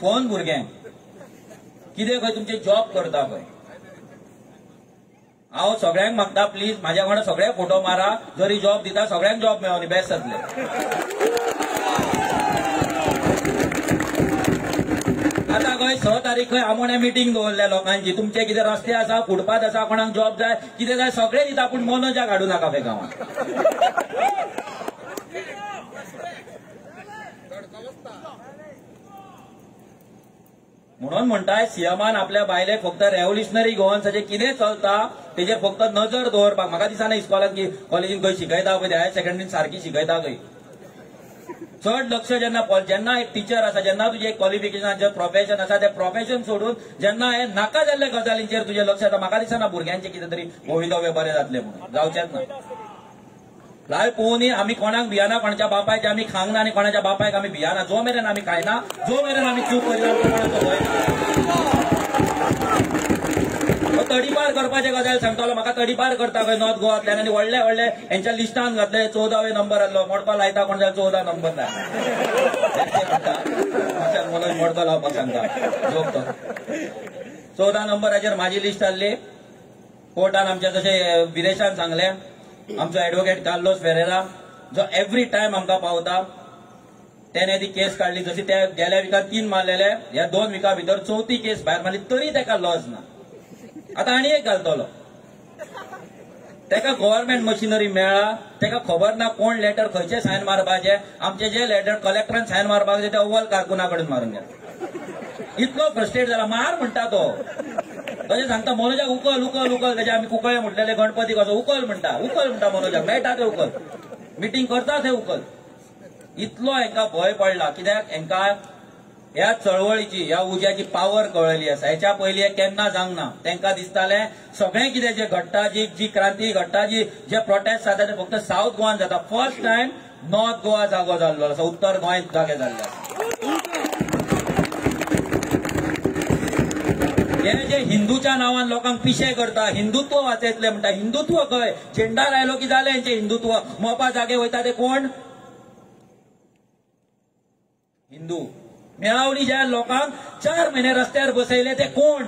फोन भुरग्यांक कितें खंय तुमचे जॉब करता खंय हांव सगळ्यांक मागता प्लीज माझ्या वांगडा सगळे फोटो मारा. जरी जॉब दिता सगळ्यांक जॉब मेळोनी बेस्ट जातले आता खंय स तारीख खंय आमोण्या मिटींग दवरल्या लोकांची. तुमचे कितें रस्ते आसा फुटपाथ आसा कोणाक जॉब जाय कितें जाय सगळे दिता पूण मनोजा हाडूं नाका गांवांत म्हणून म्हणटाय सीएमान आपल्या बायले फक्त रेव्होल्युशनरी गोवन्साचे कितें चलता तेजेर फक्त नजर दवरपाक म्हाका दिसना इस्कॉलान की कॉलेजीन खंय शिकयता पळय हायर सेकंडरीन सारकी शिकयता खंय चड लक्ष जेन्ना जेन्ना एक टीचर आसा जेन्ना तुजें एक क्वॉलिफिकेशन प्रोफेशन आसा ते प्रोफेशन सोडून जेन्ना हे नाका जाल्ल्या गजालींचेर तुजें लक्ष येता. म्हाका दिसना भुरग्यांचे कितें तरी भवितव्य बरें जातलें म्हणून. जावचेंच ना. लाय पळोवनी आमी कोणाक भियाना कोणाच्या बापायचे आमी खांगना आनी कोणाच्या बापायक आमी भियाना जो मेरेन आमी खायना जो मेरेन आमी चूक करिना तडीपार करपाचे गजाल सांगतालो. म्हाका तडीपार करता खंय नॉर्थ गोवातल्यान आनी व्हडले व्हडले हेंच्या लिस्टान घातले चौदावे नंबर आहलो मोडपा लायता कोण जाल्यार चौदा नंबर ना. मनोज लावपाक सांगता. जोक तो. चौदा नंबराचेर म्हाजी लिस्ट आसली कोर्टान आमच्या जशें विदेशान सांगलें. आमचो एडवोकेट कार्लोस फेरेरा जो एव्हरी टायम आमकां पावता त्याने ती केस काढली. जशी त्या गेल्या विकात तीन मारलेले ह्या दोन विका भितर चवथी केस भायर मारली तरी तेका लॉज ना. आता आनी एक घालतलो. तेका गव्हर्नमेंट मशिनरी मेळ्ळा तेका खबर ना कोण लेटर खंयचे सायन मारपाचे आमचे जे लेटर कलेक्टरान सायन मारपाक ते अव्वल कारकुना कडेन मारून गेले इतलो फ्रस्ट्रेट जाला मार म्हणटा तो. तशें सांगता मनोजाक उकल उकल उकल. तेजे आमी कुंकळे म्हटलेले गणपती कसो उकल म्हणटा उकल म्हणटा मनोजाक मेळटा ते उकल. मिटींग करता थंय उकल. इतलो हांकां भंय पडला. कित्याक? हांकां ह्या चळवळीची ह्या उज्याची पावर कळली आसा हेच्या पयलीं केन्ना जावंक ना तांकां दिसतालें सगळें कितें जे घडटा जी जी क्रांती घडटा जी जे प्रोटेस्ट जाता ते फक्त साऊथ गोवान जाता फर्स्ट टायम नॉर्थ गोवा जागो जाल्लो आसा उत्तर गोंय जागे जाल्ले आसा हे जे हिंदूच्या नावान लोकांक पिशे करता हिंदुत्व वाचयतले म्हणटा हिंदुत्व खंय? झेंडार आयलो की जालें हेंचे हिंदुत्व? मोपा जागे वयता ते कोण? हिंदू. मेळावली ज्या लोकांक चार महिने रस्त्यार बसयले ते कोण?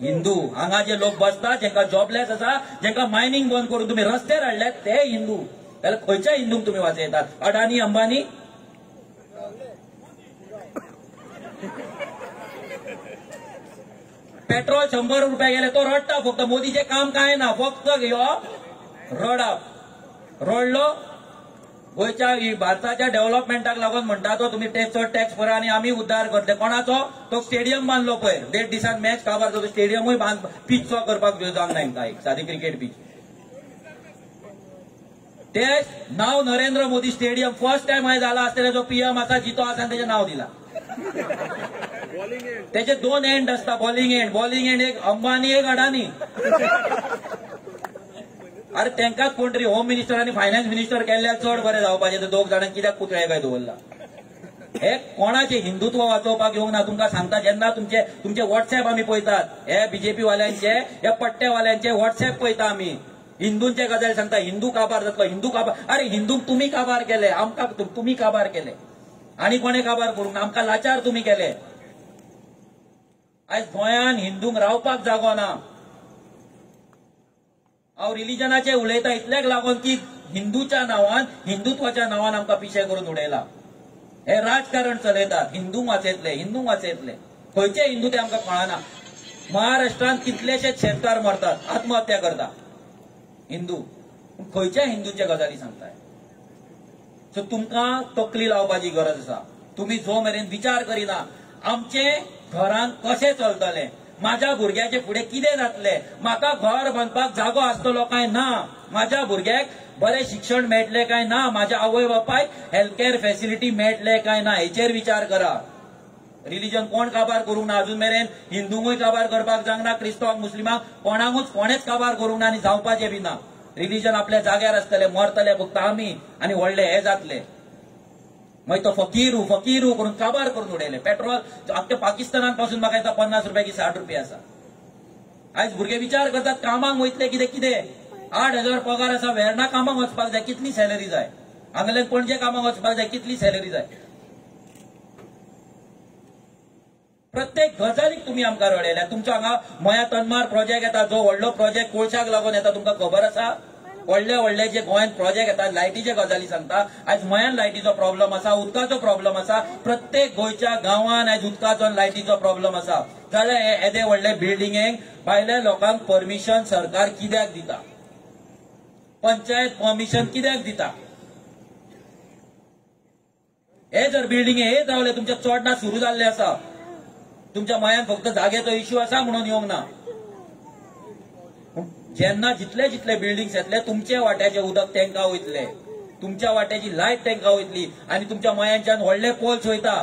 हिंदू. हांगा जे लोक बसतात जेंका जॉबलेस आसा जेंका मायनिंग बंद करून तुम्ही रस्त्यार हाडल्यात ते हिंदू. जाल्यार खंयच्या हिंदूंक तुम्ही वाचयतात? अडानी अंबानी? पेट्रोल शंभर रुपया गेले तो रडटा फक्त. मोदीचे काम काय ना फक्त यो रडप रडलो गोंयच्या भारताच्या डेव्हलपमेंटाक लागून म्हणटा तो तुम्ही टॅक्स चड टॅक्स भरा आणि आम्ही उद्धार करतले कोणाचो? तो स्टेडियम बांधलो पळय. देड दिसान मॅच काबार जातो स्टेडियमूय बांध पिचचो करपाक जावंक ना हांकां एक सादी क्रिकेट पीच ते नाव Narendra Modi stadium first time हांवें जाला आसतले जो पीएम आसा जितो आसा आनी तेजें नाव दिला. त्याचे दोन एंड असता बॉलिंग एंड बॉलिंग एंड एक अंबानी एक अडानी अरे त्यांकाच कोण तरी होम मिनिस्टर आणि फायनान्स मिनिस्टर केल्ल्यार चड बरें जावपाचें दोग जाणांक कित्याक पुतळे काय दवरला हे कोणाचे हिंदुत्व वाचोवपाक येवंक ना तुमकां सांगता जेन्ना तुमचे तुमचे व्हॉट्सॅप आमी पळयतात. हे बीजेपी वाल्यांचे हे पट्ट्यावाल्यांचे व्हॉट्सॅप पळयता आमी हिंदूंचे गजाल सांगता हिंदू काबार जातलो हिंदू काबार अरे हिंदूंक तुमी काबार केले आमकां तुमी काबार केले. आनी कोणे काबार करूंक ना आमकां लाचार तुमी केले. आयज गोंयान हिंदूंक रावपाक जागो ना. हांव रिलिजनाचे उलयता इतल्याक लागून की हिंदूच्या नांवान हिंदुत्वाच्या नांवान आमकां पिशे करून उडयला. हे राजकारण चलयतात. हिंदूंक वाचयतले हिंदूंक वाचयतले खंयचे हिंदू ते आमकां कळना. महाराष्ट्रांत कितलेशेच शेतकार मरतात आत्महत्या करतात. हिंदू. खंयच्या हिंदूंच्या गजाली सांगताय? सो तुमकां तकली लावपाची गरज आसा. तुम्ही जो मेरेन विचार करिना आमचे घरान कशें चलतले? माझ्या भुरग्याचे फुडें कितें जातले? म्हाका घर बांदपाक जागो आसतलो काय ना? माझ्या भुरग्याक बरें शिक्षण मेळटलें काय ना? माझ्या आवय बापायक हेल्थ कॅअर फेसिलिटी मेळटले काय ना? हेचेर विचार करा. रिलीजन कोण काबार करूंक ना? अजून मेरेन हिंदूंकूय काबार करपाक जावना क्रिस्तांवाक मुस्लिमांक कोणाकूच कोणेच काबार करूंक ना आनी जावपाचें बी ना. रिलीजन आपल्या जाग्यार आसतले मरतले फक्त आमी आनी व्हडले हे जातले. मागीर तो फकीरू फकीरू करून काबार करून उडयले पेट्रोल आख्या पाकिस्तानानपासून म्हाका येता पन्नास रुपया की साठ रुपया आसा आयज भुरगे विचार करतात कामांक वयतले कितें कितें आठ हजार पगार आसा वेर्णा कामांक वचपाक जाय कितली सॅलरी जाय? हांगल्यान पणजे कामांक वचपाक जाय कितली सॅलरी जाय? प्रत्येक गजालीक तुम्ही आमकां रडयल्या. तुमच्या हांगा मया तन्मार प्रोजेक्ट येता जो व्हडलो प्रोजेक्ट कोळशाक लागून येता तुमकां खबर आसा? व्हडले व्हडले जे गोंयांत प्रोजेक्ट येता लायटीचे गजाली सांगता. आयज गोंयांत लायटीचो प्रॉब्लम आसा उदकाचो प्रॉब्लम आसा. प्रत्येक गोंयच्या गांवांत आयज उदकाचो लायटीचो प्रॉब्लम आसा. जाल्यार हे येदे व्हडले बिल्डिंगेक भायल्या लोकांक परमिशन सरकार कित्याक दिता? पंचायत परमिशन कित्याक दिता? हे जर बिल्डिंगे हे जावले तुमचे चोडणा सुरू जाल्ले आसा. तुमच्या मयान फक्त जागेचो इश्यू आसा म्हणून येवंक ना. जेन्ना जितले जितले बिल्डिंग्स येतले तुमचे वाट्याचे उदक तांकां वयतले. तुमच्या वाट्याची लायट तांकां वयतली. आनी तुमच्या मयांच्यान व्हडले पोल्स वयता.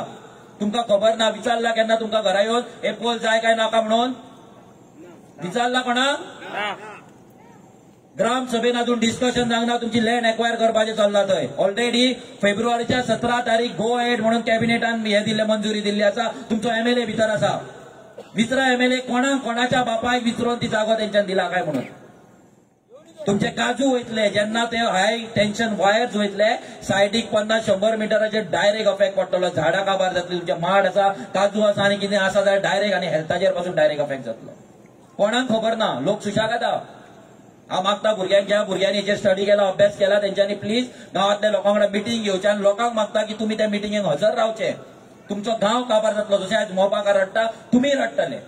तुमकां खबर ना विचारला केन्ना तुमकां घरा येवन हे पोल जाय काय नाका म्हणून? विचारला कोणाक ग्राम सभेन अजून डिस्कशन जावना तुमची लँड एक्वायर करपाचें चल्ला थंय ऑलरेडी फेब्रुवारीच्या सतरा तारीख गो एड म्हणून कॅबिनेटान हे दिल्ले मंजुरी दिल्ली आसा तुमचो एमएलए भितर आसा विचरा एमएलए कोणाक कोणाच्या बापायक विचरून ती जागो तेंच्यान दिला काय म्हणून? तुमचे काजू वयतले जेन्ना ते हाय टेन्शन वायर्स वयतले सायडीक पन्नास शंबर मिटराचेर डायरेक्ट अफेक्ट पडटलो. झाडां काबार जातली तुमचे माड आसा काजू आसा आनी कितें आसा जाल्यार डायरेक्ट आनी हेल्थाचेरपासून डायरेक्ट अफेक्ट जातलो. कोणाक खबर ना? लोक सुशागत. येता हांव मागता भुरग्यांक ज्या भुरग्यांनी जे स्टडी केला अभ्यास केला तेंच्यांनी प्लीज गावातल्या लोकां वांगडा मिटींग घेवचे आनी लोकांक मागता की तुमी त्या मिटिंगेक हजर रावचे. तुमचो गांव काबार जातलो. जशें आयज मोपाकार रडटा तुम्ही रडटले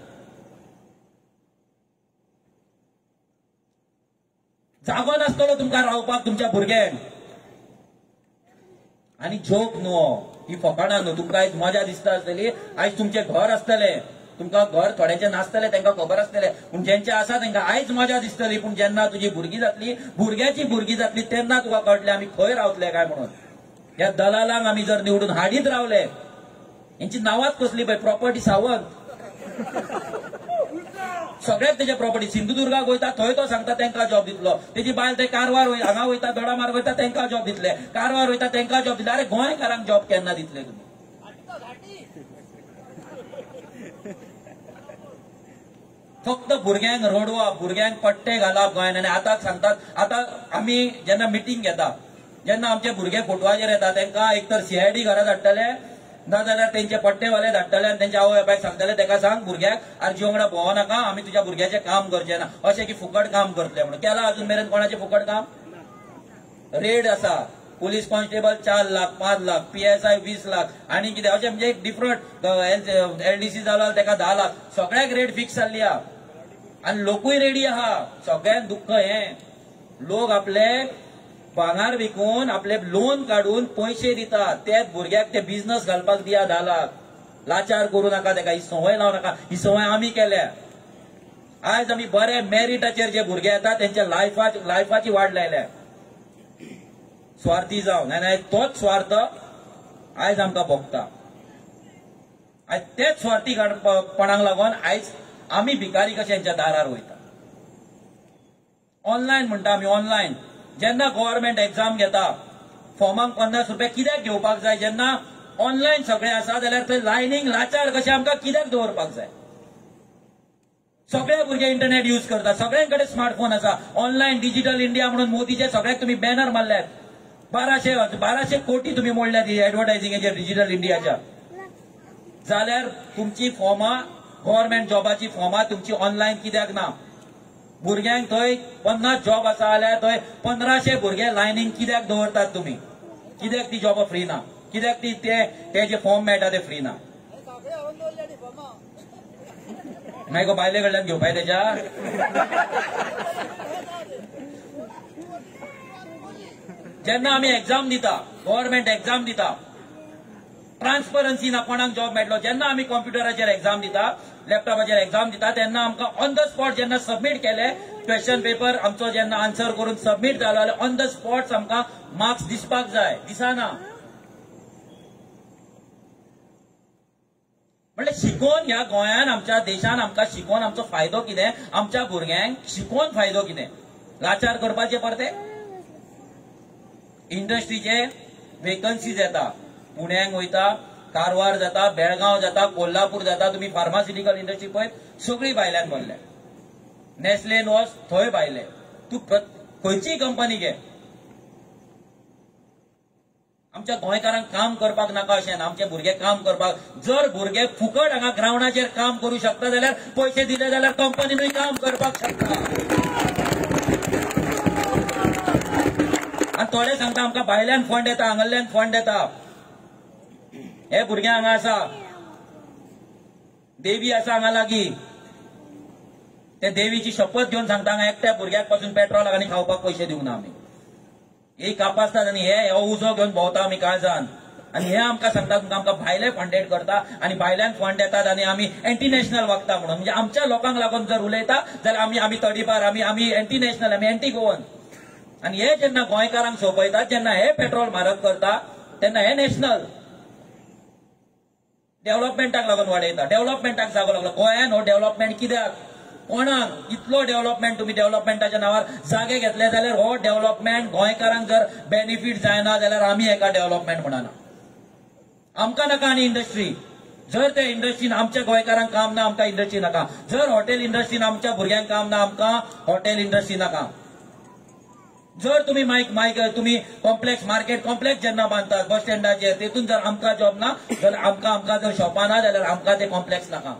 जागो नासतलो तुमकां रावपाक तुमच्या भुरग्यांक. आनी जोक न्हू हो. ही. फकाणां न्हू. तुमकां आयज मजा दिसता आसतली. आयज तुमचें घर आसतलें तुमकां घर थोड्यांचे नासतले तांकां खबर आसतलें. पूण ज्यांचे आसा तांकां आयज मजा दिसतली. पूण जेन्ना तुजी भुरगीं जातली भुरग्याची भुरगीं जातली तेन्ना तुका कळटलें आमी खंय रावतले काय म्हणून. ह्या दलालांक आमी जर निवडून हाडीत रावले हेंची नांवांच कसली पळय प्रॉपर्टी सावंत. सगळ्याक तेजे प्रॉपर्टी. सिंधुदुर्गाक वयता थंय तो सांगता तांकां जॉब दितलो. तेजी बायल थंय कारवार हांगा वयता दोडामार्ग वयता तांकां जॉब दितले. कारवार वयता तांकां जॉब दितले. अरे गोंयकारांक जॉब केन्ना दितले तुमी फक्त भुरग्यांक रडवप भुरग्यांक पट्टे घालप गोंयान. आनी आतां सांगतात आतां आमी जेन्ना मिटींग घेता जेन्ना आमचे भुरगे फोटवाचेर येता तांकां एक तर सीआयडी घरा धाडटले नाजाल्यार तेंचे पट्टेवाले धाडटले आनी तेंच्या आवय बापायक सांगतले ताका सांग भुरग्याक आरजी वांगडा भोंव नाका आमी तुज्या भुरग्याचें काम करचें ना. अशें की फुकट काम करतले म्हणून. केलां अजून मेरेन कोणाचें फुकट काम? रेड आसा. पोलीस कॉन्स्टेबल चार लाख पांच लाख पीएसआय वीस लाख आनी कितें अशें म्हणजे एक डिफरंट एलडीसी जालो ताका धा लाख. सगळ्याक रेट फिक्स जाल्ली आहा आनी लोकूय रेडी आहा. सगळ्यात दुख्ख हें लोक आपले भांगार विकून आपले लोन काडून पयशे दितात. तेच भुरग्याक ते बिझनेस घालपाक दिया धा लाख. लाचार करूं नाका तेका ही संवय लावं नाका. ही संवय आमी केल्या. आयज आमी बरे मेरिटाचेर जे भुरगे येतात तेंच्या लायफा लायफाची वाट लायल्या. स्वार्थी जावन आनी आयज तोच स्वार्थ आयज आमकां भोगता. आयज तेच स्वार्थी पणाक लागून आयज आमी भिकारी कशे यांच्या दारार वयता ऑनलायन म्हणटा आमी ऑनलायन जेन्ना गव्हर्मेंट एक्झाम घेता फॉर्माक पन्नास रुपया कित्याक घेवपाक जाय? जेन्ना ऑनलायन सगळें आसा जाल्यार थंय लायनींग लाचार कशें आमकां कित्याक दवरपाक जाय? सगळे भुरगे इंटरनेट यूज करतात. सगळ्यांकडे स्मार्टफोन आसा. ऑनलायन डिजिटल इंडिया म्हणून मोदीचे सगळ्याक तुम्ही बॅनर मारल्यात. बाराशे बाराशे कोटी तुम्ही मोडल्यात ही ऍडव्हर्टायझिंगेचेर डिजिटल इंडियाच्या जाल्यार तुमची फॉर्मां गव्हर्नमेंट जॉबाची फॉर्मां तुमची ऑनलायन कित्याक ना? भुरग्यांक थंय पन्नास जॉब आसा जाल्यार थंय पंदराशे भुरगे लायनीन कित्याक दवरतात तुम्ही? कित्याक ती जॉब फ्री ना? कित्याक ती ते जे फॉर्म मेळटा ते फ्री ना? मागीर गो बायले कडल्यान घेवपाय तेच्या जेन्ना आमी एग्जाम दिता गव्हर्नमेंट एग्जाम दिता ट्रान्सपरन्सी कोणाक जॉब मेळटलो. जेन्ना आमी कॉम्प्युटराचेर एग्जाम दिता लॅपटॉपाचेर एग्जाम दिता तेन्ना आमकां ऑन द स्पॉट जेन्ना सबमीट केले क्वेश्चन पेपर आमचो जेन्ना आन्सर करून सबमीट जालो जाल्यार ऑन द स्पॉट आमकां मार्क्स दिसपाक जाय. दिसाना. म्हणल्यार शिकोवन ह्या गोंयान आमच्या देशान आमकां शिकोवन आमचो फायदो कितें? आमच्या भुरग्यांक शिकोवन फायदो कितें? लाचार करपाचे परते? इंडस्ट्रीचे वेकन्सीज येता. पुण्याक वयता कारवार जाता बेळगांव जाता कोल्हापूर जाता तुम्ही फार्मास्युटिकल इंडस्ट्री पळय सगळी भायल्यान भरल्या नॅस्लेन वॉस थंय भायले तूं खंयचीय कंपनी घे. आमच्या गोंयकारांक काम करपाक नाका अशें ना आमचे भुरगे काम करपाक. जर भुरगे फुकट हांगा ग्रावंडाचेर काम करू शकता जाल्यार पयशे दिले जाल्यार कंपनीनूय काम करपाक शकता. आनी थोडे सांगता आमकां भायल्यान फंड येता हांगाल्यान फंड येता. हे भुरगे हांगा आसा. देवी आसा हांगा लागीं. ते देवीची शपथ घेवन सांगता हांगा एकट्या भुरग्याकपासून पेट्रोलाक आनी खावपाक पयशे दिवंक ना आमी एक कापासतात आनी हे हो उजो घेवन भोंवता आमी काळजान. आनी हे आमकां सांगता तुमकां आमकां भायले फंडेड करता आनी भायल्यान फंड येतात आनी आमी एंटी नॅशनल वागता म्हणून. म्हणजे आमच्या लोकांक लागून जर उलयता जाल्यार आमी आमी तडीपार आमी आमी एंटी नॅशनल आमी एंटी गोवन आनी हे जेन्ना गोंयकारांक सोंपयतात जेन्ना हे पेट्रोल म्हारग करता तेन्ना हे नॅशनल डेव्हलपमेंटाक लागून वाडयता डेव्हलपमेंटाक जागो लागलो गोंयान हो डेव्हलपमेंट कित्याक कोणाक? इतलो डेव्हलपमेंट तुम्ही डेव्हलपमेंटाच्या नावार जागे घेतले जाल्यार हो डेव्हलपमेंट गोंयकारांक जर बेनिफीट जायना जाल्यार आमी हेका डेव्हलपमेंट म्हणना आमकां नाका आनी इंडस्ट्री जर त्या इंडस्ट्रीन आमच्या गोंयकारांक काम ना आमकां इंडस्ट्री नाका. जर हॉटेल इंडस्ट्रीन आमच्या भुरग्यांक काम ना आमकां हॉटेल इंडस्ट्री नाका. जर तुम्ही माईक माईक तुम्ही कॉम्प्लेक्स मार्केट कॉम्प्लेक्स जेन्ना बांधतात बस स्टँडाचेर तेतून जर आमकां जॉब ना जाल्यार आमकां आमकां जर शॉपां ना जाल्यार आमकां ते कॉम्प्लेक्स नाका.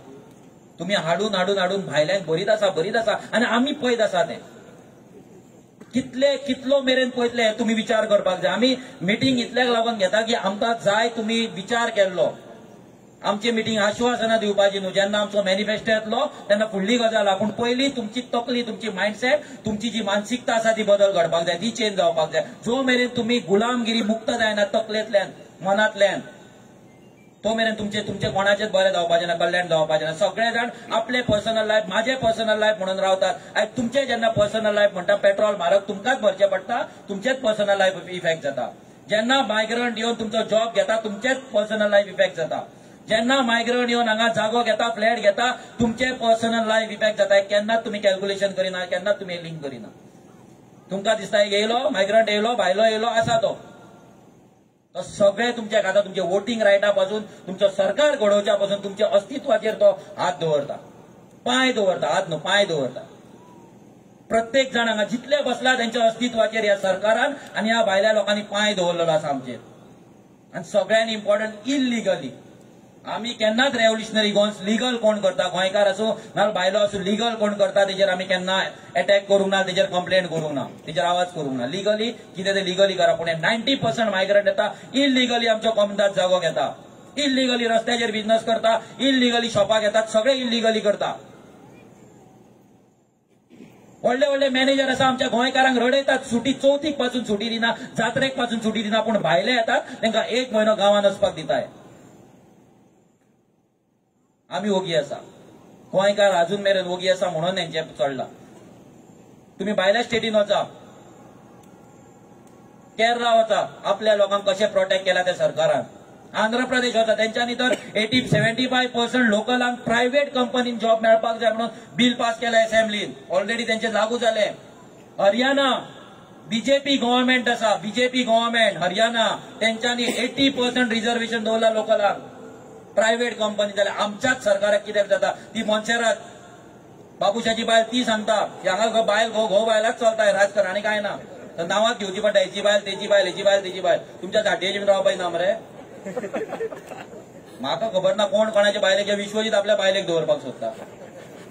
तुम्ही हाडून हाडून हाडून भायल्यान भरीत आसा भरीत आसा आनी आमी पळयत आसा ते. कितले कितलो मेरेन पळयतले तुम्ही विचार करपाक जाय. आमी मिटींग इतल्याक लागून घेता की आमकां जाय तुम्ही विचार केल्लो. आमची मिटींग आश्वासनां दिवपाची न्हू जेन्ना आमचो मॅनिफेस्टो येतलो तेन्ना फुडली गजाल. पूण पयलीं तुमची तकली तुमची माइंडसेट तुमची जी मानसिकता आसा ती बदल घडपाक जाय ती चेंज जावपाक जाय. जो मेरेन तुम्ही गुलामगिरी मुक्त जायना तकलेंतल्यान मनांतल्यान तो मेरेन तुमचे तुमचे कोणाचेच बरें जावपाचें ना कल्याण जावपाचें ना. सगळे जाण आपले पर्सनल लायफ माझे पर्सनल लायफ म्हणून रावतात. आयज तुमचे जेन्ना पर्सनल लायफ म्हणटा पेट्रोल म्हारग तुमकांच भरचें पडटा तुमचेच पर्सनल लायफ इफेक्ट जाता. जेन्ना मायग्रंट येवन तुमचो जॉब घेता तुमचेच पर्सनल लायफ इफेक्ट जाता. जेन्ना मायग्रंट येवन हांगा जागो घेता फ्लॅट घेता तुमचे पर्सनल लायफ इफेक्ट जाता. केन्नाच तुमी कॅल्क्युलेशन करिना केन्नाच तुमी लिंक करिना. तुमकां दिसता एक येयलो मायग्रंट येयलो भायलो येयलो आसा तो. तो सगळे तुमच्या खाता तुमचे वोटिंग रायटा पासून तुमचो सरकार घडोवच्या पासून तुमच्या अस्तित्वाचेर तो हात दवरता. पांय दवरता हात न्हू पांय दवरता. प्रत्येक जाण हांगा जितले बसला त्यांच्या अस्तित्वाचेर ह्या सरकारान आनी ह्या भायल्या लोकांनी पांय दवरलेलो आसा आमचेर. आनी सगळ्यांनी इम्पॉर्टंट इलिगली आमी केन्नाच रेव्होल्युशनरी गोन्स लिगल कोण करता? गोंयकार आसूं नाल्यार भायलो आसूं लिगल कोण करता? तेजेर आमी केन्ना अटॅक करूंक ना तेजेर कंप्लेंट करूंक ना तेजेर आवाज करूंक ना. लिगली कितें ते लिगली करा पूण नायन्टी पर्संट मायग्रंट येता इलिगली आमचो कमदात जागो घेता. इलिगली रस्त्याचेर बिझनेस करता इलिगली शॉपाक येतात सगळे इलिगली करता. व्हडले व्हडले मॅनेजर आसा आमच्या गोंयकारांक रडयतात सुटी चवथीकपासून सुटी दिना जात्रेकपासून सुटी दिना पूण भायले येतात तांकां एक म्हयनो गांवांत वचपाक दिताय. आमी ओगी आसा गोंयकार अजून मेरेन ओगी आसा म्हणून तेंचे चडला तुम्ही भायल्या स्टेटीन वचा केरळा वचा आपल्या लोकांक कशें प्रोटेक्ट केला त्या सरकारान? आंध्र प्रदेश वता तेंच्यांनी तर एटी सेव्हन्टी फाय पर्संट लोकलांक प्रायव्हेट कंपनीन जॉब मेळपाक जाय म्हणून बिल पास केला असेंब्लीन ऑलरेडी तेंचे लागू जाले हरियाणा बीजेपी गव्हर्नमेंट आसा बीजेपी गव्हर्नमेंट हरियाणा. तेंच्यांनी एटी पर्संट रिझर्वेशन दवरला लोकलांक. प्रायव्हेट कंपनी जाल्यार आमच्याच सरकाराक कित्याक जाता ती मोन्सेरात बाबुशाची बायल ती सांगता. हांगा घो बायल घो घो बायलाच चलताय. राजकारण आनी काय ना? तर नांवां घेवची पडटा हेची बायल तेची बायल हेची बायल तेची बायल. तुमच्या झाटयेची बीन रावपाची ना मरे? म्हाका खबर ना कोण कोणाच्या बायलेक विश्वजीत आपल्या बायलेक दवरपाक सोदता.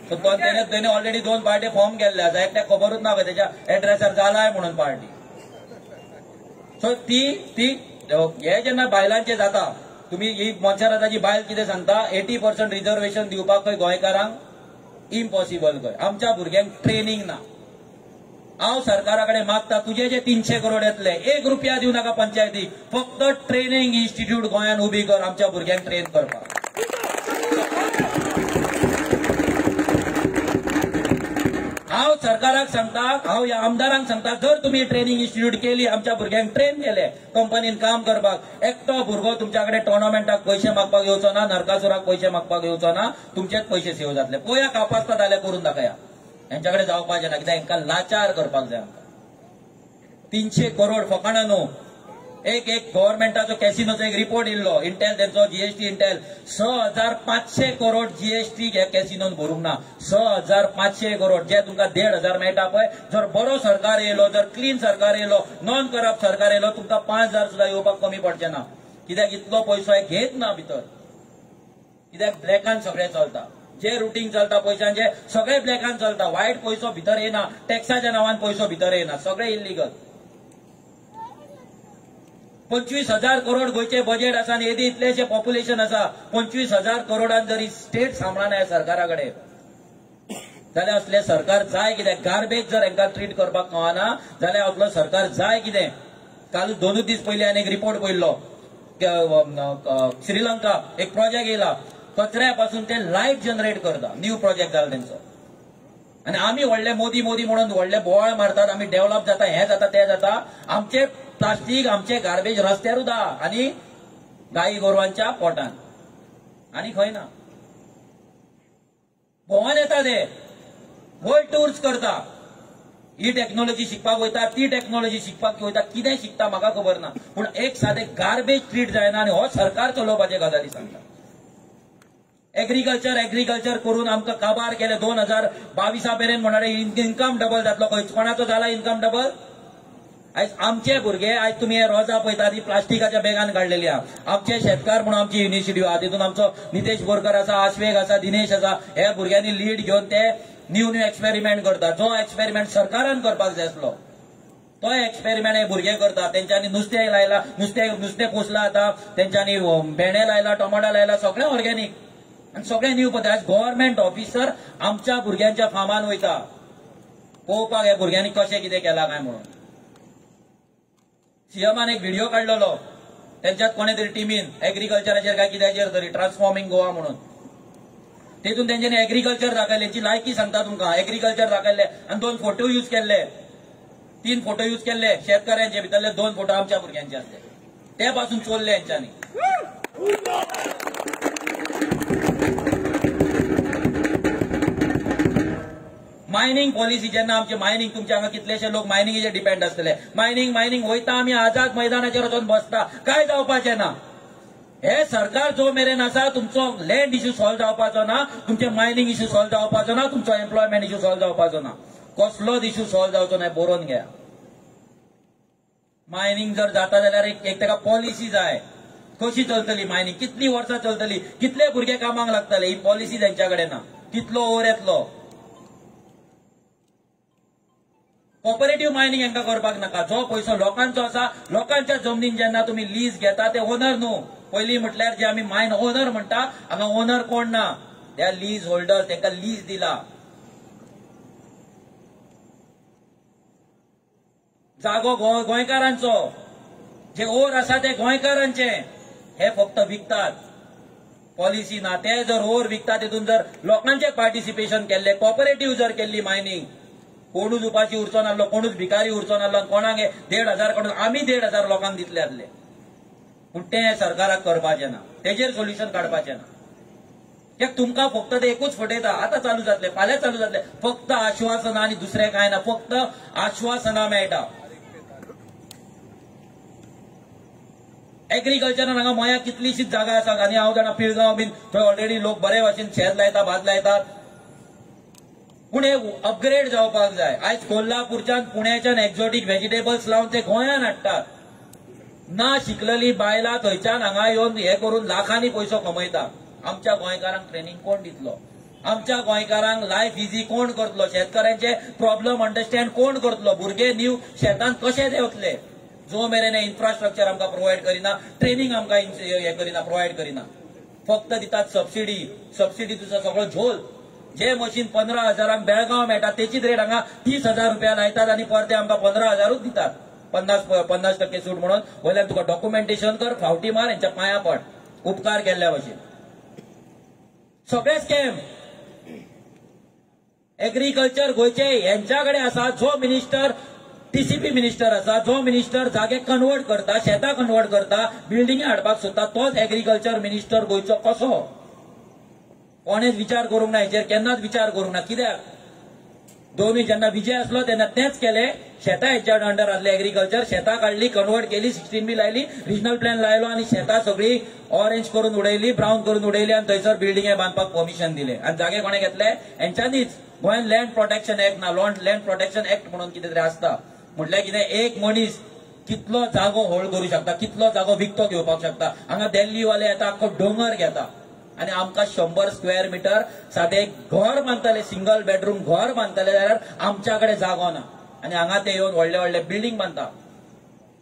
सो तो तेणे तेणे ऑलरेडी दोन पार्टी फॉर्म केल्ले आसा एकट्याक खबरूच ना तेच्या एड्रेसार जालाय म्हणून पार्टी. सो ती ती हे जेन्ना बायलांचे जाता तुम्ही ही मोन्सेराताची बायल कितें सांगता? एटी पर्संट रिझर्वेशन दिवपाक खंय गोंयकारांक? इम्पॉसिबल खंय. आमच्या भुरग्यांक ट्रेनिंग ना. हांव सरकारा कडेन मागता तुजे जे तीनशे करोड येतले एक रुपया दिवं नाका पंचायतीक फक्त ट्रेनिंग इन्स्टिट्यूट गोंयान उबी कर आमच्या भुरग्यांक ट्रेन करपाक. हांव सरकाराक सांगता हांव ह्या आमदारांक सांगता जर तुम्ही ट्रेनिंग इन्स्टिट्यूट केली आमच्या भुरग्यांक ट्रेन केले कंपनीन काम करपाक एकटो भुरगो तुमच्या कडेन टोर्नामेंटाक पयशे मागपाक येवचो ना नरकासुराक पयशे मागपाक येवचो ना तुमचेच पयशे सेव जातले. पळया कापासता जाल्यार करून दाखया. हेंच्या कडेन जावपाचें ना कित्याक? हेंकां लाचार करपाक जाय आमकां. तीनशे करोड फकाणां न्हू एक एक गव्हर्नमेंटाचो कॅसिनोचो एक रिपोर्ट येयल्लो इंटेल तेंचो जीएसटी इंटेल स हजार पाचशे करोड जीएसटी हे कॅसिनोन भरूंक ना. स हजार पाचशे करोड. जे तुमकां देड हजार मेळटा पळय जर बरो सरकार येयलो जर क्लीन सरकार येयलो नॉन करप्ट सरकार येयलो तुमकां पांच हजार सुद्दां येवपाक कमी पडचे ना. कित्याक इतलो पयसो हे घेत ना भितर. कित्याक ब्लॅकान सगळें चलता. जे रुटीन चलता पयशांचे सगळे ब्लॅकान चलता. वायट पयसो भितर येना. टॅक्साच्या नांवान पयसो भितर येना. सगळे इल्लीगल पंचवीस हजार करोड गोंयचे बजेट आसा आनी येदी इतलेशे पॉप्युलेशन आसा पंचवीस हजार करोडान जरी स्टेट सांबाळना ह्या सरकारा कडेन जाल्यार असले सरकार जाय कितें गार्बेज जर हांकां ट्रीट करपाक कळना जाल्यार असलो सरकार जाय कितें. काल दोनूच दीस पयलीं हांवें एक रिपोर्ट पळयल्लो श्रीलंका एक प्रोजेक्ट येयला कचऱ्या पासून ते लायट जनरेट करता. न्यू प्रोजेक्ट जाला तेंचो आनी आमी व्हडले मोदी मोदी म्हणून व्हडले बोवाळ मारतात आमी डेव्हलप जाता हें जाता तें जाता. आमचे प्लास्टीक आमचे गार्बेज रस्त्यार उदा. आनी गाई गोरवांच्या पोटान आनी खंय ना? भोंवान येता ते वर्ल्ड टूर्स करता ही टेक्नॉलॉजी शिकपाक वयता ती टेक्नॉलॉजी शिकपाक वयता कितें शिकता म्हाका खबर ना. पूण एक सादें गार्बेज ट्रीट जायना आनी हो सरकार चलोवपाचे गजाली सांगता. एग्रीकल्चर एग्रीकल्चर करून आमकां काबार केले दोन हजार बावीसा मेरेन म्हणणारे इन्कम डबल जातलो. खंय कोणाचो जाला इन्कम डबल आयज आमचे भुरगे आयज तुमी हे रोजां पळयता ती प्लास्टिकाच्या बॅगान काडलेली आहा. आमचे शेतकार म्हणून आमची युनिव्हर्सिटी आहा. तितून आमचो नितेश बोरकर आसा आश्वेग आसा दिनेश आसा हे भुरग्यांनी लीड घेवन ते न्यू न्यू एक्सपेरिमेंट करता जो एक्सपेरिमेंट सरकारान करपाक जाय आसलो तो एक्सपेरिमेंट हे भुरगे करता तेंच्यांनी नुस्तें लायला नुस्तें नुस्तें पोसला आता. तेंच्यांनी भेंडे लायला टोमाटा लायला सगळें ऑर्गेनीक आनी सगळे न्यू पद्दत आज गव्हर्नमेंट ऑफिसर आमच्या भुरग्यांच्या फार्मान वयता. पळोवपाक हे भुरग्यांनी कशें कितें केलां काय म्हणून? सीएमान एक व्हिडिओ काडलेलो त्यांच्यात कोणे तरी टिमीन एग्रीकल्चराचेर काय कित्याचेर तरी ट्रान्सफॉर्मिंग गोवा म्हणून. तेतून तेंच्यांनी एग्रीकल्चर दाखयल्याची लायकी सांगता तुमकां एग्रीकल्चर दाखयले आनी दोन फोटो यूज केल्ले तीन फोटो यूज केल्ले शेतकऱ्यांचे भितरले दोन फोटो आमच्या भुरग्यांचे आसले ते पासून चोरले यांच्यानी. मायनिंग पॉलिसी जेन्ना आमची मायनिंग तुमचे हांगा कितलेशे लोक मायनिंगेचेर डिपेंड आसतले मायनिंग मायनिंग वयता आमी आझाद मैदानाचेर वचून बसता. काय जावपाचें ना? हे सरकार जो मेरेन आसा तुमचो लँड इश्यू सॉल्व जावपाचो ना तुमचे मायनिंग इश्यू सॉल्व जावपाचो ना तुमचो एम्प्लॉयमेंट इश्यू सॉल्व जावपाचो ना. कसलोच इश्यू सॉल्व जावचो ना बरोवन घ्या. मायनिंग जर जाता जाल्यार एक एक ताका पॉलिसी जाय कशी चलतली मायनिंग कितली वर्सां चलतली? कितले भुरगे कामाक लागतले? ही पॉलिसी तेंच्या कडेन ना. कितलो ओवर येतलो कॉपरेटिव्ह मायनिंग हांकां करपाक नाका. जो पयसो लोकांचो आसा लोकांच्या जमनीन जेन्ना तुमी लीज घेता ते ओनर न्हू. पयलीं म्हटल्यार जे आमी मायन ओनर म्हणटा हांगा ओनर कोण ना? त्या लीज होल्डर तांकां लीज दिला. जागो गोंयकारांचो. जे ओर आसा ते गोंयकारांचे. हे फक्त विकतात. पॉलिसी ना. ते जर ओर विकतात तितून जर लोकांचे पार्टिसिपेशन केल्ले कॉपरेटिव्ह जर केल्ली मायनिंग कोणूच उपाशी उरचो नासलो कोणूच भिकारी उरचो नासलो कोणाक देड हजार कोण आमी देड हजार लोकांक दितले आसले पूण तें सरकाराक करपाचें ना. तेजेर सोल्युशन काडपाचें ना. कित्याक तुमकां फक्त ते एकूच फटयता. आतां चालू जातले फाल्यां चालू जातले. फक्त आश्वासनां आनी दुसरें कांय ना. फक्त आश्वासनां मेळटा. एग्रीकल्चरान हांगा मया कितलीशीच जागा आसा आनी हांव जाणा पिळगांव बीन थंय ऑलरेडी लोक बरे भाशेन शेत लायता भात लायतात पुणे अपग्रेड जावपाक जाय. आयज कोल्हापूरच्यान पुण्याच्यान एक्झॉटीक व्हेजिटेबल्स लावन ते गोंयान हाडटात. ना शिकलेली बायलां थंयच्यान हांगा येवन हे करून लाखांनी पयसो कमयता. आमच्या गोंयकारांक ट्रेनिंग कोण दितलो? आमच्या गोंयकारांक लायफ इजी कोण करतलो? शेतकऱ्यांचे प्रॉब्लम अंडरस्टँड कोण करतलो? भुरगे न्यू शेतांत कशे देंवतले? जो मेरेन हे इन्फ्रास्ट्रक्चर आमकां प्रोवायड करिना ट्रेनिंग आमकां हे करिना प्रोवायड करिना. फक्त दितात सबसिडी सबसिडी तुजो सगळो झोल. जे मशीन पंदरा हजारांक बेळगांव मेळटा तेचीच रेट हांगा तीस हजार रुपया लायतात आनी परते आमकां पंदरा हजारूच दितात. पन्नास पन्नास टक्के सूट म्हणून. वयल्यान तुका डॉक्युमेंटेशन कर फावटी मार हेंच्या पांया पड. उपकार केल्ल्या भशेन सगळे स्कॅम एग्रीकल्चर गोंयचे यांच्याकडे आसा जो मिनिस्टर टीसीपी मिनिस्टर आसा जो मिनिस्टर जागे कन्वर्ट करता शेतां कन्वर्ट करता बिल्डिंगे हाडपाक सोदता तोच एग्रीकल्चर मिनिस्टर गोंयचो कसो? कोणेच विचार करूंक ना हेचेर केन्नाच विचार करूंक ना. कित्याक? दोनी जेन्ना विजय आसलो तेन्ना तेच केले. शेतां हेच्या अंडर आसले एग्रीकल्चर शेतां काडली कन्वर्ट केली सिक्स्टीन बी लायली रिजनल प्लॅन लायलो आनी शेतां सगळी ऑरेंज करून उडयली ब्रावन करून उडयली आनी थंयसर बिल्डिंगे बांदपाक परमिशन दिले. आनी जागे कोणे घेतले? हेंच्यांनीच गोंयान लँड प्रोटेक्शन एक्ट ना लँड प्रोटेक्शन एक्ट म्हणून कितें तरी आसता. म्हटल्यार कितें? एक मनीस कितलो जागो होल्ड करूंक शकता कितलो जागो विकतो घेवपाक शकता. हांगा दिल्लीवाले येता आख्खो डोंगर घेता. आनी आमकां शंबर स्क्वेअर मिटर सादें घर बांधताले सिंगल बेडरूम घर बांदतले जाल्यार आमच्या कडेन जागो ना. आनी हांगा ते येवन व्हडले व्हडले बिल्डींग बांदता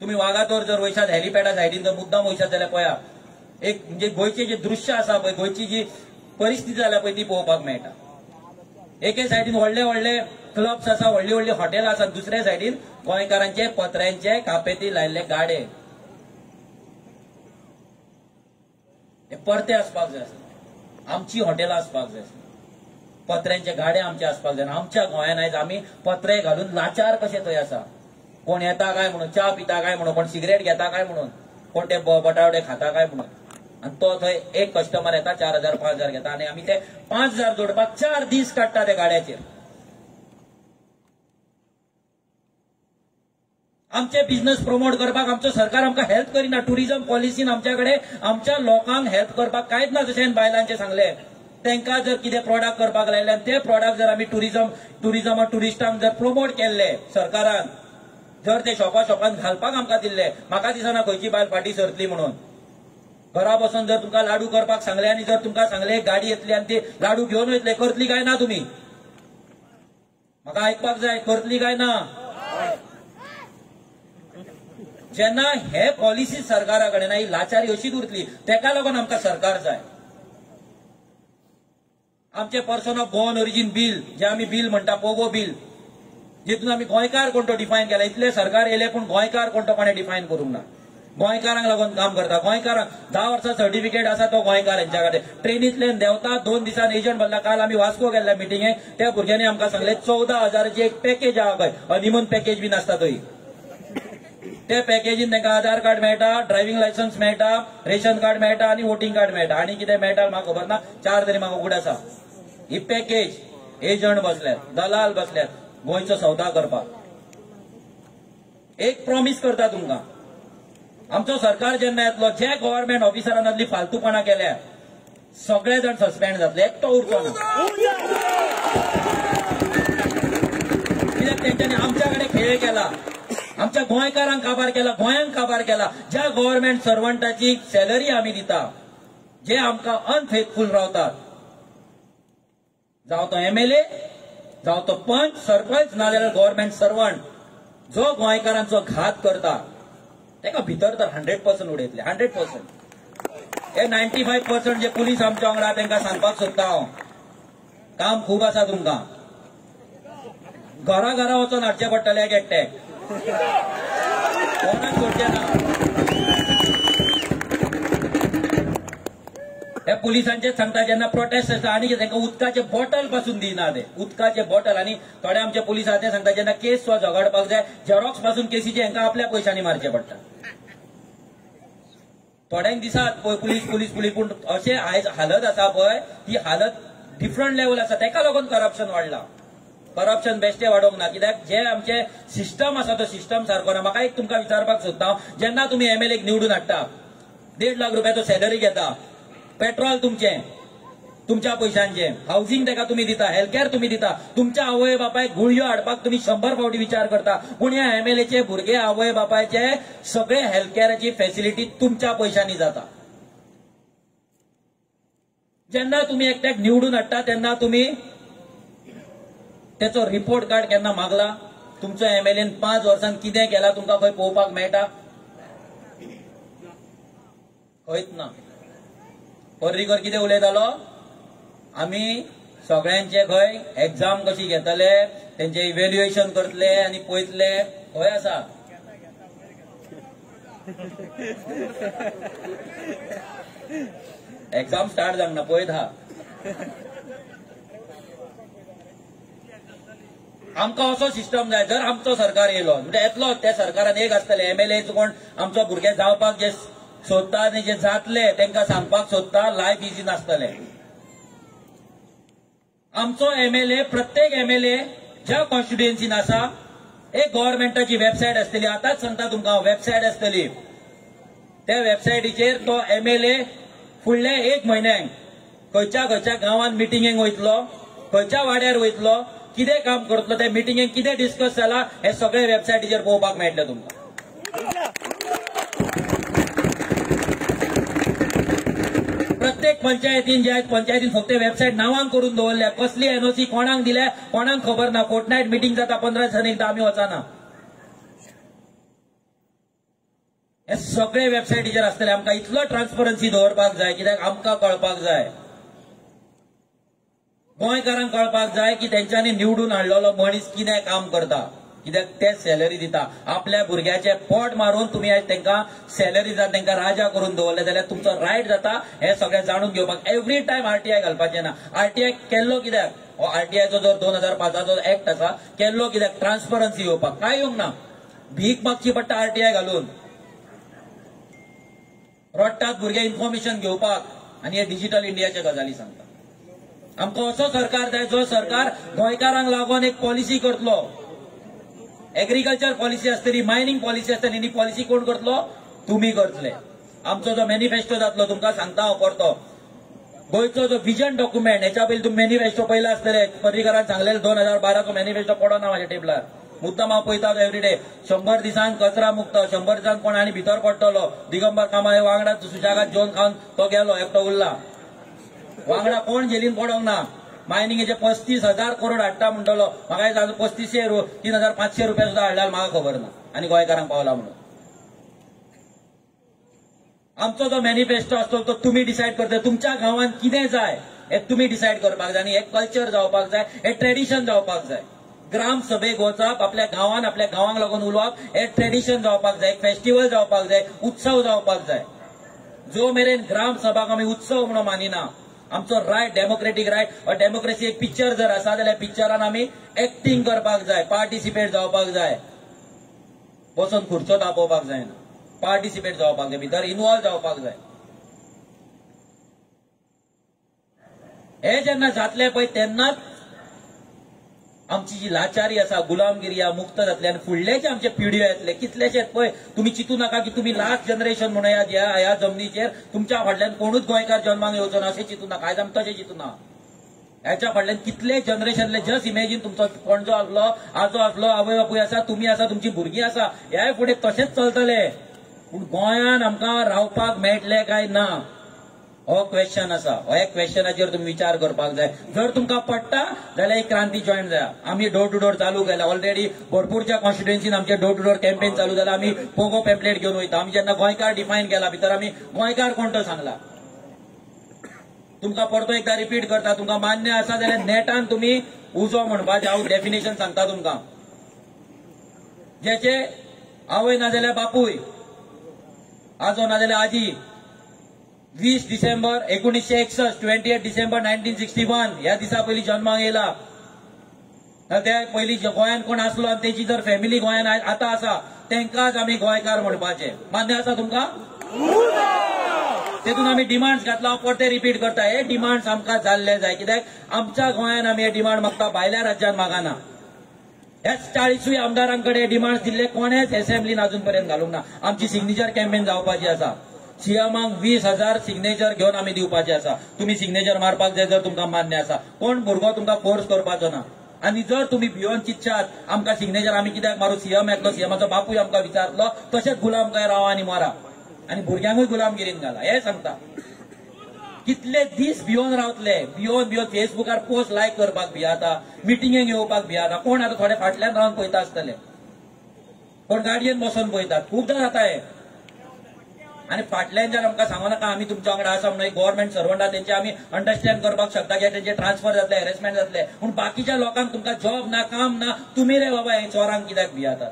तुम्ही वागातोर जर वयशात हेलिपॅडा सायडीन जर मुद्दाम वयशात जाल्यार पळया. एक म्हणजे गोंयचे जे दृश्य आसा पळय गोंयची जी परिस्थिती जाल्या पळय ती पळोवपाक मेळटा. एके सायडीन व्हडले व्हडले क्लब्स आसा व्हडली व्हडली हॉटेल आसात दुसऱ्या सायडीन गोंयकारांचे पत्र्यांचे कापेती लायल्ले गाडे. हे परते आसपाक जाय आमची हॉटेलां आसपाक जाय पत्र्यांचे गाडे आमचे आसपाक जाय आमच्या गोंयान आयज आमी पत्रे घालून लाचार कशे थंय आसा. कोण येता काय म्हणून? च्या पिता काय म्हणून? कोण सिगरेट घेता काय म्हणून? कोण ते बटावडे खाता काय म्हणून? आनी तो थंय एक कस्टमर येता चार हजार पांच हजार घेता. आनी आमी ते पांच हजार जोडपाक चार दीस काडटा त्या गाड्याचेर. आमचे बिझनेस प्रमोट करपाक आमचो सरकार आमकां हेल्प करिना. टुरिझम पॉलिसीन आमच्या कडेन आमच्या लोकांक हेल्प करपाक कांयच ना जशें बायलांचे सांगले. तांकां जर कितें प्रॉडक्ट करपाक लायले आनी ते प्रॉडक्ट जर आमी टुरिझम टुरिझम टुरिस्टांक जर प्रमोट केल्ले सरकारान जर ते शॉपा शॉपान घालपाक आमकां दिल्ले म्हाका दिसना खंयची बायल फाटी सरतली म्हणून. घरा बसून जर तुमकां लाडू करपाक सांगले आनी जर तुमकां सांगले एक गाडी येतली आनी ती लाडू घेवन वयतले करतली काय ना तुमी म्हाका आयकपाक जाय करतली काय ना? जेन्ना हे पॉलिसी सरकारा कडेन ही लाचारी अशीच उरतली तेका लागून आमकां सरकार जाय. आमचे person of Goan origin bill जे आमी बील म्हणटा पोगो बील जितून आमी गोंयकार कोण तो डिफायन केला इतले सरकार येयले पूण गोंयकार कोण तो कोणे डिफायन करूंक ना. गोंयकारांक लागून काम करता. गोंयकारांक धा वर्सां सर्टिफिकेट आसा तो गोंयकार हेंच्या कडेन ट्रेनींतल्यान देंवता दोन दिसान एजंट भरला काल आमी वास्को गेल्ल्या मिटिंगेक त्या भुरग्यांनी आमकां सांगले चौदा हजाराची एक पॅकेज आहा. पळय हनीमून पॅकेज बीन आसता थंय ते पॅकेजीन तांकां आधार कार्ड मेळटा ड्रायव्हिंग लायसन्स मेळटा रेशन कार्ड मेळटा आनी वोटिंग कार्ड मेळटा आनी कितें मेळटा म्हाका खबर ना चार तरी म्हाका उगड आसा ही पॅकेज एजंट बसल्यात दलाल बसल्यात गोंयचो सौदा करपाक. एक प्रॉमिस करता तुमकां. आमचो सरकार जेन्ना येतलो जे गव्हर्मेंट ऑफिसरान आदली फालतूपणां केल्या सगळे जाण सस्पेंड जातले एकटो उरचो ना कित्याक तेंच्यांनी आमच्या कडेन खेळ केला. आमच्या गोंयकारांक काबार केला गोंयांक काबार केला. ज्या गव्हर्मेंट सर्वंटाची सॅलरी आमी दिता जे आमकां अनफेथफूल रावतात. जावं तो एमएलए जावं तो पंच सरपंच नाजाल्यार गव्हर्मेंट सर्वंट जो गोंयकारांचो घात करता तेका भितर तर हंड्रेड पर्संट उडयतले हंड्रेड पर्संट हे नायन्टी फायव्ह पर्संट जे पुलीस आमच्या वांगडा तांकां सांगपाक सोदता हांव. काम खूब आसा तुमकां. घरा घरा वचून हाडचे पडटले एक एकट्याक पोलिसांचे सांगता जेन्ना प्रोटेस्ट आसा आनी तांकां उदकाचे बॉटलपासून दिना ते उदकाचे बॉटल आनी थोडे आमचे पोलीस आहा ते सांगता जेन्ना केस स्व झगडपाक जाय. झेरॉक्सपासून केसीचे हांकां आपल्या पयशांनी मारचे पडटा थोड्यांक दिसात पळय पुलीस पुलीस पुलीस पूण अशें आयज हालत आसा पळय ही हालत डिफरंट लेवल आसा. तेका लागून करप्शन वाडला. करप्शन बेश्टे वाडोवंक ना कित्याक जे आमचे सिस्टम आसा तो सिस्टम सारको ना. म्हाका एक तुमकां विचारपाक सोदता हांव जेन्ना तुमी एमएलएक निवडून हाडटा देड लाख रुपयाचो सॅलरी घेता पेट्रोल तुमचें तुमच्या पैशांचे हाऊसिंग तेका तुम्ही दिता हेल्थकॅर तुम्ही दिता तुमच्या आवय बापायक गुळयो हाडपाक तुम्ही शंभर फावटी विचार करता. पूण ह्या एमएलएचे भुरगे आवय बापायचे सगळे हेल्थकॅराची फॅसिलिटी तुमच्या पयशांनी जाता. जेन्ना तुम्ही एकट्याक निवडून हाडटा तेन्ना तुम्ही त्याचो रिपोर्ट कार्ड केन्ना मागला. तुमचो एमएलएन पांच वर्सान कितें केला तुमकां खंय पळोवपाक मेळटा खंयच ना. पर्रीकर कितें उलयतालो? आमी सगळ्यांचे खंय एक्झाम कशी घेतले तेंचे इव्हॅल्युएशन करतले आनी पळयतले खंय आसा एक्झाम स्टार्ट जावंक ना पळयत आहा आमकां असो सिस्टम जाय जर आमचो सरकार येयलो म्हणजे येतलो त्या सरकारान एक आसतलें एमएलए कोण आमचो भुरगे जावपाक जे सोदता आनी जे जातले तांकां सांगपाक सोदता लायफ इजी नासतले. आमचो एमएलए प्रत्येक एमएलए ज्या कॉन्स्टिट्युएन्सीन आसा एक गव्हर्नमेंटाची वेबसायट आसतली आतांच सांगता तुमकां वेबसायट आसतली. त्या वेबसायटीचेर तो एमएलए फुडल्या एक म्हयन्याक खंयच्या खंयच्या गांवांत मिटिंगेक वयतलो खंयच्या वाड्यार वयतलो कितें काम करतलो त्या मिटिंगेक कितें डिस्कस जाला हे सगळे वेबसायटीचेर पळोवपाक मेळटले तुमकां प्रत्येक पंचायतीन जे आहेत पंचायतीन फक्त वेबसायट नांवांक करून दवरल्या. कसली एनओसी कोणाक दिल्या कोणाक खबर ना. फोर्टनायट मिटिंग जाता पंदरा दिसांनी एकदा आमी वचना. हे सगळे वेबसायटीचेर आसतले आमकां इतलो ट्रान्सपरन्सी दवरपाक जाय कित्याक आमकां कळपाक जाय. गोंयकारांक कळपाक जाय की तेंच्यांनी निवडून हाडलेलो मनीस कितें काम करता? कित्याक ते सॅलरी दिता? आपल्या भुरग्याचे पोट मारून तुम्ही आज तांकां सॅलरी जर तांकां राजा करून दवरले जाल्यार तुमचो रायट जाता हे सगळें जाणून घेवपाक एवरी टायम आरटीआय घालपाचें ना. आरटीआय केल्लो कित्याक? हो आरटीआयचो जो दोन हजार पांचाचो एक्ट आसा केल्लो कित्याक? ट्रान्सपरन्सी येवपाक. काय येवंक ना? भीक मागची पडटा आरटीआय घालून. रडटात भुरगे इन्फॉर्मेशन घेवपाक. आनी हे डिजिटल इंडियाच्या गजाली सांगता आमकां असो सरकार जाय जो सरकार गोंयकारांक लागून एक पॉलिसी करतलो? एग्रीकल्चर पॉलिसी आसतली मायनिंग पॉलिसी आसतली ही पॉलिसी कोण करतलो? तुम्ही करतले. आमचो जो मॅनिफेस्टो जातलो तुमकां सांगता हांव परतो. गोंयचो जो विजन डॉक्युमेंट हेच्या पयलीं तुम्ही मॅनिफेस्टो पयला आसतले पर्रीकरान सांगलेले दोन हजार बाराचो मॅनिफेस्टो पडो ना म्हाज्या टेबलार मुद्दम हांव पळयता एवरीडे शंभर दिसान कचरा मुक्त शंभर दिसान कोण आनी भितर पडटलो. दिगंबर कामाय वांगडा सुजागात जेवन खावन तो गेलो एकटो उरला. वांगडा कोण जेलीन पडोंक ना? मायनिंगेचे पस्तीस हजार करोड हाडटा म्हणटलो म्हाका दिसता पस्तीसशे तीन हजार पांचशे रुपया सुद्दां हाडल्यार म्हाका खबर ना. आनी गोंयकारांक पावला म्हणून. आमचो जो मॅनिफेस्टो आसतो तो तुमी डिसायड करता तुमच्या गांवांत कितें जाय? हे तुमी डिसायड करपाक जाय आनी हे कल्चर जावपाक जाय हे ट्रेडिशन जावपाक जाय. ग्राम सभेक वचप आपल्या गांवांत आपल्या गांवांक लागून उलोवप हे ट्रेडिशन जावपाक जाय फेस्टिवल जावपाक जाय उत्सव जावपाक जाय. जो मेरेन ग्राम सभाक आमी उत्सव म्हणून मानिना. आमचो रायट डेमोक्रेटीक रायट डेमोक्रेसी एक पिक्चर जर आसा जाल्यार पिक्चरान आमी एक्टिंग करपाक जाय पार्टिसिपेट जावपाक जाय. बसून खुर्चो तापोवपाक जायना. पार्टिसिपेट जावपाक जाय भितर इन्वॉल्व जावपाक जाय. हे जेन्ना जातले पळय तेन्नाच आमची जी लाचारी आसा गुलामगिरी हा मुक्त जातली आनी फुडले आमचे पिढयो येतले कितलेशेच पळय तुम्ही चिंतू नाका की तुम्ही लास्ट जनरेशन म्हणून ह्या ह्या जमनीचेर तुमच्या फाटल्यान कोणूच गोंयकार जन्माक येवचो ना अशें चिंतू नाका आयज आमी तशें चिंतू ना. ह्याच्या फाटल्यान कितले जनरेशनले जस्ट इमेजीन तुमचो पणजो आसलो आजो आसलो आवय बापूय आसा तुमी आसा तुमची भुरगीं आसा ह्याय फुडें तशेंच चलतले. पूण गोंयान आमकां रावपाक मेळटले काय ना. हो क्वेश्चन आसा हो एक क्वेश्चनाचेर तुम्ही विचार करपाक जाय जर तुमकां पडटा जाल्यार एक क्रांती जॉईन जाया. आमी डोर टू डोर चालू केल्या ऑलरेडी भरपूरच्या कॉन्स्टिट्युएन्सीन आमचे डोर टू डोर कॅम्पेन चालू जाल्यार आमी पोगो पॅम्पलेट घेवन वयता. आमी जेन्ना गोंयकार डिफायन केला भितर आमी गोंयकार कोण तो सांगला? तुमकां परतो एकदा रिपीट करता. तुमकां मान्य आसा जाल्यार नेटान तुमी उजो म्हणपाचें हांव डेफिनेशन सांगता तुमकां. जेचे आवय ना जाल्यार बापूय आजो ना जाल्यार आजी वीस डिसेंबर एकोणीसशे एकसष्ट twenty eight December nineteen sixty one ह्या दिसा पयलीं जन्माक येयला. ना त्या पयलीं जे कोण आसलो आनी तेची जर फॅमिली गोंयान आय- आतां आसा तेंकांच आमी गोंयकार म्हणपाचे. मान्य आसा तुमकां? तेतून आमी डिमांड्स घातला परते रिपीट करता हे डिमांड्स आमकां जाल्ले जाय. कित्याक? आमच्या गोंयान आमी हे डिमांड मागता भायल्या राज्यात मागाना. ह्याच चाळीसूय आमदारांकडे डिमांड दिल्ले कोणेच असेंब्लीन अजून पर्यंत घालूंक ना. आमची सिग्नेचर कॅम्पेन जावपाची आसा. सीएमांक वीस हजार सिग्नेचर घेऊन आम्ही दिवपाचे आसा तुम्ही सिग्नेचर मारपाक जाय जर तुमकां मान्य आसा कोण भुरगो तुमकां फोर्स करपाचो ना. आणि जर तुम्ही भिवन चिंतशात आमकां सिग्नेचर आमी कित्याक मारू? सीएम येतलो सीएमाचो बापूय आमकां विचारलो तशेंच गुलाम काय राव आनी मारा. आनी भुरग्यांकूय गुलामगिरीन घाला. हे सांगता. कितले दीस भियोन रावतले. भियोन भिवून फेसबुकार पोस्ट लायक करपाक भियाता. मिटिंगेक येवपाक भियाता. कोण आतां थोडे फाटल्यान रावन पळयता आसतले. कोण गाडयेन बसून पळयतात. खूबदां जाता हे आणि फाटल्यानच्यान आमकां सांगनाका आमी तुमच्या वांगडा आसा म्हणून गव्हर्मेंट सर्वंटा आहा तेंचे आमी अंडरस्टँड करपाक शकता की तेंचे ट्रान्सफर जातले हॅरेसमेंट जातले. पूण बाकीच्या लोकांक तुमकां जॉब ना काम ना तुमी रे बाबा हे चोरांक कित्याक भियातात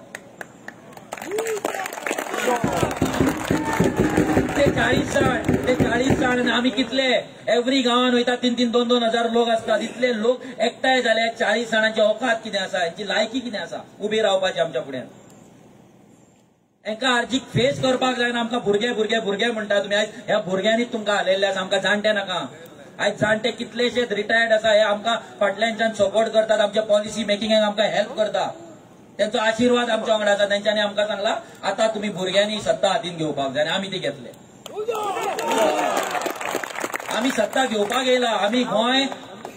ते चाळीस जाण ते चाळीस जाण आणि आम्ही कितले? एव्हरी गावान वयता तीन तीन दोन दोन हजार लोक असतात. इतले लोक एकठांय जाले चाळीस जाणांची औकात कितें आसा? यांची लायकी कितें आसा? उबी रावपाची आमच्या फुड्यान हांकां आर्जीक फेस करपाक जायना आमकां भुरगे भुरगे भुरगे म्हणटा तुमी आयज ह्या भुरग्यांनीच तुमकां हालयल्ले आसा. आमकां जाणटे नाका. आयज जाणटे कितलेशेच रिटायर्ड आसा. हे आमकां फाटल्यानच्यान सपोर्ट करतात. आमच्या पॉलिसी मेकिंगाक आमकां हेल्प करता. त्यांचो आशिर्वाद आमच्या वांगडा आसा. तेंच्यांनी आमकां सांगला आतां तुमी भुरग्यांनी सत्ता हातीन घेवपाक जाय. आनी आमी ती घेतले. आमी सत्ता घेवपाक येयला. आमी गोंय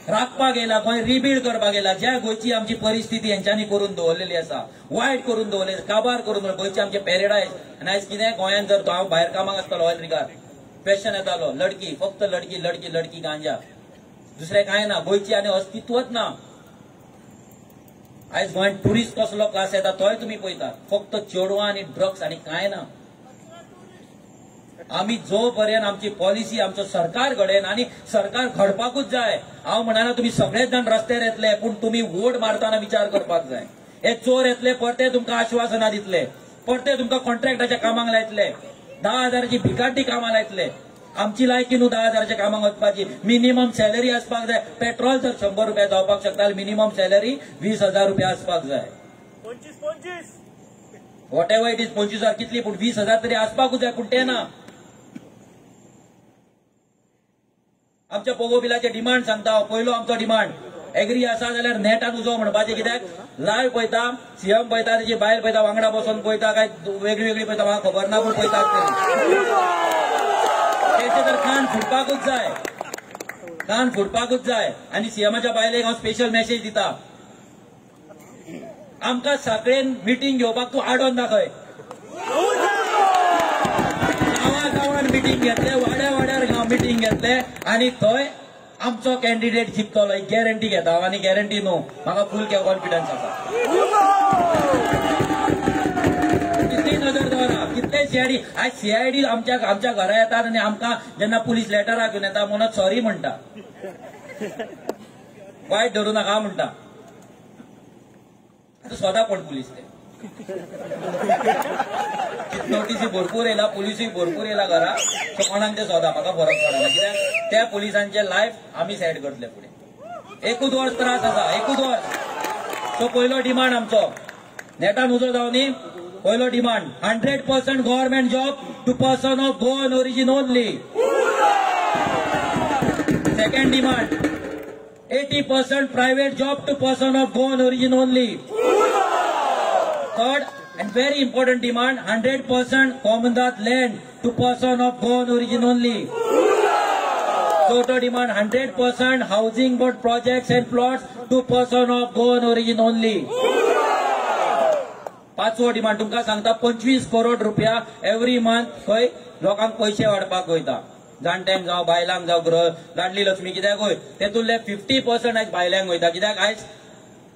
राखपाक गेला गोय रिबिल्ड करपाक गेला ज्या गोंयची आमची परिस्थिती हेंच्यांनी करून दवरलेली आसा वायट करून दवरलेली काबार करून दवरले आमचे पॅरेडायज आनी आयज कितें गोंयांत जर तो हांव भायर कामाक आसतालो ऑयल रिगार फॅशन येतालो लडकी फक्त लडकी लडकी लडकी गांजा. दुसरें कांय ना गोंयची आनी अस्तित्वच ना. आयज गोंयांत ट्युरिस्ट कसलो क्लास येता तोय तुमी पळयतात फक्त चेडवां आनी ड्रग्स आनी कांय ना. आमी जो पर्यंत आमची पॉलिसी आमचो सरकार घडेन आनी सरकार घडपाकूच जाय हांव म्हणाना तुमी सगळेच जाण रस्त्यार येतले पूण तुमी वोट मारतना विचार करपाक जाय. हे चोर येतले परते तुमकां आश्वासनां दितले परते तुमकां कॉन्ट्रॅक्टाच्या कामाक लायतले धा हजाराची भिकाटी कामां लायतले. आमची लायकी न्हू धा हजाराच्या कामाक वचपाची. मिनिमम सॅलरी आसपाक जाय. पेट्रोल जर शंबर रुपया जावपाक शकता मिनिमम सॅलरी वीस हजार रुपया आसपाक जाय. वॉट एव्हर इट इज पंचवीस हजार कितली पूण वीस हजार तरी आसपाकूच जाय पूण ते ना. आमच्या पोगो बिलाचे डिमांड सांगता पयलो आमचो डिमांड. एग्री आसा जाल्यार नेटान उजो म्हणपाचें कित्याक? लायव्ह पळयता सीएम पळयता तेजी बायल पळयता वांगडा बसून पळयता काय वेगळी वेगळी पळयता म्हाका खबर ना पूण पळयता तेचे तर कान फुटपाकूच जाय. कान फुटपाकूच जाय. आनी सीएमाच्या बायलेक हांव स्पेशल मेसेज दिता. आमकां साखळेन मिटींग घेवपाक तूं आडोन दाखय. गांवा गांवान मिटींग घेतले वाड्या वाड्यार मिटींग घेतले आनी थंय आमचो कॅन्डिडेट जिखतलो ही गॅरंटी घेता. हांव आनी गॅरंटी न्हू म्हाका फूल कॉन्फिडन्स आसा कितली नजर दवरा कितले सीआयडी आयज सीआयडी आमच्या आमच्या घरा येतात आनी आमकां जेन्ना पुलीस लेटरां घेवन येता म्हणून सॉरी म्हणटा वायट धरूं नाका म्हणटा आतां स्वता कोण पुलीस ते? नोटीसी भरपूर येला पुलिसूय भरपूर येयला घरा. सो कोणाक ते सोदा म्हाका फरक पडना कित्याक म्हणजे त्या पुलिसांचे लायफ आमी सायड करतले फुडें एकूच वर्स त्रास आसा एकूच वर्स सो पयलो डिमांड आमचो. नेटान उजो न्ही पयलो demand hundred percent government job to person of Goan origin only second demand eighty percent private job to person of Goan origin only Third and very important demand, 100% Commandant land to person of Goan origin only. Total demand 100% housing board projects and plots to person of Goan origin only. पाचवो demand तुमकां सांगता पंचवीस करोड रुपया every month खंय लोकांक पयशे वाडपाक वयता जाणट्यांक जावं बायलांक जावं गृह लाडली लक्ष्मी कित्याक वय तेतूंतले फिफ्टी पर्संट आयज बायलांक वयता कित्याक आयज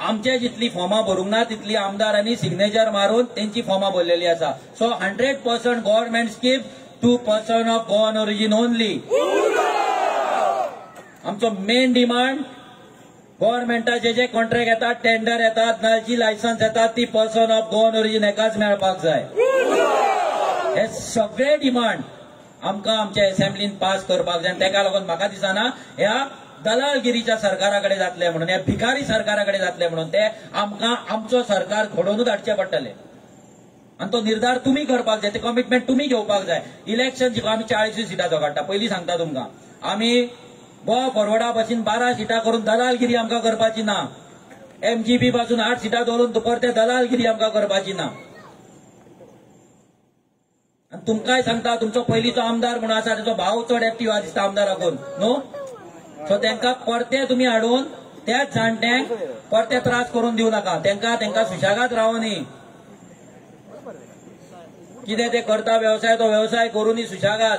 आमचे जितली फॉर्मां भरूंक ना तितली आमदारांनी सिग्नेचर मारून तेंची फॉर्मां भरलेली आसा so hundred percent government scheme to person of Goan origin only आमचो मेन डिमांड गव्हर्नमेंटाचे जे कॉन्ट्रॅक्ट येतात टेंडर येतात नळची लायसन्स येतात ती पर्सन ऑफ गोवन ओरिजीन एकाच मेळपाक जाय. हे सगळे डिमांड आमकां आमच्या असेंब्लीन पास करपाक जाय. तेका लागून म्हाका दिसना ह्या दलालगिरीच्या सरकाराकडे जातले म्हणून या भिकारी सरकाराकडे जातले म्हणून ते आमकां आमचो सरकार घडोवनूच हाडचें पडटले. आणि तो निर्धार तुम्ही करपाक जाय ते कमिटमेंट तुम्ही घेवपाक जाय. इलेक्शन जिको आमी चाळीस सिटाचो काडटा पयलीं सांगता तुमकां. आमी बो फॉरवर्डा पासून बारा सिटां करून दलालगिरी आमकां करपाची ना. एमजीबी पासून आठ सिटां दवरून परते दलालगिरी आमकां करपाची ना. आणि तुमकांय सांगता तुमचो पयलींचो आमदार म्हणून आसा तेचो भाव चड एक्टिव्ह आहा दिसता आमदाराकून न्हू सो त्यांना परते तुमी हाडून त्याच जाणट्यांक परते त्रास करून दिवं नाका. त्यांना त्यांना सुशागात रावनी कितें ते करता व्यवसाय तो व्यवसाय करूनी सुशागात.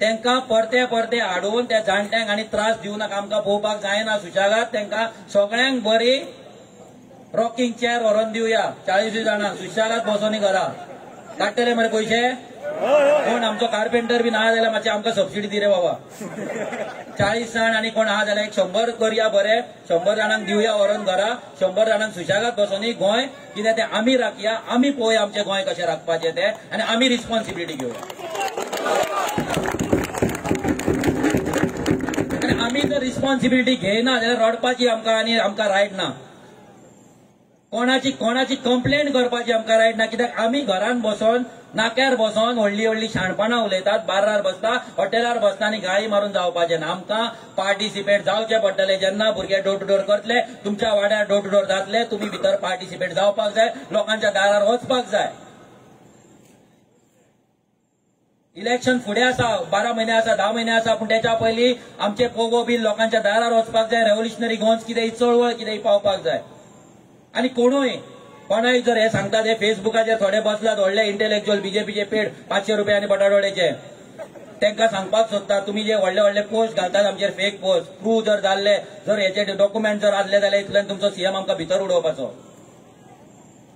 त्यांना परते परते हाडून त्या जाणट्यांक आनी त्रास दिवं नाका. आमकां पळोवपाक जायना सुशागात. त्यांना सगळ्यांक बरी रॉकिंग चेअर व्हरून दिवया. चाळीस जाणांक. सुशागात बसोनी घरा. काडटले मरे पयशे कोण आमचो कार्पेंटर बी ना जाल्यार मातशें आमकां सबसिडी दी रे बाबा. चाळीस जाण आनी कोण आहा जाल्यार एक शंबर करया बरे. शंबर जाणांक दिवया व्हरून घरा. शंबर जाणांक सुशागाद बसोनी गोंय. कितें तें आमी राखया आमी पळोवया आमचें गोंय कशें राखपाचें तें. आनी आमी रिस्पॉन्सिबिलिटी घेवया आमी जर रिस्पॉन्सिबिलिटी घेयना जाल्यार रडपाची आमकां आनी आमकां रायट ना कोणाची कोणाची कंप्लेंट करपाची आमकां रायट ना? कित्याक आमी घरान बसोन नाक्यार बसोन व्हडली व्हडली शाणपणां उलयतात. बार्रार बसता हॉटेलार बसता आनी गाळी मारून जावपाचें ना. आमकां पार्टिसिपेट जावचें पडटलें. जेन्ना भुरगे डोर टू डोर करतले तुमच्या वाड्यार डोर टू डोर जातले तुमी भितर पार्टिसिपेट जावपाक जाय. लोकांच्या दारार वचपाक जाय. इलेक्शन फुडें आसा बारा म्हयने आसा धा म्हयने आसा पूण त्याच्या पयलीं आमचे पोगो बील लोकांच्या दारार वचपाक जाय. रेव्होल्युशनरी गोंस कितें ही चळवळ कितें पावपाक जाय. आनी कोणूय? कोणाय जर हे सांगतात हे फेसबुकाचेर थोडे बसलात व्हडले इंटेलेक्च्युअल बीजेपीचे पेड पांचशे रुपया आनी बटाडोळेचे तांकां सांगपाक सोदता तुमी जे व्हडले व्हडले पोस्ट घालतात आमचेर फेक पोस्ट प्रूव जर जाल्ले जर हेचे डॉक्युमेंट जर आसले जाल्यार इतल्यान तुमचो सीएम आमकां भितर उडोवपाचो.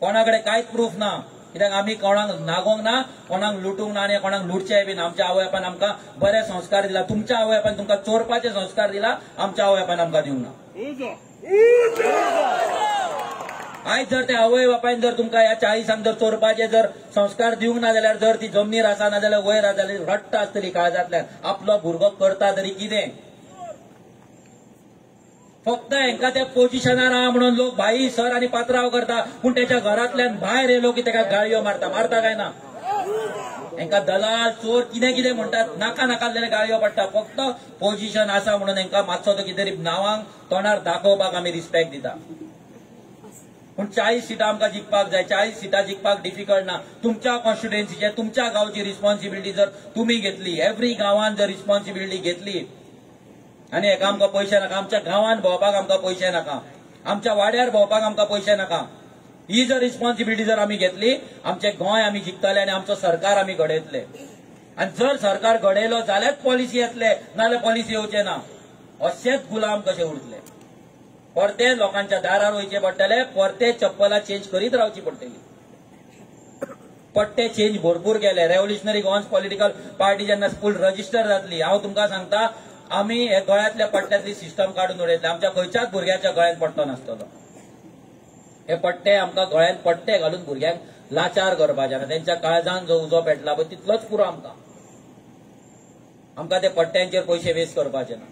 कोणा कडेन कांयच प्रूफ ना. कित्याक आमी कोणाक नागोंक ना कोणाक लुटूंक ना आनी कोणाक लुटचेय बीन आमच्या आवय बापान आमकां बरे संस्कार दिला. तुमच्या आवय बापान तुमकां चोरपाचे संस्कार दिला आमच्या आवय बापान आमकां दिवंक ना. आयज जर ते आवय बापायन जर तुमकां ह्या चाळीसांक जर चोरपाचे जर संस्कार दिवंक ना जाल्यार जर ती जमनीर आसा ना जाल्यार वयर आसा जाल्यार रट्ट आसतली काळजांतल्यान. आपलो भुरगो करता तरी कितें? फक्त हांकां त्या पोझिशनार आहा म्हणून लोक भाई सर आनी पात्रांव करता पूण त्याच्या घरांतल्यान भायर येयलो की ताका गाळयो मारता. मारता काय ना? हांकां दलाल चोर कितें कितें म्हणटात नाका नाका जाल्यार गाळयो पडटा. फक्त पोझिशन आसा म्हणून हांकां मातसो तो कितें तरी नांवांक तोंडार दाखोवपाक आमी रिस्पेक्ट दिता. पूण चाळीस सिटां आमकां जिखपाक जाय चाळीस सिटां जिखपाक डिफिकल्ट ना. तुमच्या कॉन्स्टिट्युएन्सीचे तुमच्या गांवची रिस्पॉन्सिबिलिटी जर तुमी घेतली एव्हरी गांवांत जर रिस्पॉन्सिबिलिटी घेतली आनी हेका आमकां पयशे नाका आमच्या गांवांत भोंवपाक आमकां पयशे नाका आमच्या वाड्यार भोंवपाक आमकां पयशे नाका. ही जर रिस्पॉन्सिबिलिटी जर आमी घेतली आमचे गोंय आमी जिखतले आनी आमचो सरकार आमी घडयतले आनी जर सरकार घडयलो जाल्यार पॉलिसी येतले नाजाल्यार पॉलिसी येवचे ना. अशेच गुलाम कशें उरतले? परते लोकांच्या दारार वयचे पडटले परते चप्पलां चेंज करीत रावची पडटली पट्टे चेंज भरपूर केले. रेव्होल्युशनरी गोवन्स पॉलिटिकल पार्टी जेन्ना स्कूल रजिस्टर जातली हांव तुमकां सांगता आमी हे गळ्यातल्या पट्ट्यातली सिस्टम काडून उडयतले. आमच्या खंयच्याच भुरग्याच्या गळ्यांत पट्टो नासतलो. हे पट्टे आमकां गळ्यांत पट्टे घालून भुरग्यांक लाचार करपाचे ना तेंच्या काळजान जो उजो पेटला पळय तितलोच पुरो आमकां. आमकां ते पट्ट्यांचेर पयशे वेस्ट करपाचे ना.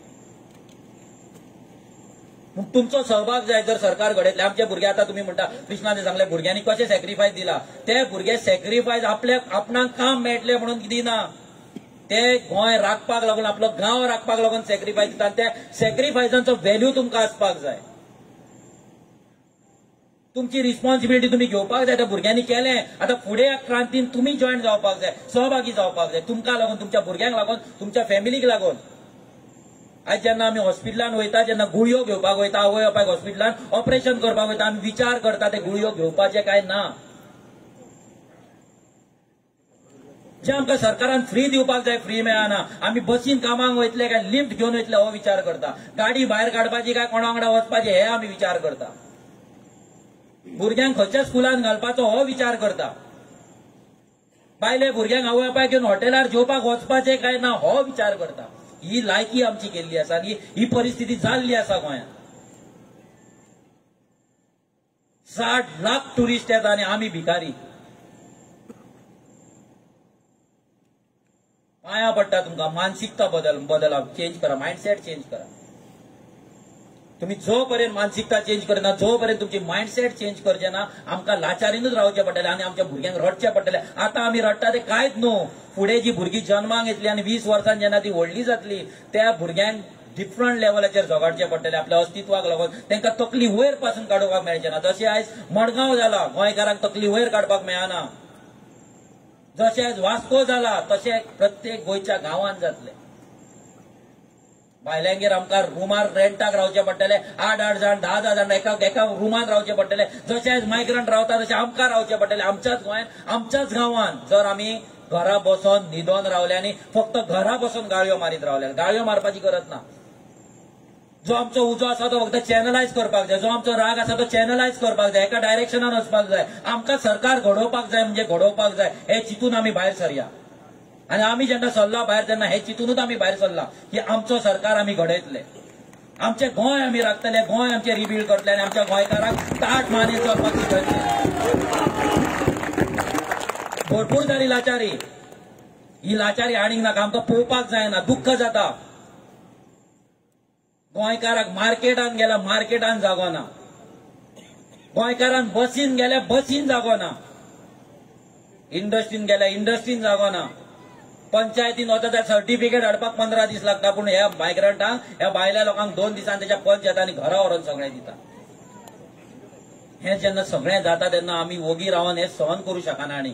तुमचो सहभाग जाय जर सरकार घडयतले आमचे भुरगे आतां तुमी म्हणटा कृष्णाने सांगले भुरग्यांनी कशें सॅक्रिफायस दिला? ते भुरगे सॅक्रिफायस आपल्याक आपणाक काम मेळटले म्हणून दिना. ते गोंय राखपाक लागून आपलो गांव राखपाक लागून सॅक्रिफायस दिता त्या सॅक्रिफायसांचो व्हॅल्यू तुमकां आसपाक जाय. तुमची रिस्पॉन्सिबिलिटी तुम्ही घेवपाक जाय त्या भुरग्यांनी केलें. आतां फुडें क्रांतीन तुमी जॉयन जावपाक जाय सहभागी जावपाक जाय. तुमकां लागून तुमच्या भुरग्यांक लागून तुमच्या फॅमिलीक लागून. आयज जेन्ना आमी हॉस्पिटलान वयता जेन्ना गुळयो घेवपाक वयता आवय बापायक हॉस्पिटलान ऑपरेशन करपाक वयता आमी विचार करता ते गुळयो घेवपाचे काय ना. जे आमकां सरकारान फ्री दिवपाक जाय फ्री मेळना. आमी बसीन कामांक वयतले काय लिफ्ट घेवन वयतले हो विचार करता. गाडी भायर काडपाची काय कोणा वांगडा वचपाची हे आमी विचार करता. भुरग्यांक खंयच्या स्कुलान घालपाचो हो विचार करता. बायले भुरग्यांक आवय बापायक घेवन हॉटेलार जेवपाक वचपाचे काय ना हो विचार करता. ही लायकी आमची केल्ली आसा आनी ही परिस्थिती जाल्ली आसा गोंयांत साठ लाख टुरिस्ट येता आनी आमी भिकारी. पाया पडटा तुमकां मानसिकता बदल बदला चेंज करा मायंडसेट चेंज करा. तुम्ही जो पर्यंत मानसिकता चेंज करना जो पर्यंत तुमची मायंडसेट चेंज करचे ना आमकां लाचारीनूच रावचे पडटलें आनी आमच्या भुरग्यांक रडचे पडटलें आतां आमी रडटा ते कांयच न्हू? फुडें जी भुरगीं जन्माक येतली आनी वीस वर्सांन जेन्ना ती व्हडली जातली त्या भुरग्यांक डिफरंट लेवलाचेर झगडचे पडटलें आपल्या अस्तित्वाक लागून. तांकां तकली वयरपासून काडोवपाक मेळचे ना. जशें आयज मडगांव जाला गोंयकारांक तकली वयर काडपाक मेळना. जशें आयज वास्को जाला तशें प्रत्येक गोंयच्या गांवांत जातलें. भायल्यांगेर आमकां रुमार रेंटाक रावचे पडटले. आठ आठ जाण धा धा जाण एका एका रुमांत रावचे पडटले. जशे मायग्रंट रावता तशें आमकां रावचे पडटले. आमच्याच गोंयांत आमच्याच गांवांत जर आमी घरा बसून न्हिदोन रावले आनी फक्त घरा बसून गाळयो मारीत रावले गाळयो मारपाची गरज ना. जो आमचो उजो आसा तो फक्त चॅनलायज करपाक जाय. जो आमचो राग आसा तो चॅनलायज करपाक जाय. एका डायरेक्शनान वचपाक जाय. आमकां सरकार घडोवपाक जाय म्हणजे घडोवपाक जाय. हे चिंतून आमी भायर सरया. आनी आमी जेन्ना सरला भायर तेन्ना हे चितूनच आमी भायर सरला की आमचो सरकार आमी घडयतले आमचे गोंय आमी राखतले गोंय आमचे रिबिल्ड करतले आनी आमच्या गोंयकारांक ताट माने चलपाक शिकयतले भरपूर जाली लाचारी. ही लाचारी आनीक नाका आमकां पळोवपाक जायना दुख्ख जाता. गोंयकाराक मार्केटान गेल्या मार्केटान जागो ना गोंयकारान बसीन गेल्या बसीन जागो ना इंडस्ट्रीन गेल्या इंडस्ट्रीन जागो ना पंचायतीन वता त्या सर्टिफिकेट हाडपाक पंदरा दीस लागता पूण ह्या मायग्रंटांक ह्या बायल्या लोकांक दोन दिसान त्याच्या पंच येता आनी घरा व्हरून सगळें दिता हें जेन्ना सगळें जाता तेन्ना आमी ओगी रावन हें सहन करूं शकना आनी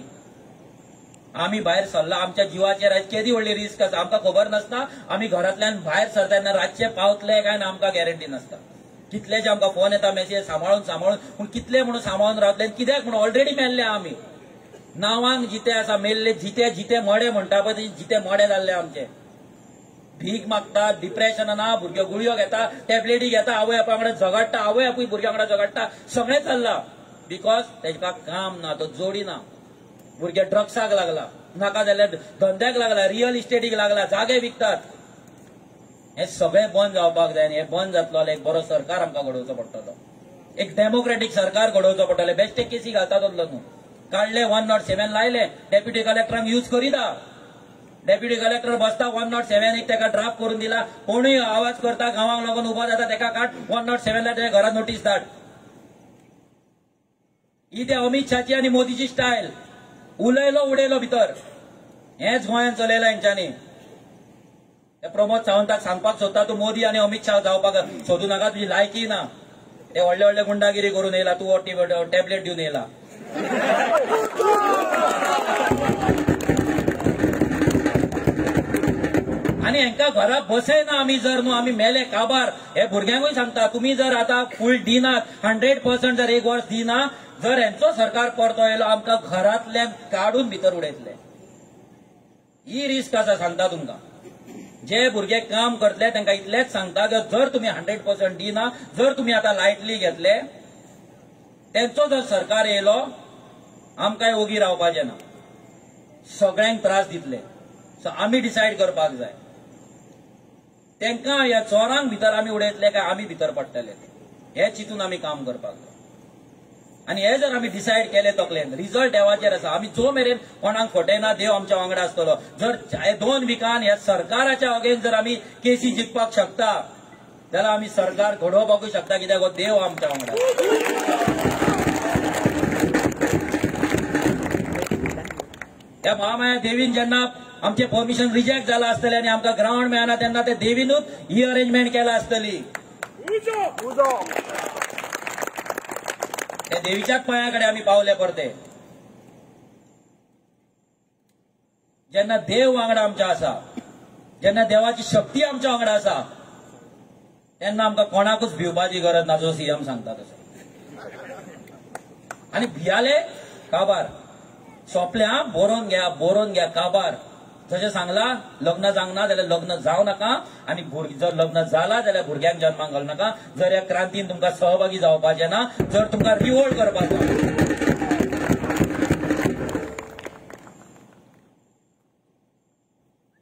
आमी भायर सरला आमच्या जिवाचेर केदी व्हडली रिस्क आसा आमकां खबर नासता आमी घरांतल्यान भायर सरता तेन्ना रातचे पावतले काय ना आमकां गॅरंटी नासता. कितलेशे आमकां फोन येता मेसेज सांबाळून सांबाळून पूण कितले म्हणून सांबाळून रावतले कित्याक म्हणून? ऑलरेडी मेल्ले आमी नांवांक जिते आसा मेल्ले जिते जिते मडे म्हणटा पळय ते जिते मडे जाल्ले आमचे. भीक मागता डिप्रेशन ना भुरगे गुळयो घेता टॅबलेटी घेता आवय आपा वांगडा झगडटा आवय आपूय भुरग्या वांगडा झगडटा सगळें चल्ला. बिकॉज तेका काम ना तो जोडी ना. भुरगे ड्रग्साक लागला. नाका जाल्यार धंद्याक लागला रियल इस्टेटीक लागला जागे विकतात. हे सगळें बंद जावपाक जाय आनी हे बंद जातलो एक बरो सरकार आमकां घडोवचो पडटलो. एक डेमोक्रेटीक सरकार घडोवचो पडटलें. बेश्टे केसी घालतात न्हू काढले वन नॉट सेव्हन लायले. डेप्युटी कलेक्टरांक यूज करीता डेप्युटी कलेक्टर बसता वन नॉट सेव्हन एक ताका ड्राफ्ट करून दिला. कोणूय आवाज करता गांवांक लागून उबो जाता ताका काड वन नॉट सेव्हनला त्याच्या घरात नोटीस धाड ही ते अमित शाची आनी मोदीची स्टायल उलयलो उडयलो भितर. हेच गोंयांत चलयला हेंच्यांनी ते प्रमोद सावंताक सांगपाक सोदता तूं मोदी आनी अमित शाह जावपाक सोदू नाका तुजी लायकी ना. ते व्हडले व्हडले गुंडागिरी करून येयला तूं टॅबलेट दिवन येला. आनी हांकां घरा बसयना आमी जर न्हू आमी मेले काबार. हे भुरग्यांकूय सांगता तुमी जर आतां फूल दिनात हंड्रेड पर्संट जर एक वर्स दिना जर हेंचो सरकार परतो येयलो आमकां घरांतल्यान काडून भितर उडयतले ही रिस्क आसा सांगता तुमकां. जे भुरगे काम करतले तांकां इतलेंच सांगता की जर तुमी हंड्रेड पर्संट दिना जर तुमी आतां लायटली घेतले तेंचो जर सरकार येयलो आमकांय ओगी रावपाचें ना. सगळ्यांक त्रास दितले. सो आमी डिसायड करपाक जाय. तेंकां ह्या चोरांक भितर आमी उडयतले काय आमी भितर पडटले. हे चिंतून आमी काम करपाक जाय. आनी हे जर आमी डिसायड केले तकलेन रिजल्ट देवाचेर आसा. आमी जो मेरेन कोणाक फटयना देव आमच्या वांगडा आसतलो. जर हे दोन विकान ह्या सरकाराच्या अगेन्स्ट जर आमी केसी जिखपाक शकता जाल्यार आमी सरकार घडोवपाकूय शकता. कित्याक हो देव आमच्या वांगडा त्या महामाया देवीन जेन्ना आमचे परमिशन रिजेक्ट जाला आसतलें आनी आमकां ग्रावंड मेळना तेन्ना ते देवीनूच ही अरेंजमेंट केला आसतली त्या देवीच्याच पांया कडेन आमी पावले परते जेन्ना देव वांगडा आमच्या आसा जेन्ना देवाची शक्ती आमच्या वांगडा आसा तेन्ना आमकां कोणाकूच भिवपाची गरज ना जो सीएम सांगता तसो आनी भियाले काबार. सोपल्या बरोवन घ्या बरोवन घ्या काबार जशें सांगला लग्न जावंक ना जाल्यार लग्न जावं नाका. आनी जर लग्न जाला जाल्यार भुरग्यांक जन्माक घालूं नाका. जर ह्या क्रांतीन तुमकां सहभागी जावपाचें ना जर तुमकां रिवोल्ट करपाचो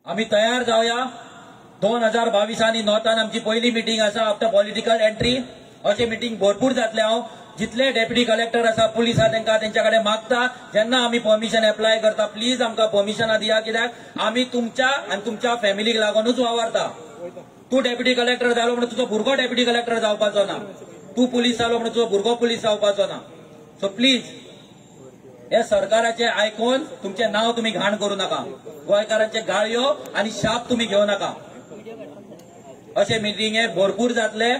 आमी तयार जावया दोन हजार बावीसांनी नॉर्थान आमची पहिली मिटींग आसा आफ्टर पॉलिटिकल एंट्री अशें मिटींग भरपूर जातले हांव हो. जितले डेप्युटी कलेक्टर आसा पुलीस आहा तांकां तेंच्या कडेन मागता जेन्ना आमी परमिशन एप्लाय करता. प्लीज आमकां परमिशनां दिया कित्याक? आमी तुमच्या आनी तुमच्या फॅमिलीक लागूनच वावरता. तूं डेप्युटी कलेक्टर जालो म्हणून तुजो भुरगो डेप्युटी कलेक्टर जावपाचो ना. तूं पुलीस जालो म्हणून तुजो भुरगो पुलीस जावपाचो ना. सो प्लीज हे सरकाराचे आयकून तुमचे नाव तुम्ही घाण करू नका. गोयकारांचे गाळयो आणि शाप तुम्ही घेऊ नका. असे मिटींगे भरपूर जातले.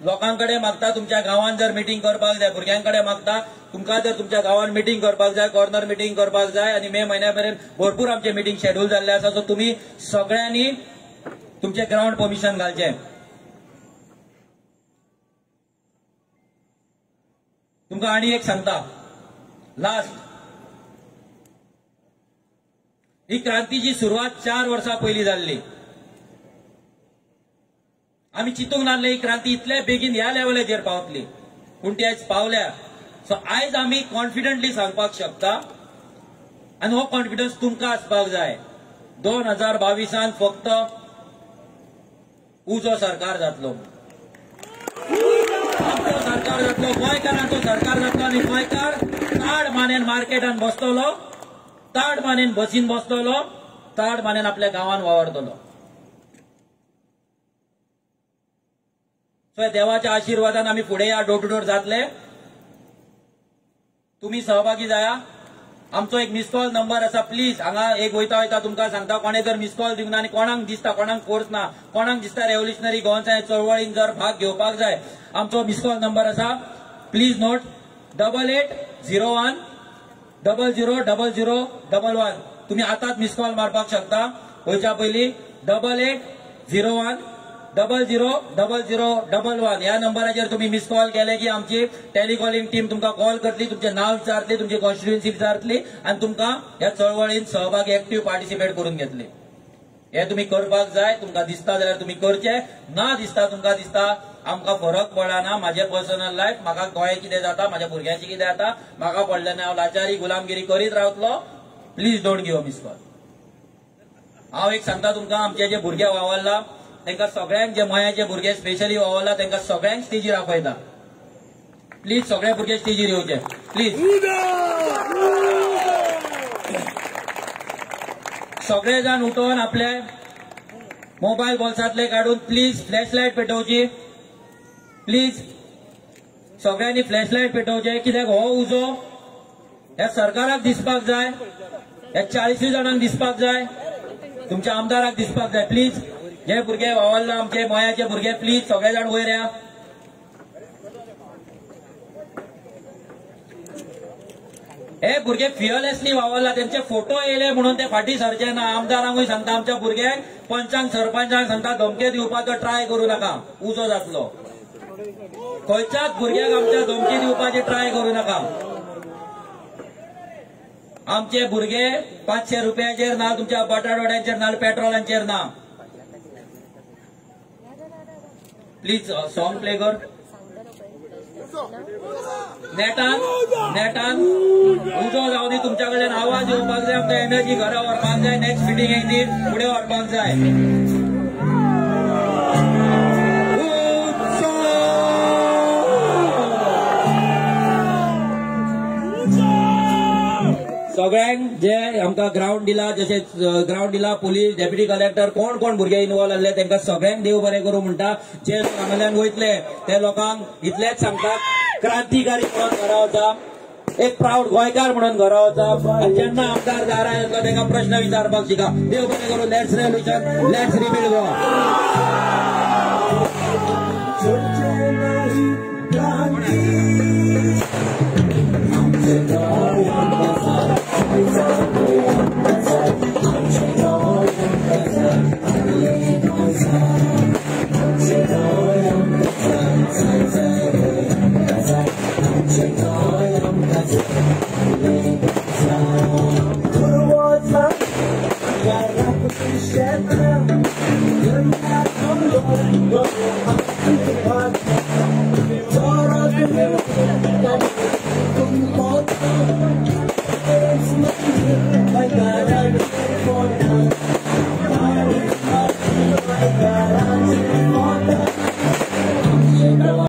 लोकांकडे मागता तुमच्या गावात जर मिटींग करपाक जाय भुरग्यांकडे मागता तुमकां जर तुमच्या गावात मिटींग करपाक जाय कॉर्नर मिटींग करपाक जाय आनी मे म्हयन्या मेरेन भरपूर आमचे मिटींग शेड्यूल जाल्ले आसा सो तुम्ही सगळ्यांनी तुमचे ग्राउंड परमिशन घालचे. तुमकां आनी एक सांगता. लास्ट ही क्रांतीची सुरवात चार वर्सां पयलीं जाल्ली आमी चिंतूंक नासले ही क्रांती इतले बेगीन ह्या लेवलाचेर पावतली. पूण ती आयज पावल्या. सो आयज आमी कॉन्फिडंटली सांगपाक शकता. आनी हो कॉन्फिडन्स तुमकां आसपाक जाय. दोन हजार बावीसान फक्त उजो सरकार जातलो. आमचो सरकार जातलो गोंयकारांचो सरकार जातलो आनी गोंयकार ताड मानेन मार्केटान बसतलो. ताड मानेन बसीन बसतलो. ताड मानेन आपल्या गांवान वावरतलो. सो देवाच्या आशिर्वादान आमी फुडें या डोर टू डोर जातले. तुम्ही सहभागी जाया. आमचो एक मिस कॉल नंबर आसा प्लीज हांगा एक वयता वयता तुमकां सांगता कोणे जर मिस कॉल दिवंक ना आनी कोणाक दिसता कोणाक फोर्स ना कोणाक दिसता रेव्होल्युशनरी गोवन्साय चळवळीन जर भाग घेवपाक जाय आमचो मिस कॉल नंबर आसा please note double eight zero one double zero double zero double one तुम्ही आतांच मिस कॉल मारपाक शकता. वयच्या पयलीं double eight zero one double zero double zero double one ह्या नंबराचेर तुम्ही मिस कॉल केले की आमची टेलिकॉलिंग टीम तुमकां कॉल करतली तुमचे नाव विचारतली तुमची कॉन्स्टिट्युएन्सी विचारतली आणि तुमकां ह्या चळवळींत सहभागी एक्टिव्ह पार्टिसिपेट करून घेतली. हे तुम्ही करपाक जाय तुमकां दिसता जाल्यार तुम्ही करचे. ना दिसता तुमकां दिसता आमकां फरक पडना माझे पर्सनल लायफ म्हाका गोंय कितें जाता म्हाज्या भुरग्यांची कितें जाता म्हाका पडलें हांव लाचारी गुलामगिरी करीत रावतलो. Please don't give miss call हांव एक सांगता तुमकां आमचे जे भुरगे वावरला तांकां सगळ्यांक जे मयाचे भुरगे स्पेशली वावरला तांकां सगळ्यांक स्टेजीर आपयता. प्लीज सगळे भुरगे स्टेजीर येवचे. प्लीज सगळे जाण उठोवन आपले मोबायल बॉल्सांतले काढून प्लीज फ्लॅशलायट पेटोवची. प्लीज सगळ्यांनी फ्लॅश लायट पेटोवचे. कित्याक? हो उजो. ह्या सरकाराक दिसपाक जाय. ह्या चाळीसूय जाणांक दिसपाक जाय. तुमच्या आमदाराक दिसपाक जाय. प्लीज जे भुरगे वावरला आमचे मयाचे भुरगे प्लीज सगळे जाण वयर या. हे भुरगे फियरलेसली वावरला त्यांचे फोटो येले म्हणून ते फाटी सरचे ना. आमदारांकूय सांगता आमच्या भुरग्यांक पंचांक सरपंचांक सांगता धमके दिवपाचो ट्राय करू नाका. उजो जातलो. खंयच्याच भुरग्यांक आमच्या धमकी दिवपाची ट्राय करू नाका. आमचे भुरगे पाचशे रुपयाचेर ना तुमच्या बटाटवाड्यांचेर ना पेट्रोलांचेर ना. प्लीज सॉन्ग प्ले कर नेटान नेटान उजो दी तुमच्या कडल्यान आवाज येवपाक जाय आमकां एनर्जी घरा व्हरपाक जाय नेक्स्ट मिटींग येयली फुडें व्हरपाक जाय सगळ्यांक जे आमकां ग्रावंड दिला जशे ग्रावंड दिला पोलीस डेप्युटी कलेक्टर कोण कोण भुरगे इन्वॉल्व आसले तांकां सगळ्यांक देव बरें करूं म्हणटा जे लोक हांगाल्यान वयतले ते लोकांक इतलेंच सांगतात क्रांतिकारी म्हणून घरा वचा एक प्राऊड गोंयकार म्हणून घरा वचा जेन्ना आमदार दारा येतलो तांकां प्रश्न विचारपाक शिका देव बरें करूं let's revolution let's rebuild Goa